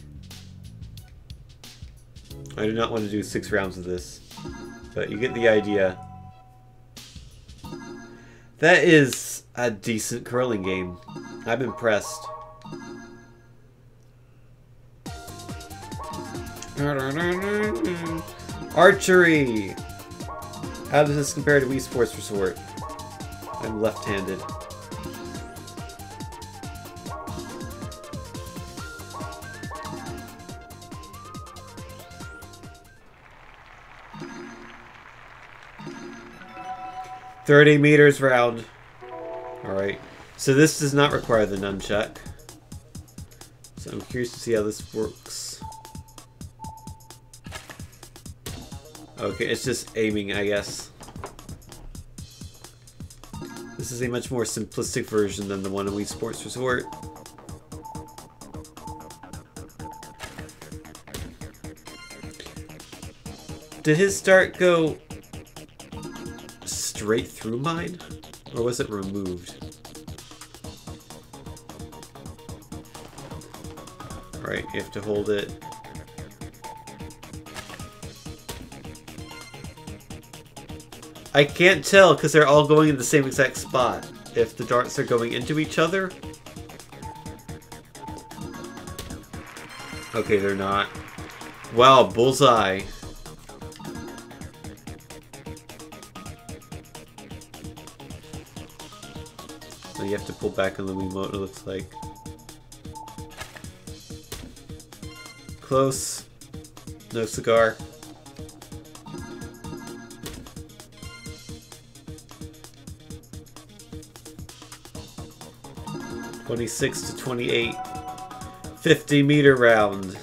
I do not want to do six rounds of this, but you get the idea. That is a decent curling game. I'm impressed. Archery! How does this compare to Wii Sports Resort? I'm left-handed. Thirty meters round. Alright. So this does not require the nunchuck. So I'm curious to see how this works. Okay, it's just aiming, I guess. This is a much more simplistic version than the one in Wii Sports Resort. Did his start go straight through mine? Or was it removed? Right, you have to hold it. I can't tell because they're all going in the same exact spot. If the darts are going into each other. Okay, they're not. Wow, bullseye. Back on the Wiimote, looks like. Close. No cigar. Twenty-six to twenty-eight. Fifty meter round.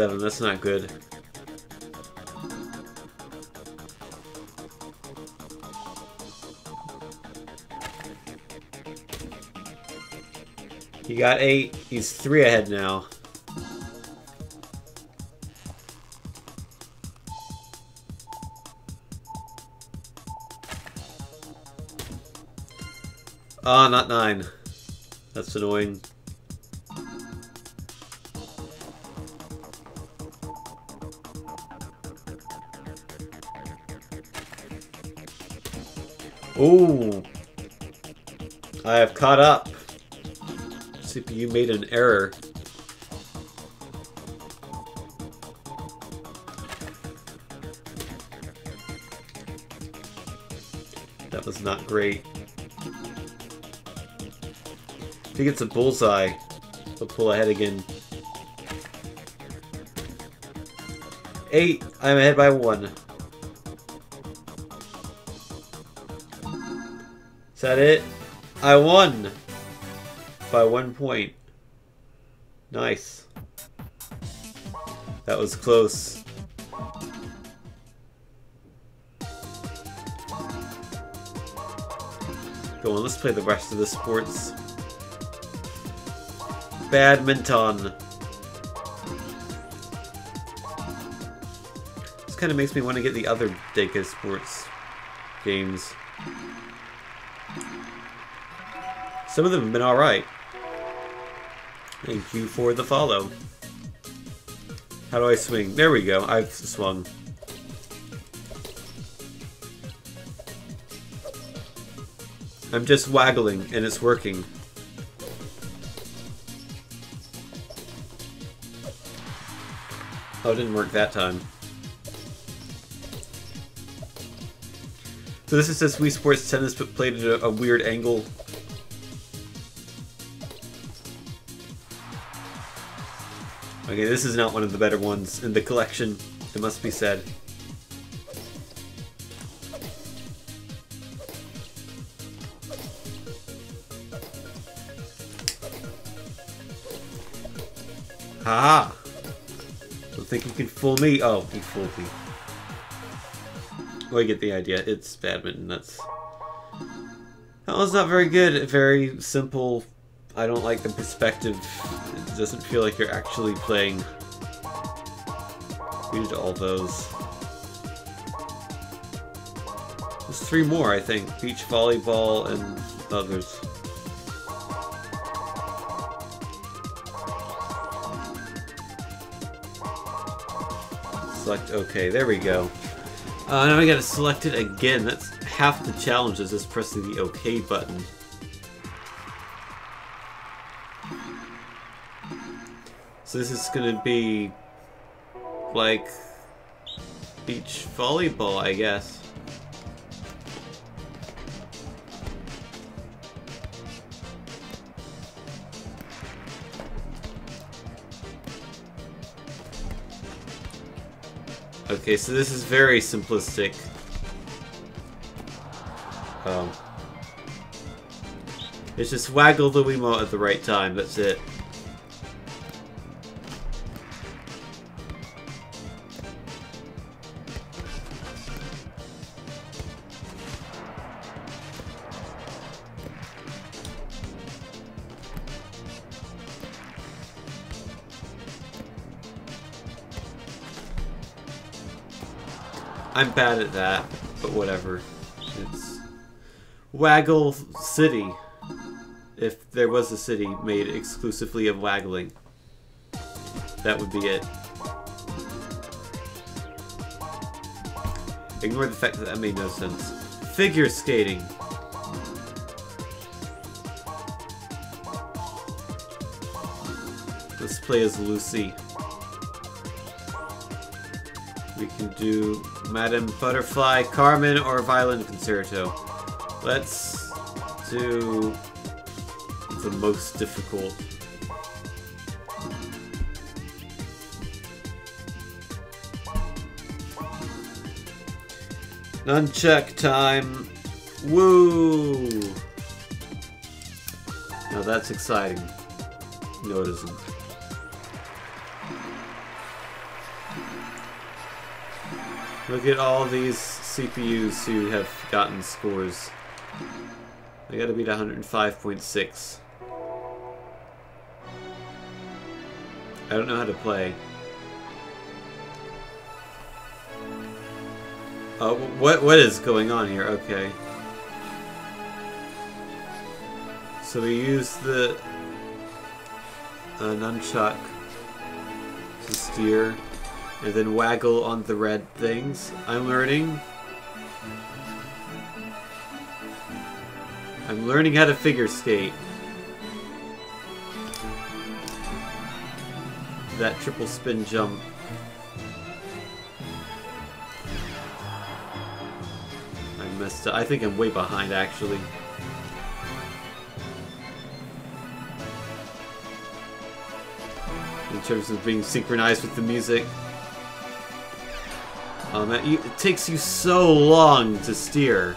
Seven, that's not good. He got eight. He's three ahead now. Ah, not nine. That's annoying. Ooh. I have caught up. CPU made an error. That was not great. If he gets a bullseye, he'll pull ahead again. Eight. I'm ahead by one. Is that it? I won! By one point. Nice. That was close. Go on, let's play the rest of the sports. Badminton. This kind of makes me want to get the other Deca sports games. Some of them have been alright. Thank you for the follow. How do I swing? There we go. I've swung. I'm just waggling and it's working. Oh, it didn't work that time. So this is just Wii Sports Tennis but played at a, a weird angle. Okay, this is not one of the better ones in the collection, it must be said. Haha! Don't think you can fool me? Oh, he fooled me. Well, I get the idea. It's badminton. That's... That was not very good. Very simple. I don't like the perspective doesn't feel like you're actually playing. We did all those. There's three more, I think. Beach volleyball and others. Select OK. There we go. Uh, now I gotta select it again. That's half the challenge is just pressing the OK button. So this is gonna be like beach volleyball, I guess. Okay, so this is very simplistic. Um, it's just waggle the Wiimote at the right time, that's it. Bad at that, but whatever. It's Waggle City. If there was a city made exclusively of waggling, that would be it. Ignore the fact that that made no sense. Figure skating. Let's play as Lucy. We can do Madame Butterfly, Carmen, or Violin Concerto. Let's do the most difficult. Nunchuck time! Woo! Now that's exciting. No, it isn't. Look at all these CPUs who have gotten scores. They gotta beat 105.6. I don't know how to play. Oh, what what is going on here? Okay. So we use the uh, nunchuck to steer. And then waggle on the red things. I'm learning. I'm learning how to figure skate. That triple spin jump. I messed up. I think I'm way behind actually. In terms of being synchronized with the music. Oh man, you, it takes you so long to steer.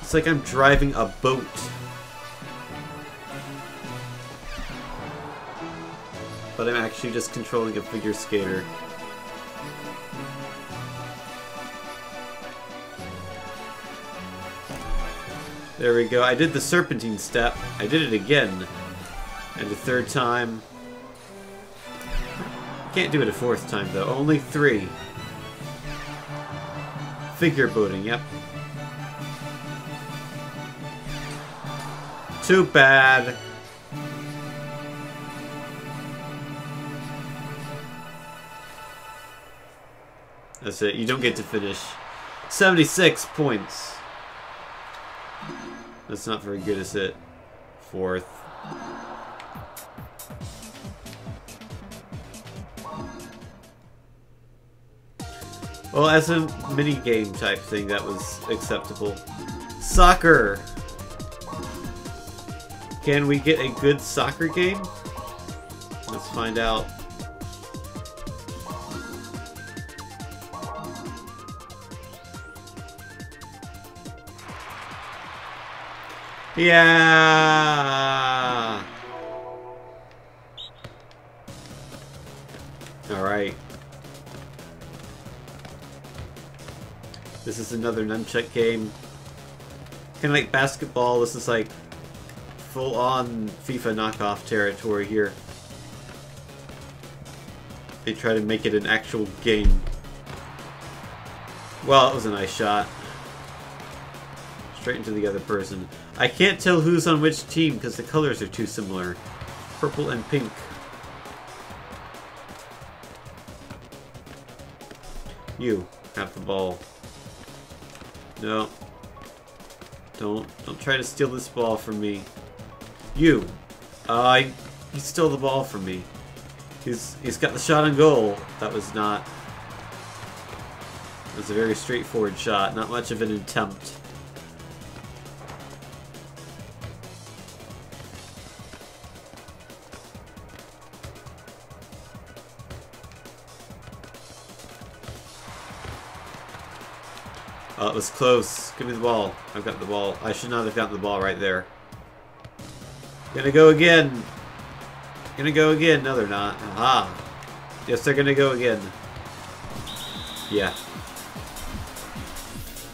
It's like I'm driving a boat. But I'm actually just controlling a figure skater. There we go. I did the serpentine step. I did it again. And the third time. Can't do it a fourth time, though. Only three. Figure boating, yep. Too bad. That's it. You don't get to finish. 76 points. That's not very good, is it? Fourth. Well, as a mini game type thing, that was acceptable. Soccer! Can we get a good soccer game? Let's find out. Yeah. Alright. This is another nunchuck game. Kind of like basketball, this is like full-on FIFA knockoff territory here. They try to make it an actual game. Well, it was a nice shot. Straight into the other person. I can't tell who's on which team because the colors are too similar. Purple and pink. You have the ball. No. Don't don't try to steal this ball from me. You. Uh, he stole the ball from me. He's he's got the shot on goal. That was not. It was a very straightforward shot. Not much of an attempt. Was close. Give me the ball. I've got the ball. I should not have gotten the ball right there. Gonna go again. Gonna go again. No, they're not. Aha. Yes, they're gonna go again. Yeah.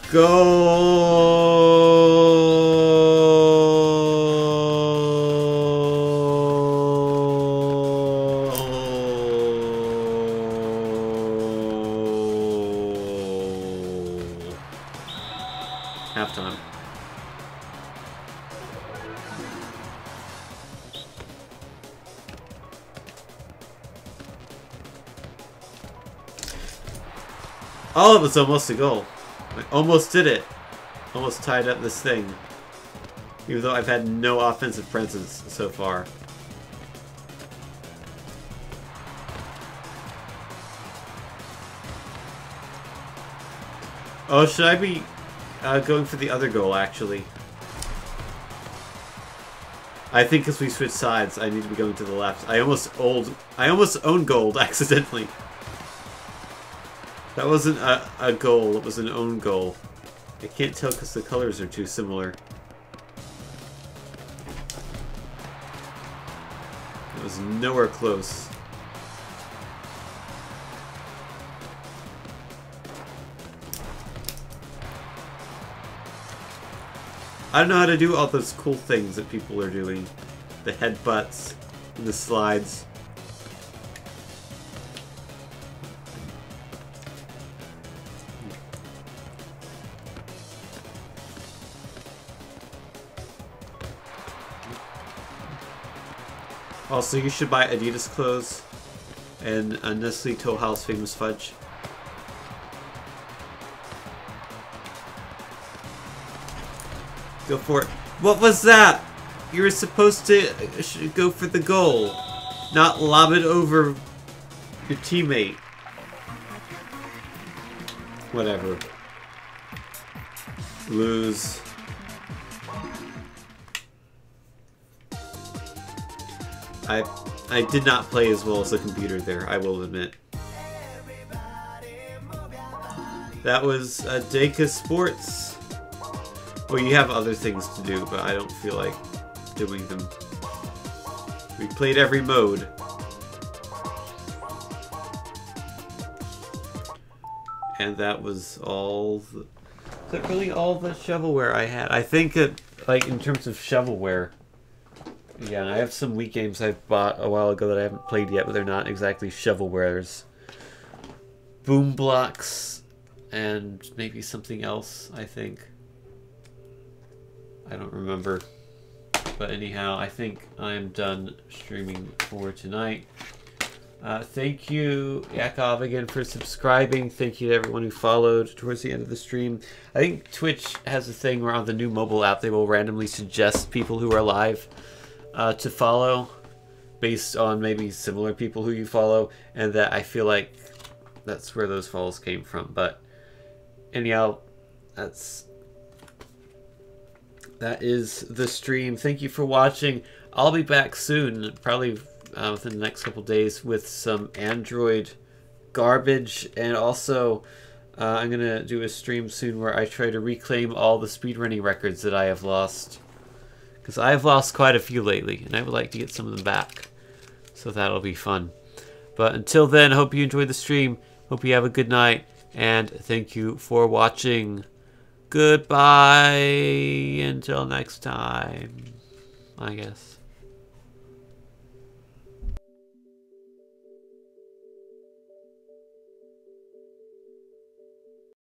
Go. Was almost a goal. I almost did it. Almost tied up this thing. Even though I've had no offensive presence so far. Oh, should I be uh, going for the other goal, actually? I think because we switched sides, I need to be going to the left. I almost old, I almost owned gold accidentally. That wasn't a, a goal, it was an own goal. I can't tell because the colors are too similar. It was nowhere close. I don't know how to do all those cool things that people are doing. The headbutts, and the slides. Also, you should buy Adidas clothes and a Nestle Toll House Famous Fudge. Go for it. What was that? You were supposed to uh, go for the goal, not lob it over your teammate. Whatever. Lose. I I did not play as well as the computer there, I will admit. That was uh, Deca Sports. Well, you have other things to do, but I don't feel like doing them. We played every mode. And that was all the... Is that really all the shovelware I had? I think that, like, in terms of shovelware... Yeah, I have some Wii games I've bought a while ago that I haven't played yet, but they're not exactly shovelwares. Boom Blox and maybe something else, I think. I don't remember. But anyhow, I think I'm done streaming for tonight. Uh, thank you, Yakov, again for subscribing. Thank you to everyone who followed towards the end of the stream. I think Twitch has a thing where on the new mobile app they will randomly suggest people who are live uh, to follow based on maybe similar people who you follow, and that I feel like that's where those follows came from. But anyhow, that's that is the stream. Thank you for watching. I'll be back soon, probably uh, within the next couple days, with some Android garbage, and also uh, I'm gonna do a stream soon where I try to reclaim all the speedrunning records that I have lost, because I have lost quite a few lately, and I would like to get some of them back. So that'll be fun. But until then, I hope you enjoyed the stream. Hope you have a good night. And thank you for watching. Goodbye until next time, I guess.